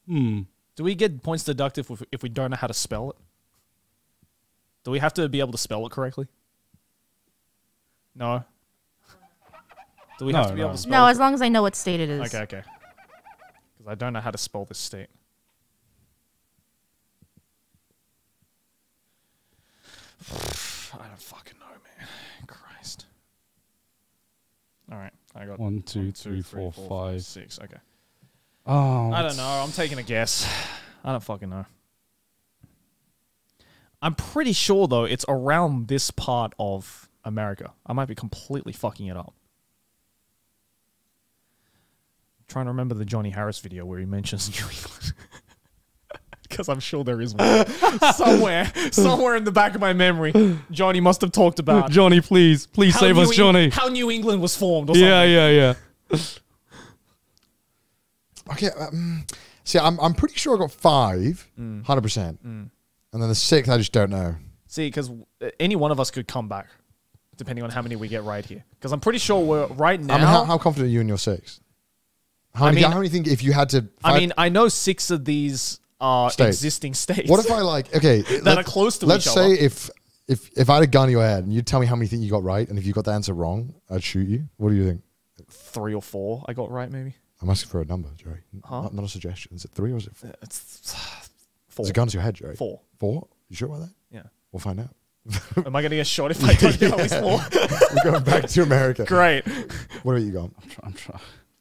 Hmm. Do we get points deducted if, if we don't know how to spell it? Do we have to be able to spell it correctly? No. Do we have No, to be no. able to spell No, it? as long as I know what state it is. Okay, okay. Because I don't know how to spell this state. *sighs* I don't fucking know, man. Christ. All right, I got One, two, one, three, four, five. six. Okay. Oh. I don't know. I'm taking a guess. I don't fucking know. I'm pretty sure though it's around this part of America. I might be completely fucking it up. trying to remember the Johnny Harris video where he mentions *laughs* New England. *laughs* Because I'm sure there is one *laughs* somewhere, somewhere in the back of my memory. Johnny must have talked about Johnny, please, please how save New us, Eng- Johnny. how New England was formed. Or something. Yeah, yeah, yeah. Okay. Um, see, I'm, I'm pretty sure I got five, 100%. And then the sixth, I just don't know. See, because any one of us could come back, depending on how many we get right here. Because I'm pretty sure we're right now. I mean, how, how confident are you in your six? How I many, mean- how many think if you had to. I mean, I know six of these are States. existing states. What if I like okay *laughs* That are close to Let's each say other. if if if I had a gun to your head and you tell me how many think you got right, and if you got the answer wrong, I'd shoot you. What do you think? three or four I got right? Maybe I'm asking for a number, Jerry. Huh? Not, not a suggestion. Is it three or is it four? Uh, it's *sighs* four. It's a gun to your head, Jerry. Four. Four? You sure about that? Yeah. We'll find out. *laughs* Am I going to get shot if *laughs* I don't get at least four? *laughs* We're going back to America. Great. What about you, Garnt? I'm trying. I'm trying.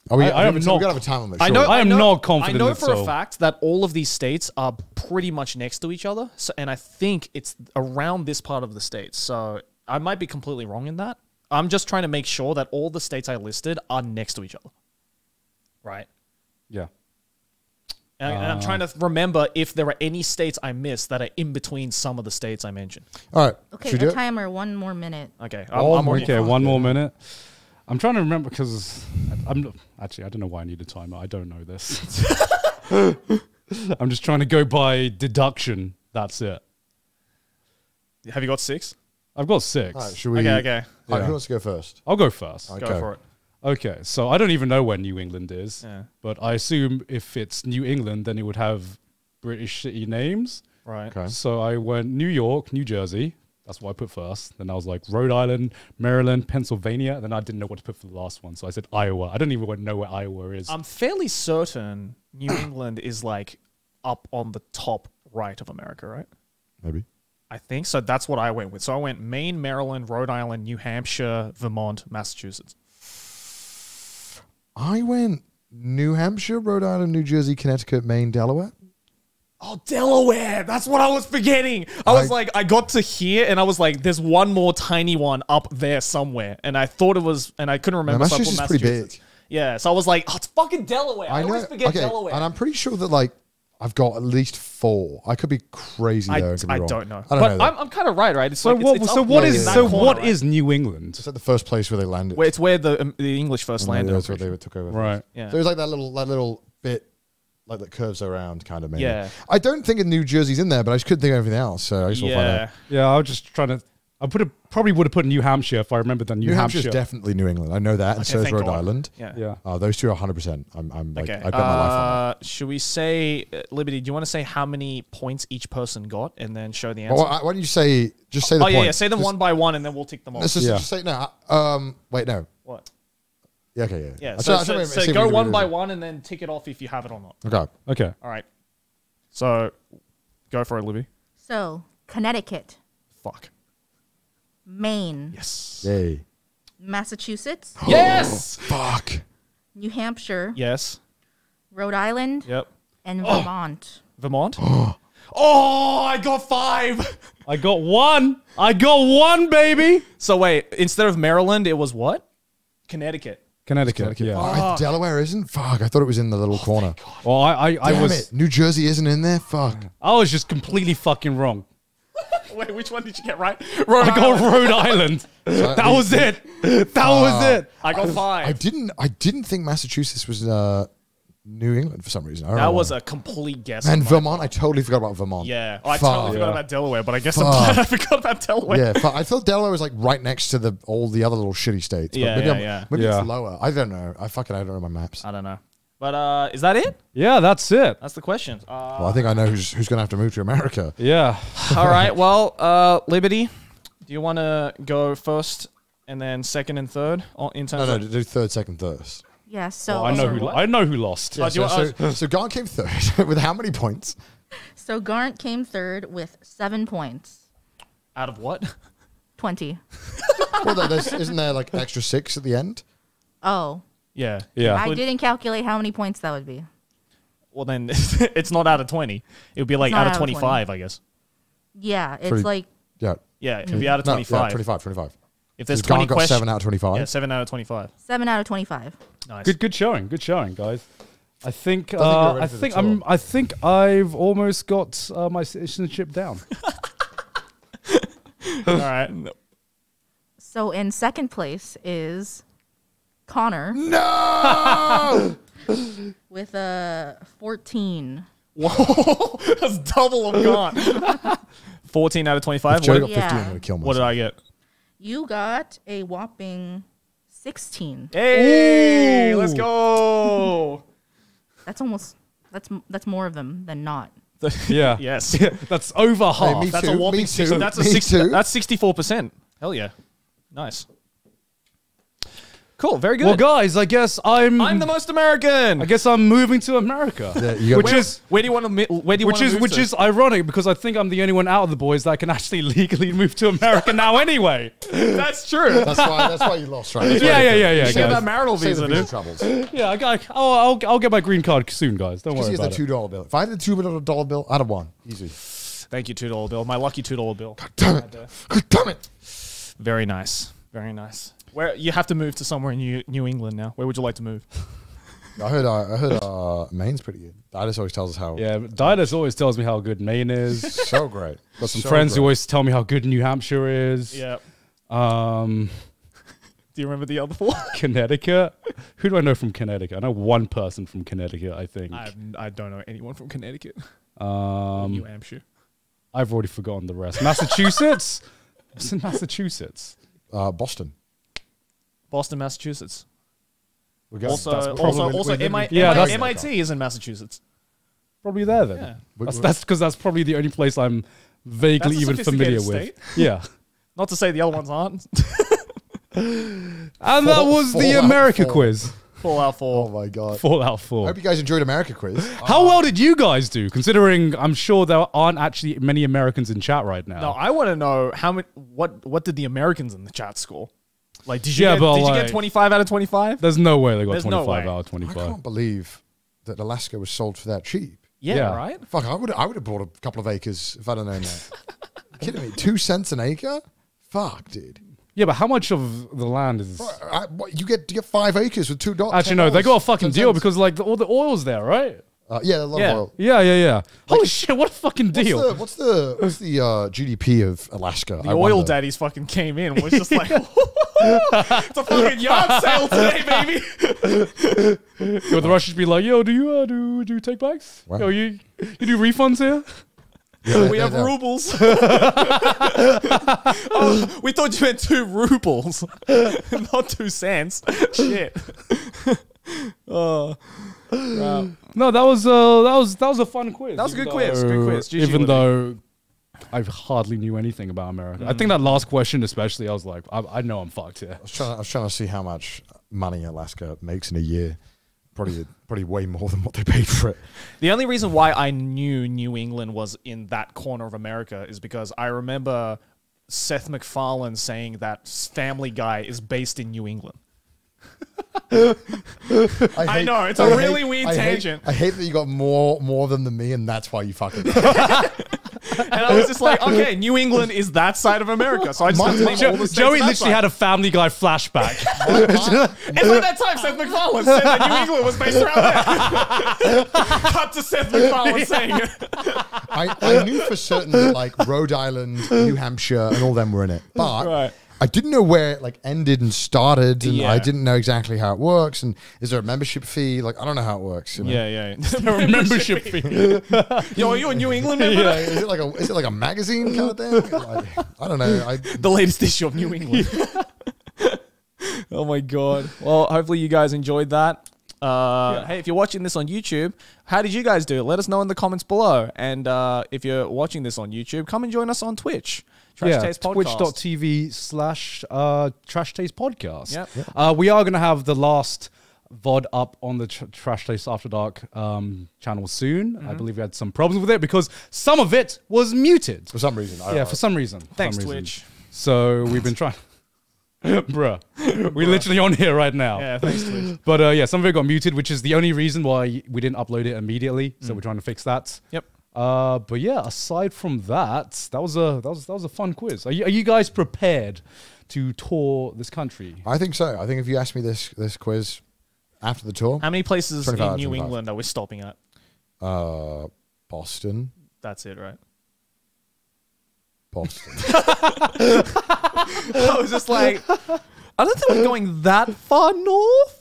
Are we? I- I am we not- gotta have a time limit. I know. I am know, not confident I know in for a fact that all of these states are pretty much next to each other. So, and I think it's around this part of the states. So I might be completely wrong in that. I'm just trying to make sure that all the states I listed are next to each other. Right. Yeah. And, and I'm trying to uh, remember if there are any states I missed that are in between some of the states I mentioned. All right. Okay, Should we a it? timer. One more minute. Okay. I'm, Oh I'm my Okay, one more minute. I'm trying to remember because I'm actually I don't know why I need a timer. I don't know this. *laughs* I'm just trying to go by deduction. That's it. Have you got six? I've got six. All right. Should we? Okay, okay. All right, Yeah. who wants to go first? I'll go first. Okay. Go for it. Okay, so I don't even know where New England is, Yeah. but I assume if it's New England, then it would have British city names. Right. Okay. So I went New York, New Jersey. That's what I put first. Then I was like Rhode Island, Maryland, Pennsylvania. Then I didn't know what to put for the last one, so I said Iowa. I don't even know where Iowa is. I'm fairly certain New *coughs* England is like up on the top right of America, right? Maybe. I think so. That's what I went with. So I went Maine, Maryland, Rhode Island, New Hampshire, Vermont, Massachusetts. I went New Hampshire, Rhode Island, New Jersey, Connecticut, Maine, Delaware. Oh, Delaware. That's what I was forgetting. I was I- like, I got to here and I was like, there's one more tiny one up there somewhere. And I thought it was, and I couldn't remember. so I put Massachusetts is pretty big. Yeah, so I was like, oh, it's fucking Delaware. I, I always forget okay, Delaware. and I'm pretty sure that like I've got at least four. I could be crazy I, though. and could be I wrong. don't know. I don't but know. I'm, I'm kind of right, right? It's So like, what? It's, it's so up what there is? in that So corner, what right? is New England? It's like the first place where they landed. Where it's where the um, the English first And landed. That's what pretty they took over. Right. Yeah. So it was like that little that little bit like that curves around kind of maybe. Yeah. I don't think New Jersey's in there, but I just couldn't think of anything else. So I just sure. will find out. Yeah. Yeah, I was just trying to. I put a, probably would have put New Hampshire if I remember the New, New Hampshire's Hampshire. definitely New England. I know that, and Okay, so is Rhode God. Island. Yeah. yeah. Uh, those two are 100. percent I'm, I'm like, Okay. I bet my life on uh, should we say, uh, Liberty? Do you want to say how many points each person got, and then show the answer? Well, why why don't you say just say the oh yeah, yeah. Say them Just- one by one, and then we'll tick them off. Let's just, Yeah. just say no. Um, wait, no. What? Yeah, okay, yeah. Yeah. I So, tried- I so, so go one do by this. one, and then tick it off if you have it or not. Okay. Okay. All right. So, go for it, Libby. So, Connecticut, Fuck. Maine, Yes. Yay. Massachusetts, *gasps* Yes. Oh, fuck. New Hampshire, yes. Rhode Island, Yep. and oh. Vermont. Vermont. *gasps* oh, I got five. I got one. I got one, baby. So wait, instead of Maryland, it was what? Connecticut. Connecticut. Yeah. Oh, Delaware isn't. Fuck. I thought it was in the little oh, corner. Well, I, I, I Damn was, it. New Jersey isn't in there. Fuck. I was just completely fucking wrong. *laughs* Wait, which one did you get right? *laughs* Rhode I got Rhode Island. *laughs* That was it. That was it. I got five. I didn't. I didn't think Massachusetts was uh, New England for some reason. I that was why. a complete guess. and Vermont. I totally forgot about Vermont. Yeah, oh, I Fuck. totally forgot Yeah. about Delaware, but I guess I'm glad I forgot about Delaware. Yeah, fuck, I thought Delaware was like right next to the all the other little shitty states. But Yeah, maybe yeah, I'm- yeah. Maybe Yeah. it's lower. I don't know. I fucking I don't know my maps. I don't know, but uh, is that it? Yeah, that's it. That's the question. Uh, Well, I think I know who's who's gonna have to move to America. Yeah. *laughs* all right. *laughs* Well, uh, Liberty, do you want to go first and then second and third on- in No, terms no, of? do third, second, first. Yeah, so Well, I know who. I know who lost. Oh, so, want- so, so Garnt came third *laughs* with how many points? so Garnt came third with seven points. Out of what? Twenty. well, there's, isn't there like extra six at the end? Oh, Yeah. Yeah. I didn't calculate how many points that would be. Well, then *laughs* it's not out of twenty. It would be like not out of out of 20. twenty-five, I guess. Yeah, it's Pretty- like Yeah. Yeah, it would be out of No, twenty-five. yeah, 25, 25. If there's So Garnt twenty got questions, seven out of 25. yeah, seven out of twenty-five. seven out of twenty-five. Nice. Good, good showing. Good showing, guys. I think. Don't think you're Uh, I think I'm. I think I've almost got uh, my citizenship down. *laughs* *laughs* All right. So in second place is Connor No! *laughs* with a fourteen. *laughs* Whoa, that's double of Garnt. *laughs* Fourteen out of twenty-five. if Joe What, got 50, I'm going to kill myself. what did I get? You got a whopping sixteen. Hey, let's go. That's almost that's that's more of them than not. Yeah. yes. That's over half. me That's a whopping me six. too, That's a me six. too. That's sixty-four percent. Hell yeah. Nice. Cool. Very good. well, guys, I guess I'm. I'm the most American. I guess I'm moving to America, Yeah, which where, is where do you want to? mi- Where do you which want to is move which to? is ironic because I think I'm the only one out of the boys that can actually *laughs* legally move to America now. Anyway. *laughs* That's true. That's why, that's why you lost, right? That's *laughs* Yeah, yeah, yeah, yeah, you get that marital visa, the visa troubles. Yeah, I got. Oh, I'll I'll get my green card soon, guys. Don't Just worry use the two it. dollar bill. If I had the two dollar bill, I'd have won. Easy. Thank you, two dollar bill. My lucky two dollar bill. God Damn it! God damn it! Very nice. Very nice. Where you have to move to somewhere in New, New England now. Where would you like to move? *laughs* I heard. Uh, I heard. Uh, Maine's pretty good. Didas always tells us how. Yeah, Didas always tells me how good Maine is. *laughs* So great. Got some So friends who always tell me how good New Hampshire is. Yeah. Um, *laughs* Do you remember the other four? Connecticut. Who do I know from Connecticut? I know one person from Connecticut. I think. I, I don't know anyone from Connecticut. Um, New Hampshire. I've already forgotten the rest. Massachusetts. What's in Massachusetts? Uh, Boston. Boston, Massachusetts. We got, Also, that's also, probably- also, we- we- MI, Yeah, MI, that's- MIT is in Massachusetts. Probably there then. Yeah. That's that's because that's probably the only place I'm vaguely That's a even familiar sophisticated with. Yeah. *laughs* Not to say the other ones aren't. And that Fall- was the America four. quiz. Fallout 4. Oh 4. my god. Fallout I 4. hope you guys enjoyed America quiz. How uh, well did you guys do? Considering I'm sure there aren't actually many Americans in chat right now. No, I want to know how many. What what did the Americans in the chat score? Like, did you Yeah, get, but did you get 25 out of 25? There's no way they got There's 25 way. out of 25. I 25. can't believe that Alaska was sold for that cheap. Yeah, Yeah. right. Fuck, I would I would have bought a couple of acres if I'd have known that. kidding me? Two cents an acre? Fuck, dude. Yeah, but how much of the land is? I, what, you get you get five acres with two dollars. Actually, no, they got a fucking deal because like the, all the oil's there, right? Uh, yeah, a lot Yeah. of oil. Yeah, yeah, yeah. Holy shit! What a fucking What's deal! the what's the what's the uh, GDP of Alaska? The I oil wonder. daddies fucking came in and was just like, *laughs* it's a fucking yard sale today, baby. *laughs* Yo, the Russians be like, yo, do you uh, do do you take bikes? What? Yo, you you do refunds here? Yeah, We yeah, have yeah. rubles. *laughs* oh, we thought you meant two rubles, not two cents. Shit. oh, wow. No, that was uh that was that was a fun quiz. That was a even good quiz, good quiz. GG Even though I hardly knew anything about America. I think that last question, especially, I was like, I, I know I'm fucked here. I was, trying, I was trying to see how much money Alaska makes in a year. Probably probably way more than what they paid for it. The only reason why I knew New England was in that corner of America is because I remember Seth MacFarlane saying that Family Guy is based in New England. I know, it's a a really weird tangent. I hate that you got more more than the me, and that's why you fucking. *laughs* *laughs* And I was just like, okay, New England is that side of America. So I just have to my- name all the states Joey literally side. had a Family Guy flashback. *laughs* It's like that time Seth MacFarlane said that New England was based around there. Cut to Seth MacFarlane saying it. I, I knew for certain that like Rhode Island, New Hampshire, and all them were in it, but Right. I didn't know where it like ended and started, and Yeah. I didn't know exactly how it works. And is there a membership fee? Like I don't know how it works. You know? Yeah, yeah. *laughs* membership fee. *laughs* Yo, are you a New England member? Yeah, is it like a is it like a magazine kind of thing? *laughs* Like, I don't know. I the latest issue of New England. oh my god. Well, hopefully you guys enjoyed that. Uh, Hey, if you're watching this on YouTube, how did you guys do? Let us know in the comments below. And uh, if you're watching this on YouTube, come and join us on Twitch. Trash yeah, Taste Podcast. twitch.tv slash uh, Trash Taste Podcast. Yep. Uh, we are going to have the last VOD up on the tr- Trash Taste After Dark um, channel soon. Mm-hmm. I believe we had some problems with it because some of it was muted. for some reason. I yeah, know. for some reason. Thanks, some reason. Twitch. So we've been trying. *laughs* Bruh. We're literally on here right now. Yeah, thanks, Twitch. But uh, yeah, some of it got muted, which is the only reason why we didn't upload it immediately. So we're trying to fix that. Mm. Yep. Uh, but yeah, aside from that, that was a that was that was a fun quiz. Are you, are you guys prepared to tour this country? I think so. I think if you ask me this this quiz after the tour, How many places in 25, New 25. England are we stopping at? uh, Boston, That's it, right? Boston. *laughs* *laughs* I was just like, I don't think we're going that far north.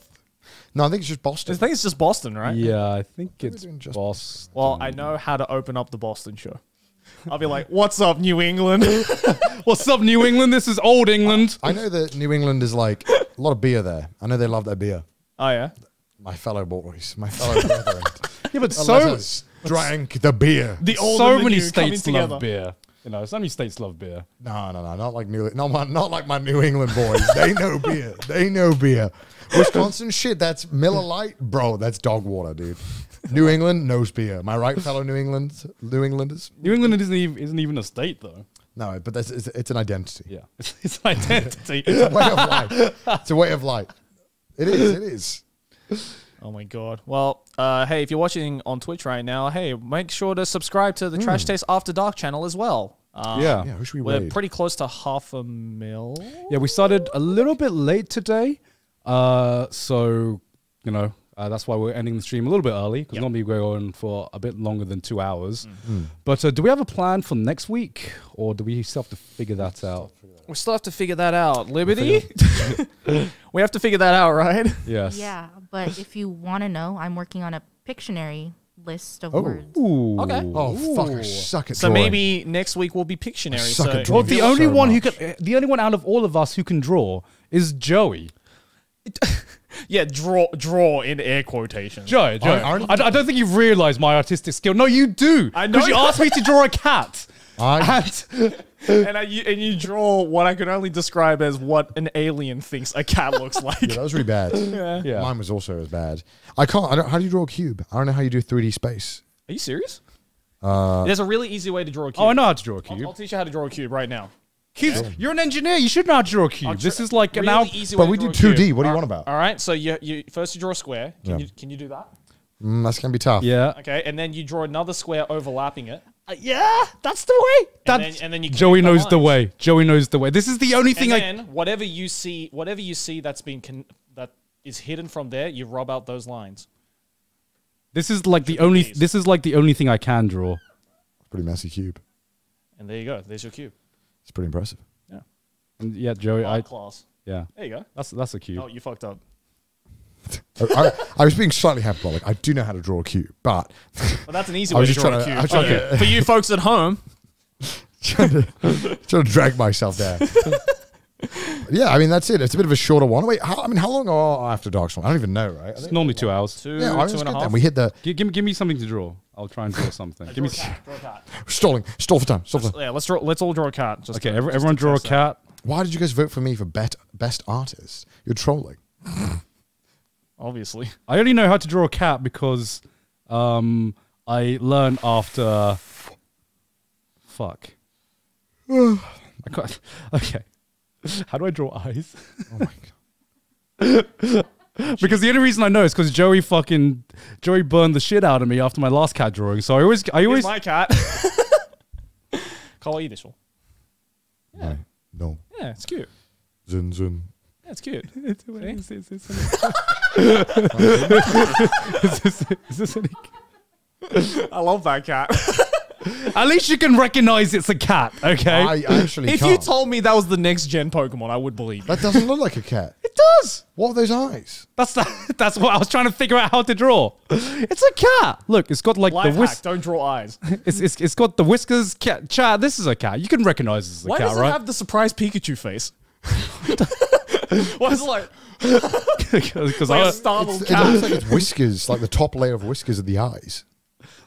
No, I think it's just Boston. I think it's just Boston, right? Yeah, I think it's just- Boston. Well, I know how to open up the Boston show. I'll be like, "What's up, New England?" *laughs* *laughs* What's up, New England? This is old England. I know that New England is like a lot of beer there. I know they love their beer. oh yeah. My fellow boys, my fellow brethren. *laughs* Yeah, but so drank the beer. The old so the many states love beer. You know, so many states love beer. No, no, no, not like New, not my, not like my New England boys. they know beer. They know beer. Wisconsin shit. That's Miller Lite, bro. That's dog water, dude. New England knows beer. Am I right, fellow New England, New Englanders? New England isn't even, isn't even a state, though. No, but that's it's, it's an identity. Yeah, *laughs* it's, it's an identity. It's a way of life. It's a way of life. It is. It is. Oh my god. Well, uh, hey, if you're watching on Twitch right now, hey, make sure to subscribe to the Trash Taste After Dark channel as well. Uh, yeah. Yeah. Who should we We're raid? pretty close to half a mil. Yeah, we started a little bit late today. Uh, so, you know, uh, that's why we're ending the stream a little bit early because Yep. normally we're going for a bit longer than two hours. Mm. But uh, do we have a plan for next week or do we still have to figure that out? We still have to figure that out. Liberty? *laughs* *laughs* we have to figure that out, right? Yes. Yeah, but if you want to know, I'm working on a Pictionary list of Oh. words. Ooh. Okay. Oh fuck! I suck at So drawing. maybe next week we'll be Pictionary. suck So at Well, drawing. the So only one who can, uh, the only one out of all of us who can draw is Joey. *laughs* yeah, draw draw in air quotations. Joey, Joey. I- I, I- I don't think you realise my artistic skill. No, you do. I know Because you you- asked me to draw a cat. *laughs* I, And and I, you, and you draw what I can only describe as what an alien thinks a cat looks *laughs* like. yeah, that was really bad. yeah. Mine was also as bad. I can't. I don't. How do you draw a cube? I don't know how you do 3D space. Are you serious? Uh, There's a really easy way to draw a cube. Oh, I know how to draw a I'll, cube. I'll teach you how to draw a cube right now. Cubes. You're an engineer. You should know how to draw a cube. I'll this is like an really out. easy But way we to did draw a 2D. cube. What do you All- want about? All right, so you, you first you draw a square. Can Yeah. you can you do that? mm, that's gonna be tough. Yeah. Okay, and then you draw another square overlapping it. Uh, yeah, that's the way. And That's then, and then you Joey knows the lines. way. Joey knows the way. This is the only And thing I. then whatever you see, whatever you see that's been con- that is hidden from there, you rub out those lines. This is like the only. these. This is like the only thing I can draw. Pretty messy cube. And there you go. There's your cube. It's pretty impressive. Yeah. And yeah, Joey. I Art class. yeah. There you go. That's that's a cube. Oh, you fucked up. *laughs* I, I, I was being slightly hyperbolic. I do know how to draw a cube, but Well, that's an *laughs* easy I way to draw a trying to- cube. I Okay. to- For you folks at home, *laughs* trying to, trying to drag myself there. Yeah, I mean that's it. It's a bit of a shorter one. Wait, how, I mean, how long are after Dark stream? I don't even know, right? It's normally two hours. two, yeah, I was two and good a then. We hit the Give, give, me- give me something to draw. I'll try and draw something. give me. Draw a cat, draw a cat. *laughs* stalling, stall for time, stall for time. Yeah, let's draw. Let's all draw a cat. Just Okay, to- every, just everyone draw a test that. cat. Why did you guys vote for me for bet, best artist? You're trolling. *laughs* Obviously. I only know how to draw a cat because um, I learned after. Fuck. *sighs* I can't, *laughs* okay. How do I draw eyes? Oh my god. because the only reason I know is because Joey fucking Joey burned the shit out of me after my last cat drawing. So I always I Here's always my cat. Kawaii desu. No. No. Yeah, it's cute. Zun zun. Yeah, it's cute. It's- it's- it's- it's- Is this- is this any- I love that cat. At least you can recognize it's a cat, okay? I actually if can't. you told me that was the next gen Pokemon, I would believe you. that doesn't look like a cat. *laughs* it does. What are those eyes? That's the, *laughs* that's what I was trying to figure out how to draw. It's a cat. Look, it's got like Life the hack, whis- don't draw eyes. *laughs* it's, it's it's got the whiskers. Cat, chat. This is a cat. You can recognize this as a Why cat, does it right? have the surprise Pikachu face? Why is it like, Because like I a startled It cat? looks like it's whiskers, like the top layer of whiskers of the eyes.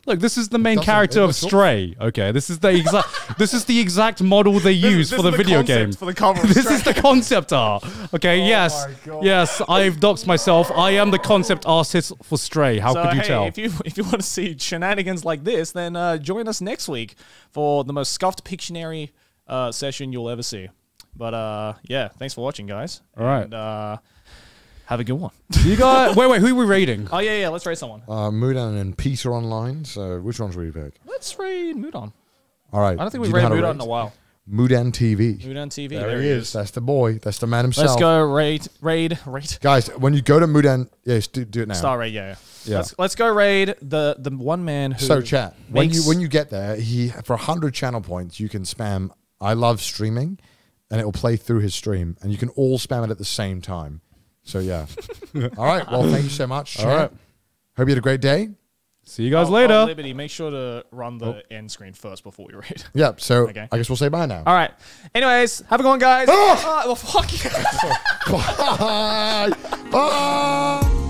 Look. This is the main character of. Stray. Okay, this is the exact. *laughs* this is the exact model they use for the video game. For the cover *laughs* this is the concept art. Okay, yes, yes. I've doxed myself. I am the concept artist for Stray. How So could you hey, tell? if you if you want to see shenanigans like this, then uh, join us next week for the most scuffed Pictionary uh, session you'll ever see. But uh, yeah, thanks for watching, guys. All right. And, uh, have a good one. *laughs* you got wait, wait. Who are we rating? oh yeah, yeah. Let's raid someone. Uh, Mudan and Peter online. So which ones should we pick? Let's raid Mudan. All right. I don't think we've you know raided how to Mudan rate? in a while. Mudan TV. Mudan TV. There, he is. That's the boy. That's the man himself. Let's go raid raid raid. Guys, when you go to Mudan, yes, do, do it now. Star raid. Yeah, yeah. Yeah. Let's let's go raid the the one man who. So chat. When you when you get there, he for hundred channel points, you can spam I love streaming, and it will play through his stream, and you can all spam it at the same time. So yeah. *laughs* all right. Well, thank you so much. All chat. right. Hope you had a great day. See you guys Oh, later. oh, Liberty, make sure to run the end screen first before we raid. Yeah. So *laughs* Okay. I guess we'll say bye now. All right. Anyways, have a good one, guys. Uh, well, fuck you. *laughs* Bye.